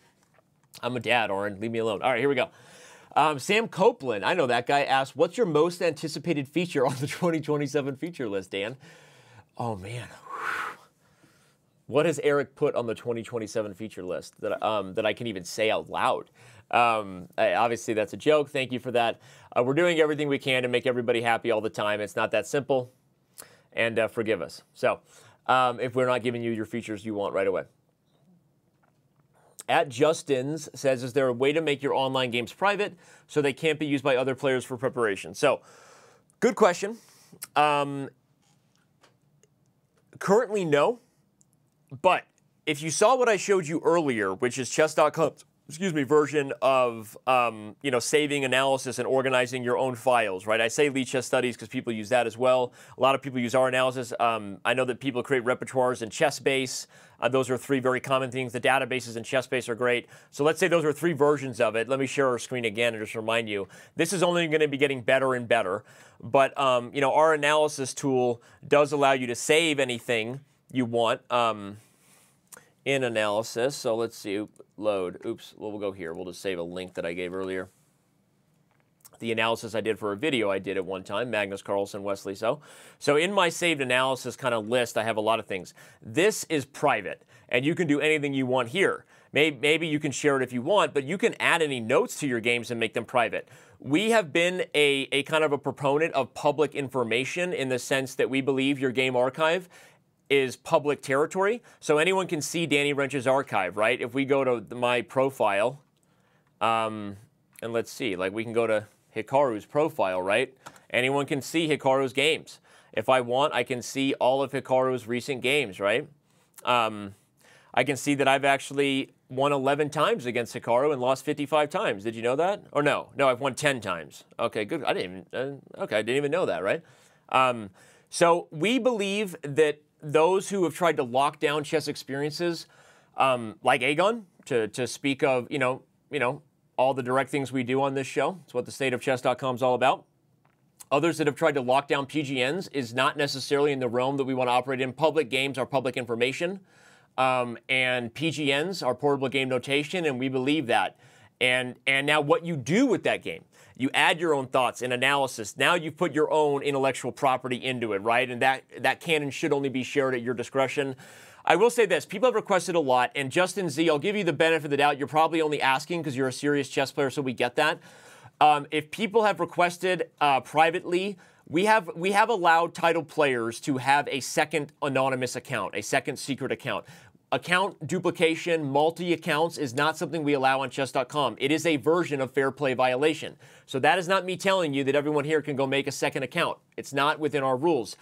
I'm a dad, Oren. Leave me alone. All right, here we go. Um, Sam Copeland, I know that guy, asked, "What's your most anticipated feature on the 2027 feature list, Dan?" Oh man, what has Erik put on the 2027 feature list that um, that I can even say out loud? Um, I- obviously, that's a joke. Thank you for that. Uh, we're doing everything we can to make everybody happy all the time. It's not that simple, and uh, forgive us. So, um, if we're not giving you your features you want right away. At Justin's says, is there a way to make your online games private so they can't be used by other players for preparation? So, good question. Um, currently, no. But if you saw what I showed you earlier, which is chess.com's excuse me version of um, you know saving analysis and organizing your own files, right? I say lead chess studies because people use that as well. A lot of people use our analysis. Um, I know that people create repertoires in ChessBase. Uh, those are three very common things. The databases in ChessBase are great. So let's say those are three versions of it. Let me share our screen again and just remind you. This is only going to be getting better and better. But um, you know our analysis tool does allow you to save anything you want. Um, in analysis. So let's see, load. Oops, well, go here. We'll just save a link that I gave earlier. The analysis I did for a video I did at one time, Magnus Carlsen, Wesley So. So in my saved analysis kind of list, I have a lot of things. This is private, and you can do anything you want here. Maybe, maybe you can share it if you want, but you can add any notes to your games and make them private. We have been a, a kind of a proponent of public information in the sense that we believe your game archive is public territory. So anyone can see Danny Rensch's archive, right? If we go to my profile, um, and let's see, like we can go to Hikaru's profile, right? Anyone can see Hikaru's games. If I want, I can see all of Hikaru's recent games, right? Um, I can see that I've actually won 11 times against Hikaru and lost 55 times. Did you know that? Or no? No, I've won 10 times. Okay, good. I didn't even, uh, okay, I didn't even know that, right? Um, so we believe that those who have tried to lock down chess experiences, um, like Agon, to, to speak of, you know, you know, all the direct things we do on this show. It's what the state of stateofchess.com is all about. Others that have tried to lock down PGNs is not necessarily in the realm that we want to operate in. Public games are public information, um, and PGNs are portable game notation, and we believe that. And and now what you do with that game, you add your own thoughts and analysis. Now you've put your own intellectual property into it, right? And that that can and should only be shared at your discretion. I will say this people have requested a lot, and Justin Z, I'll give you the benefit of the doubt. You're probably only asking because you're a serious chess player, so we get that. Um, if people have requested uh, privately, we have we have allowed title players to have a second anonymous account, a second secret account. Account duplication, multi accounts is not something we allow on chess.com. It is a version of fair play violation. So that is not me telling you that everyone here can go make a second account. It's not within our rules.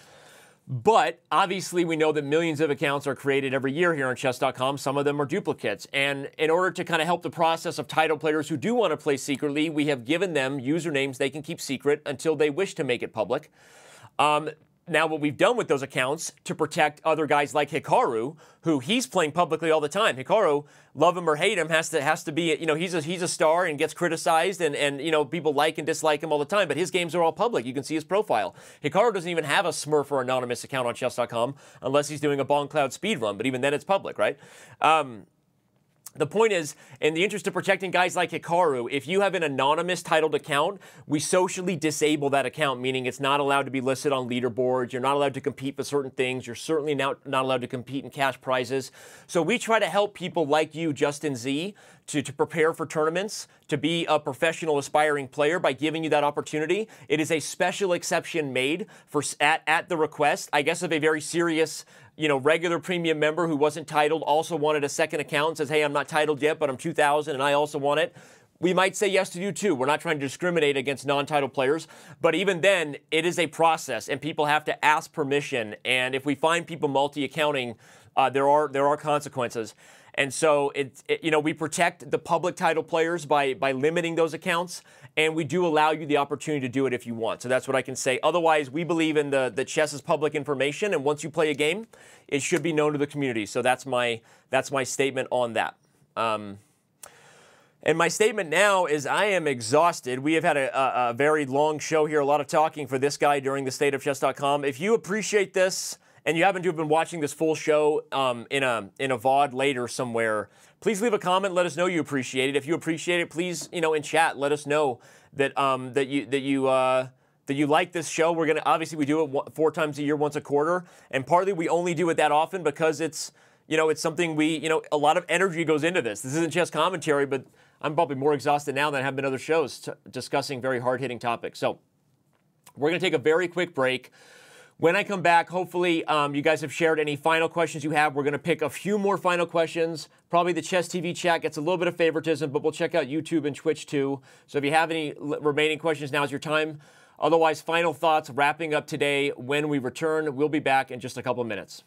But obviously, we know that millions of accounts are created every year here on chess.com. Some of them are duplicates. And in order to kind of help the process of title players who do want to play secretly, we have given them usernames they can keep secret until they wish to make it public. Um, now what we've done with those accounts to protect other guys like Hikaru, who he's playing publicly all the time. Hikaru, love him or hate him, has to has to be you know he's a he's a star and gets criticized and and you know people like and dislike him all the time. But his games are all public. You can see his profile. Hikaru doesn't even have a Smurf or anonymous account on Chess.com unless he's doing a Bongcloud speed run. But even then, it's public, right? Um, the point is, in the interest of protecting guys like Hikaru, if you have an anonymous titled account, we socially disable that account, meaning it's not allowed to be listed on leaderboards. You're not allowed to compete for certain things. You're certainly not, not allowed to compete in cash prizes. So we try to help people like you, Justin Z, to, to prepare for tournaments, to be a professional aspiring player by giving you that opportunity. It is a special exception made for at, at the request, I guess, of a very serious you know, regular premium member who wasn't titled also wanted a second account and says, hey, I'm not titled yet, but I'm 2,000 and I also want it. We might say yes to you too. We're not trying to discriminate against non titled players, but even then, it is a process and people have to ask permission. And if we find people multi accounting, uh, there, are, there are consequences. And so, it, it, you know, we protect the public title players by, by limiting those accounts and we do allow you the opportunity to do it if you want. So that's what I can say. Otherwise, we believe in the the chess is public information, and once you play a game, it should be known to the community. So that's my that's my statement on that. Um, and my statement now is I am exhausted. We have had a, a, a, very long show here, a lot of talking for this guy during the stateofchess.com. If you appreciate this and you happen to have been watching this full show um, in a in a VOD later somewhere, please leave a comment. Let us know you appreciate it. If you appreciate it, please, you know, in chat, let us know that um, that you that you uh, that you like this show. We're gonna obviously we do it four times a year, once a quarter, and partly we only do it that often because it's you know it's something we you know a lot of energy goes into this. This isn't just commentary, but I'm probably more exhausted now than I have been other shows discussing very hard hitting topics. So we're gonna take a very quick break. When I come back, hopefully um, you guys have shared any final questions you have. We're going to pick a few more final questions. Probably the Chess TV chat gets a little bit of favoritism, but we'll check out YouTube and Twitch too. So if you have any remaining questions, now's your time. Otherwise, final thoughts wrapping up today when we return. We'll be back in just a couple minutes.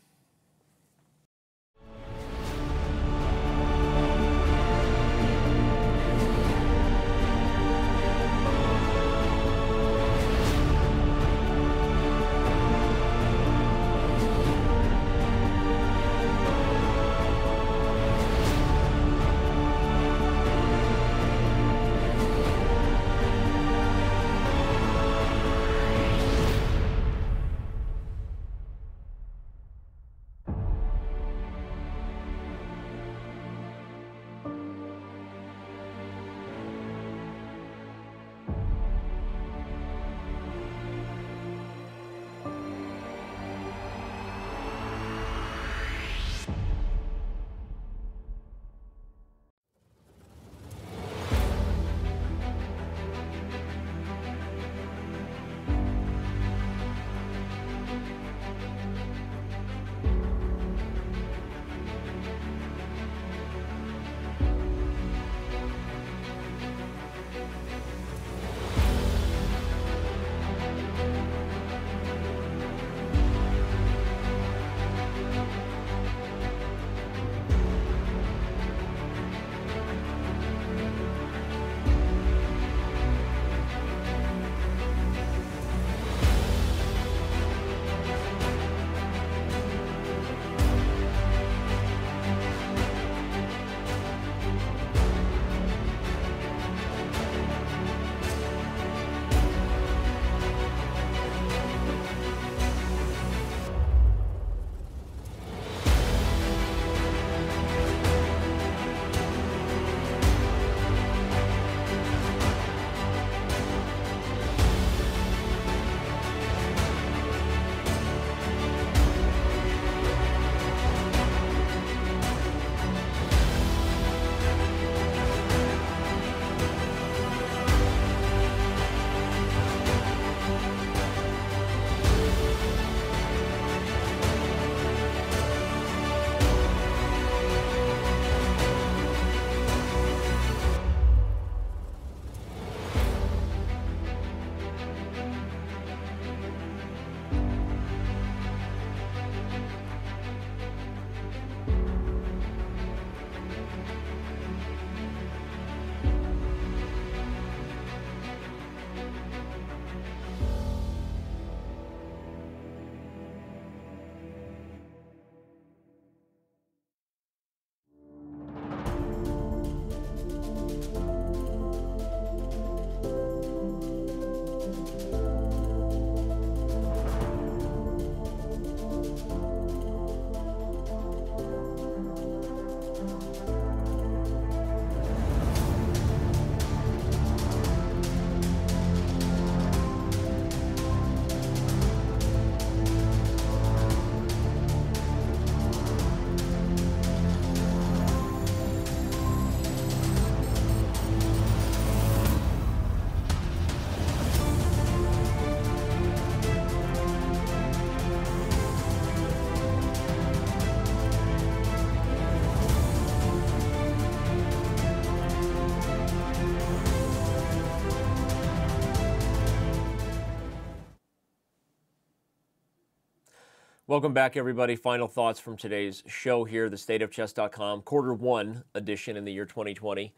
Welcome back, everybody. Final thoughts from today's show here, the stateofchess.com quarter one edition in the year 2020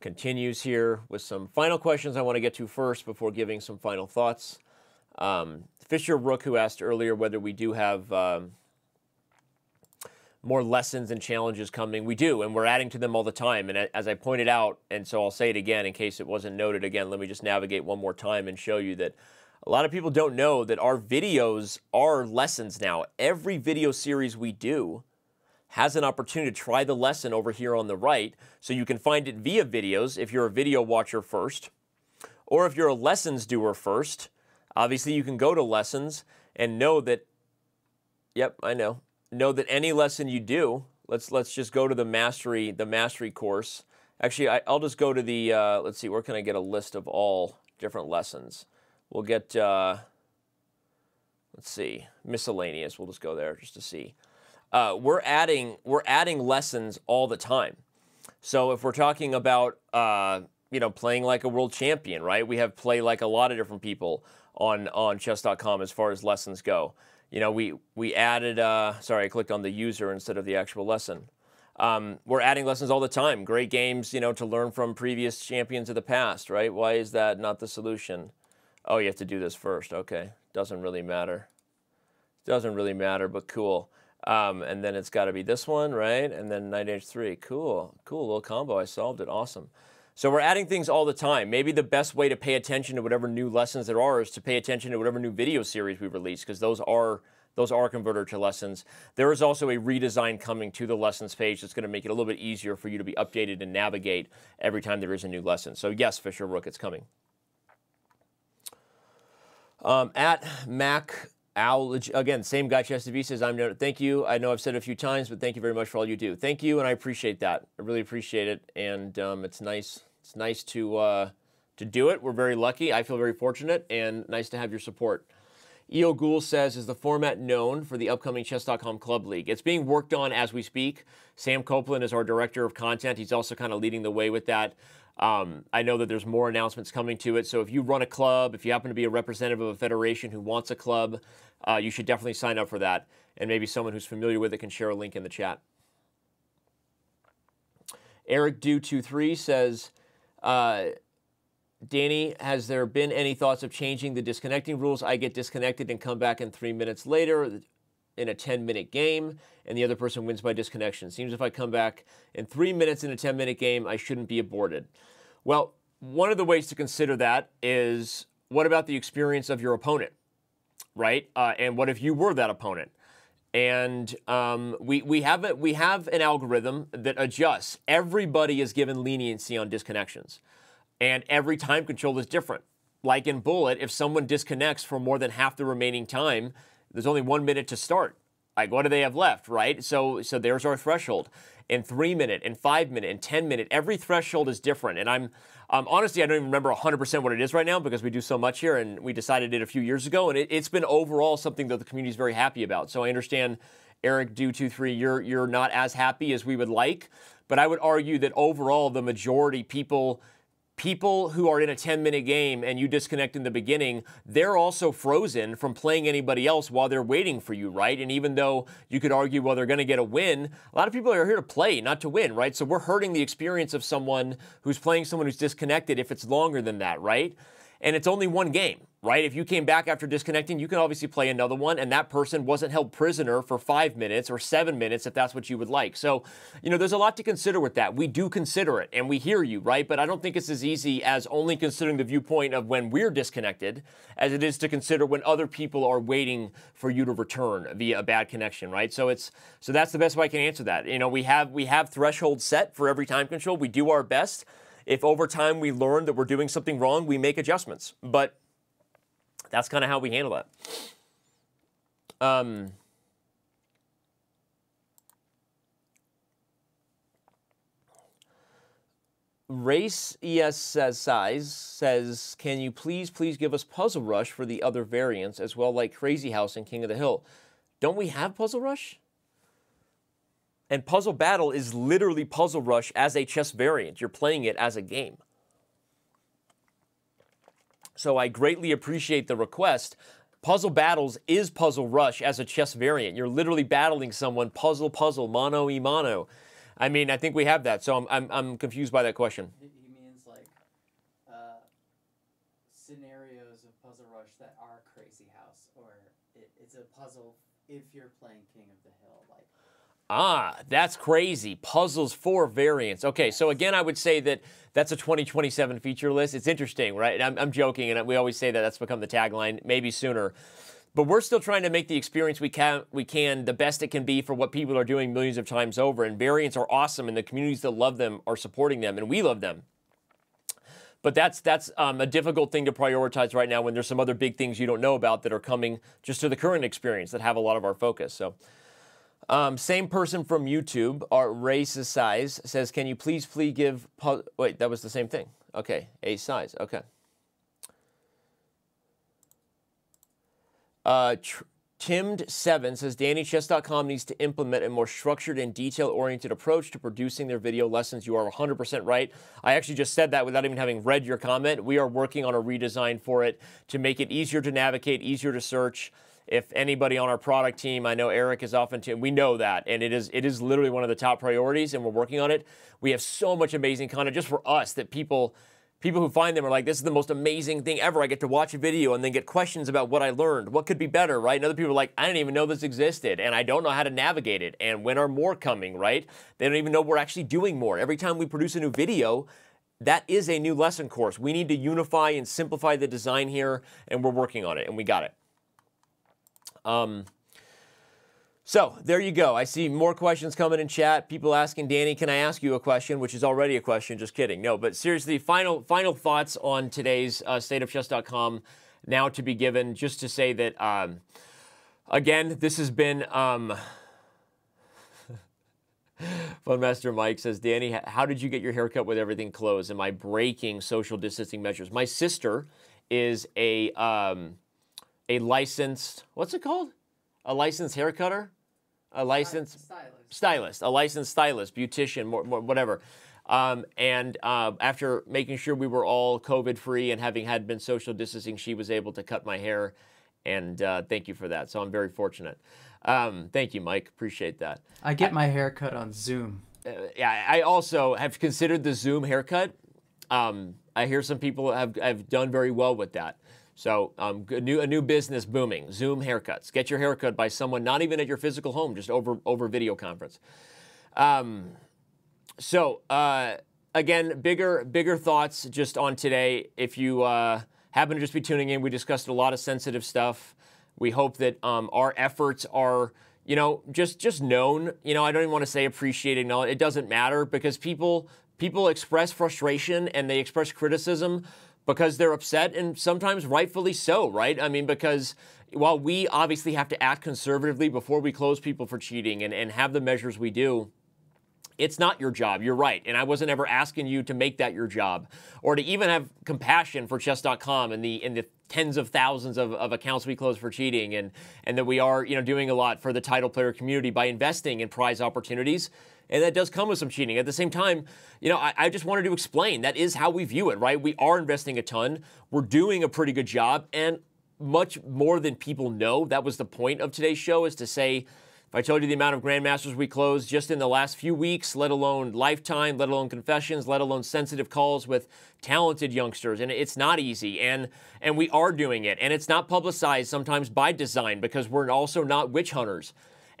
continues here with some final questions I want to get to first before giving some final thoughts. Um, Fisher Rook, who asked earlier whether we do have um, more lessons and challenges coming, we do, and we're adding to them all the time. And as I pointed out, and so I'll say it again in case it wasn't noted again, let me just navigate one more time and show you that a lot of people don't know that our videos are lessons now. Every video series we do has an opportunity to try the lesson over here on the right. So you can find it via videos if you're a video watcher first, or if you're a lessons doer first. Obviously, you can go to lessons and know that, yep, I know, know that any lesson you do, let's, let's just go to the mastery, the mastery course. Actually, I, will just go to the, uh, let's see, where can I get a list of all different lessons? We'll get, uh, let's see, miscellaneous. We'll just go there just to see. Uh, we're adding we're adding lessons all the time. So if we're talking about uh, you know playing like a world champion, right? We have play like a lot of different people on on chess.com as far as lessons go. You know, we we added. Uh, sorry, I clicked on the user instead of the actual lesson. Um, we're adding lessons all the time. Great games, you know, to learn from previous champions of the past, right? Why is that not the solution? Oh, you have to do this first. Okay. Doesn't really matter. Doesn't really matter, but cool. Um, and then it's got to be this one, right? And then knight h3. Cool. Cool little combo. I solved it. Awesome. So we're adding things all the time. Maybe the best way to pay attention to whatever new lessons there are is to pay attention to whatever new video series we release because those are those are converted to lessons. There is also a redesign coming to the lessons page that's going to make it a little bit easier for you to be updated and navigate every time there is a new lesson. So yes, Fisher Rook, it's coming. Um, at Mac Owl, again, same guy, Chess TV says, I'm no, thank you. I know I've said it a few times, but thank you very much for all you do. Thank you, and I appreciate that. I really appreciate it, and um, it's nice. It's nice to uh, to do it. We're very lucky. I feel very fortunate, and nice to have your support. EO Ghoul says, is the format known for the upcoming Chess.com Club League? It's being worked on as we speak. Sam Copeland is our director of content. He's also kind of leading the way with that. Um, I know that there's more announcements coming to it. So if you run a club, if you happen to be a representative of a federation who wants a club, uh, you should definitely sign up for that. And maybe someone who's familiar with it can share a link in the chat. Eric Do23 says, uh, Danny, has there been any thoughts of changing the disconnecting rules? I get disconnected and come back in three minutes later in a 10 minute game and the other person wins by disconnection. Seems if I come back in three minutes in a 10 minute game, I shouldn't be aborted. Well, one of the ways to consider that is what about the experience of your opponent, right? Uh, and what if you were that opponent? And um, we, we, have a, we have an algorithm that adjusts. Everybody is given leniency on disconnections, and every time control is different. Like in Bullet, if someone disconnects for more than half the remaining time, there's only one minute to start. Like, what do they have left, right? So, so there's our threshold. In three minute, in five minute, in 10 minute, every threshold is different. And I'm, um, honestly, I don't even remember 100% what it is right now because we do so much here and we decided it a few years ago. And it, has been overall something that the community is very happy about. So I understand, Eric, do two, three, you're, you're not as happy as we would like. But I would argue that overall, the majority people people who are in a 10 minute game and you disconnect in the beginning, they're also frozen from playing anybody else while they're waiting for you, right? And even though you could argue, well, they're going to get a win, a lot of people are here to play, not to win, right? So we're hurting the experience of someone who's playing someone who's disconnected if it's longer than that, right? And it's only one game right? If you came back after disconnecting, you can obviously play another one, and that person wasn't held prisoner for five minutes or seven minutes if that's what you would like. So, you know, there's a lot to consider with that. We do consider it, and we hear you, right? But I don't think it's as easy as only considering the viewpoint of when we're disconnected as it is to consider when other people are waiting for you to return via a bad connection, right? So it's so that's the best way I can answer that. You know, we have we have thresholds set for every time control. We do our best. If over time we learn that we're doing something wrong, we make adjustments. But that's kind of how we handle that. Um, Race ES says, size says, can you please, please give us Puzzle Rush for the other variants as well, like Crazy House and King of the Hill? Don't we have Puzzle Rush? And Puzzle Battle is literally Puzzle Rush as a chess variant. You're playing it as a game. So I greatly appreciate the request. Puzzle Battles is Puzzle Rush as a chess variant. You're literally battling someone puzzle, puzzle, mano y mano. I mean, I think we have that, so I'm, I'm, I'm confused by that question. He he means like uh, scenarios of Puzzle Rush that are Crazy House, or it, it's a puzzle if you're playing King of the Hill. Ah, that's crazy. Puzzles for variants. Okay, so again, I would say that that's a 2027 feature list. It's interesting, right? I'm, I'm joking, and we always say that that's become the tagline, maybe sooner. But we're still trying to make the experience we can we can the best it can be for what people are doing millions of times over. And variants are awesome, and the communities that love them are supporting them, and we love them. But that's that's um, a difficult thing to prioritize right now when there's some other big things you don't know about that are coming just to the current experience that have a lot of our focus. So. Um, same person from YouTube, our race size, says, "Can you please, please give?" Wait, that was the same thing. Okay, a size. Okay. Uh, tr- Timmed7 says DannyChess.com needs to implement a more structured and detail oriented approach to producing their video lessons. You are 100% right. I actually just said that without even having read your comment. We are working on a redesign for it to make it easier to navigate, easier to search. If anybody on our product team, I know Eric is often too, we know that, and it is it is literally one of the top priorities, and we're working on it. We have so much amazing content just for us that people people who find them are like, this is the most amazing thing ever. I get to watch a video and then get questions about what I learned. What could be better, right? And other people are like, I didn't even know this existed and I don't know how to navigate it. And when are more coming, right? They don't even know we're actually doing more. Every time we produce a new video, that is a new lesson course. We need to unify and simplify the design here, and we're working on it, and we got it. Um, so there you go. I see more questions coming in chat. People asking Danny, "Can I ask you a question?" Which is already a question. Just kidding. No, but seriously, final final thoughts on today's uh, stateofchess.com. Now to be given, just to say that um, again, this has been. Um, Funmaster Mike says, Danny, how did you get your haircut with everything closed? Am I breaking social distancing measures? My sister is a um, a licensed what's it called? A licensed hair cutter, a licensed stylist. stylist, a licensed stylist, beautician, more, more, whatever. Um, and uh, after making sure we were all COVID free and having had been social distancing, she was able to cut my hair. And uh, thank you for that. So I'm very fortunate. Um, thank you, Mike. Appreciate that. I get my hair cut on Zoom. Uh, yeah, I also have considered the Zoom haircut. Um, I hear some people have, have done very well with that. So um, a new a new business booming. Zoom haircuts. Get your haircut by someone not even at your physical home, just over over video conference. Um, so uh, again, bigger bigger thoughts just on today. If you uh, happen to just be tuning in, we discussed a lot of sensitive stuff. We hope that um, our efforts are you know just just known. You know, I don't even want to say appreciated. No, it doesn't matter because people people express frustration and they express criticism because they're upset and sometimes rightfully so, right? I mean, because while we obviously have to act conservatively before we close people for cheating and, and have the measures we do, it's not your job. You're right. And I wasn't ever asking you to make that your job or to even have compassion for chess.com and the and the tens of thousands of, of accounts we close for cheating and and that we are, you know, doing a lot for the title player community by investing in prize opportunities. And that does come with some cheating. At the same time, you know, I, I just wanted to explain that is how we view it, right? We are investing a ton. We're doing a pretty good job and much more than people know. That was the point of today's show is to say, if I told you the amount of grandmasters we closed just in the last few weeks, let alone lifetime, let alone confessions, let alone sensitive calls with talented youngsters, and it's not easy, and and we are doing it, and it's not publicized sometimes by design because we're also not witch hunters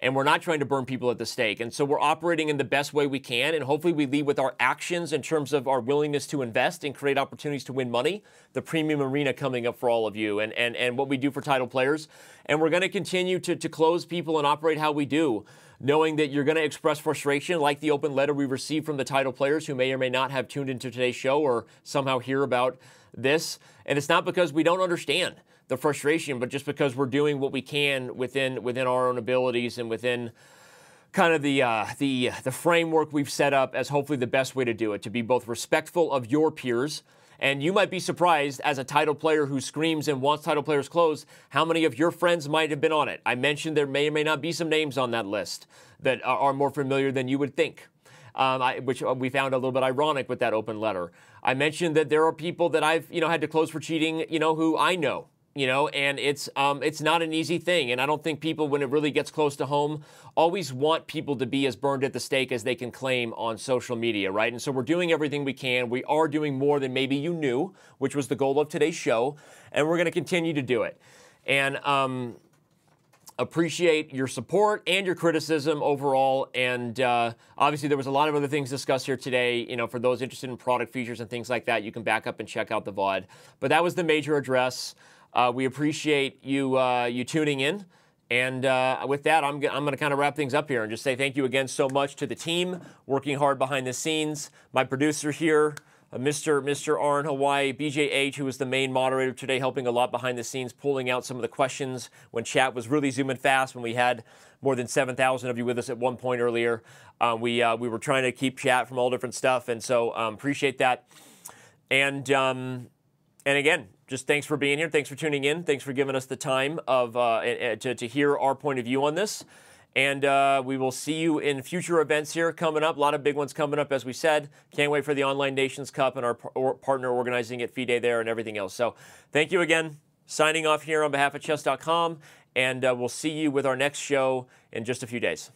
and we're not trying to burn people at the stake. And so we're operating in the best way we can, and hopefully we lead with our actions in terms of our willingness to invest and create opportunities to win money. The premium arena coming up for all of you, and and and what we do for title players, and we're going to continue to to close people and operate how we do. Knowing that you're going to express frustration, like the open letter we received from the title players who may or may not have tuned into today's show or somehow hear about this. And it's not because we don't understand the frustration, but just because we're doing what we can within within our own abilities and within kind of the uh, the the framework we've set up as hopefully the best way to do it to be both respectful of your peers. And you might be surprised as a title player who screams and wants title players closed, how many of your friends might have been on it. I mentioned there may or may not be some names on that list that are, more familiar than you would think. Um, I, which we found a little bit ironic with that open letter. I mentioned that there are people that I've you know had to close for cheating, you know, who I know you know, and it's um, it's not an easy thing. And I don't think people, when it really gets close to home, always want people to be as burned at the stake as they can claim on social media, right? And so we're doing everything we can. We are doing more than maybe you knew, which was the goal of today's show, and we're going to continue to do it. And um, appreciate your support and your criticism overall. And uh, obviously, there was a lot of other things discussed here today. You know, for those interested in product features and things like that, you can back up and check out the VOD. But that was the major address. Uh, we appreciate you uh, you tuning in. And uh, with that, I'm, I'm going to kind of wrap things up here and just say thank you again so much to the team working hard behind the scenes, my producer here, uh, Mr. Mr. R in Hawaii, BJH, who was the main moderator today, helping a lot behind the scenes, pulling out some of the questions when chat was really zooming fast, when we had more than 7,000 of you with us at one point earlier. Um, we, uh, we were trying to keep chat from all different stuff, and so um, appreciate that. And, um, and again, just thanks for being here. Thanks for tuning in. Thanks for giving us the time of uh, to, to hear our point of view on this. And uh, we will see you in future events here coming up. A lot of big ones coming up, as we said. Can't wait for the Online Nations Cup and our par- partner organizing it, FIDE, there and everything else. So thank you again. Signing off here on behalf of chess.com. And uh, we'll see you with our next show in just a few days.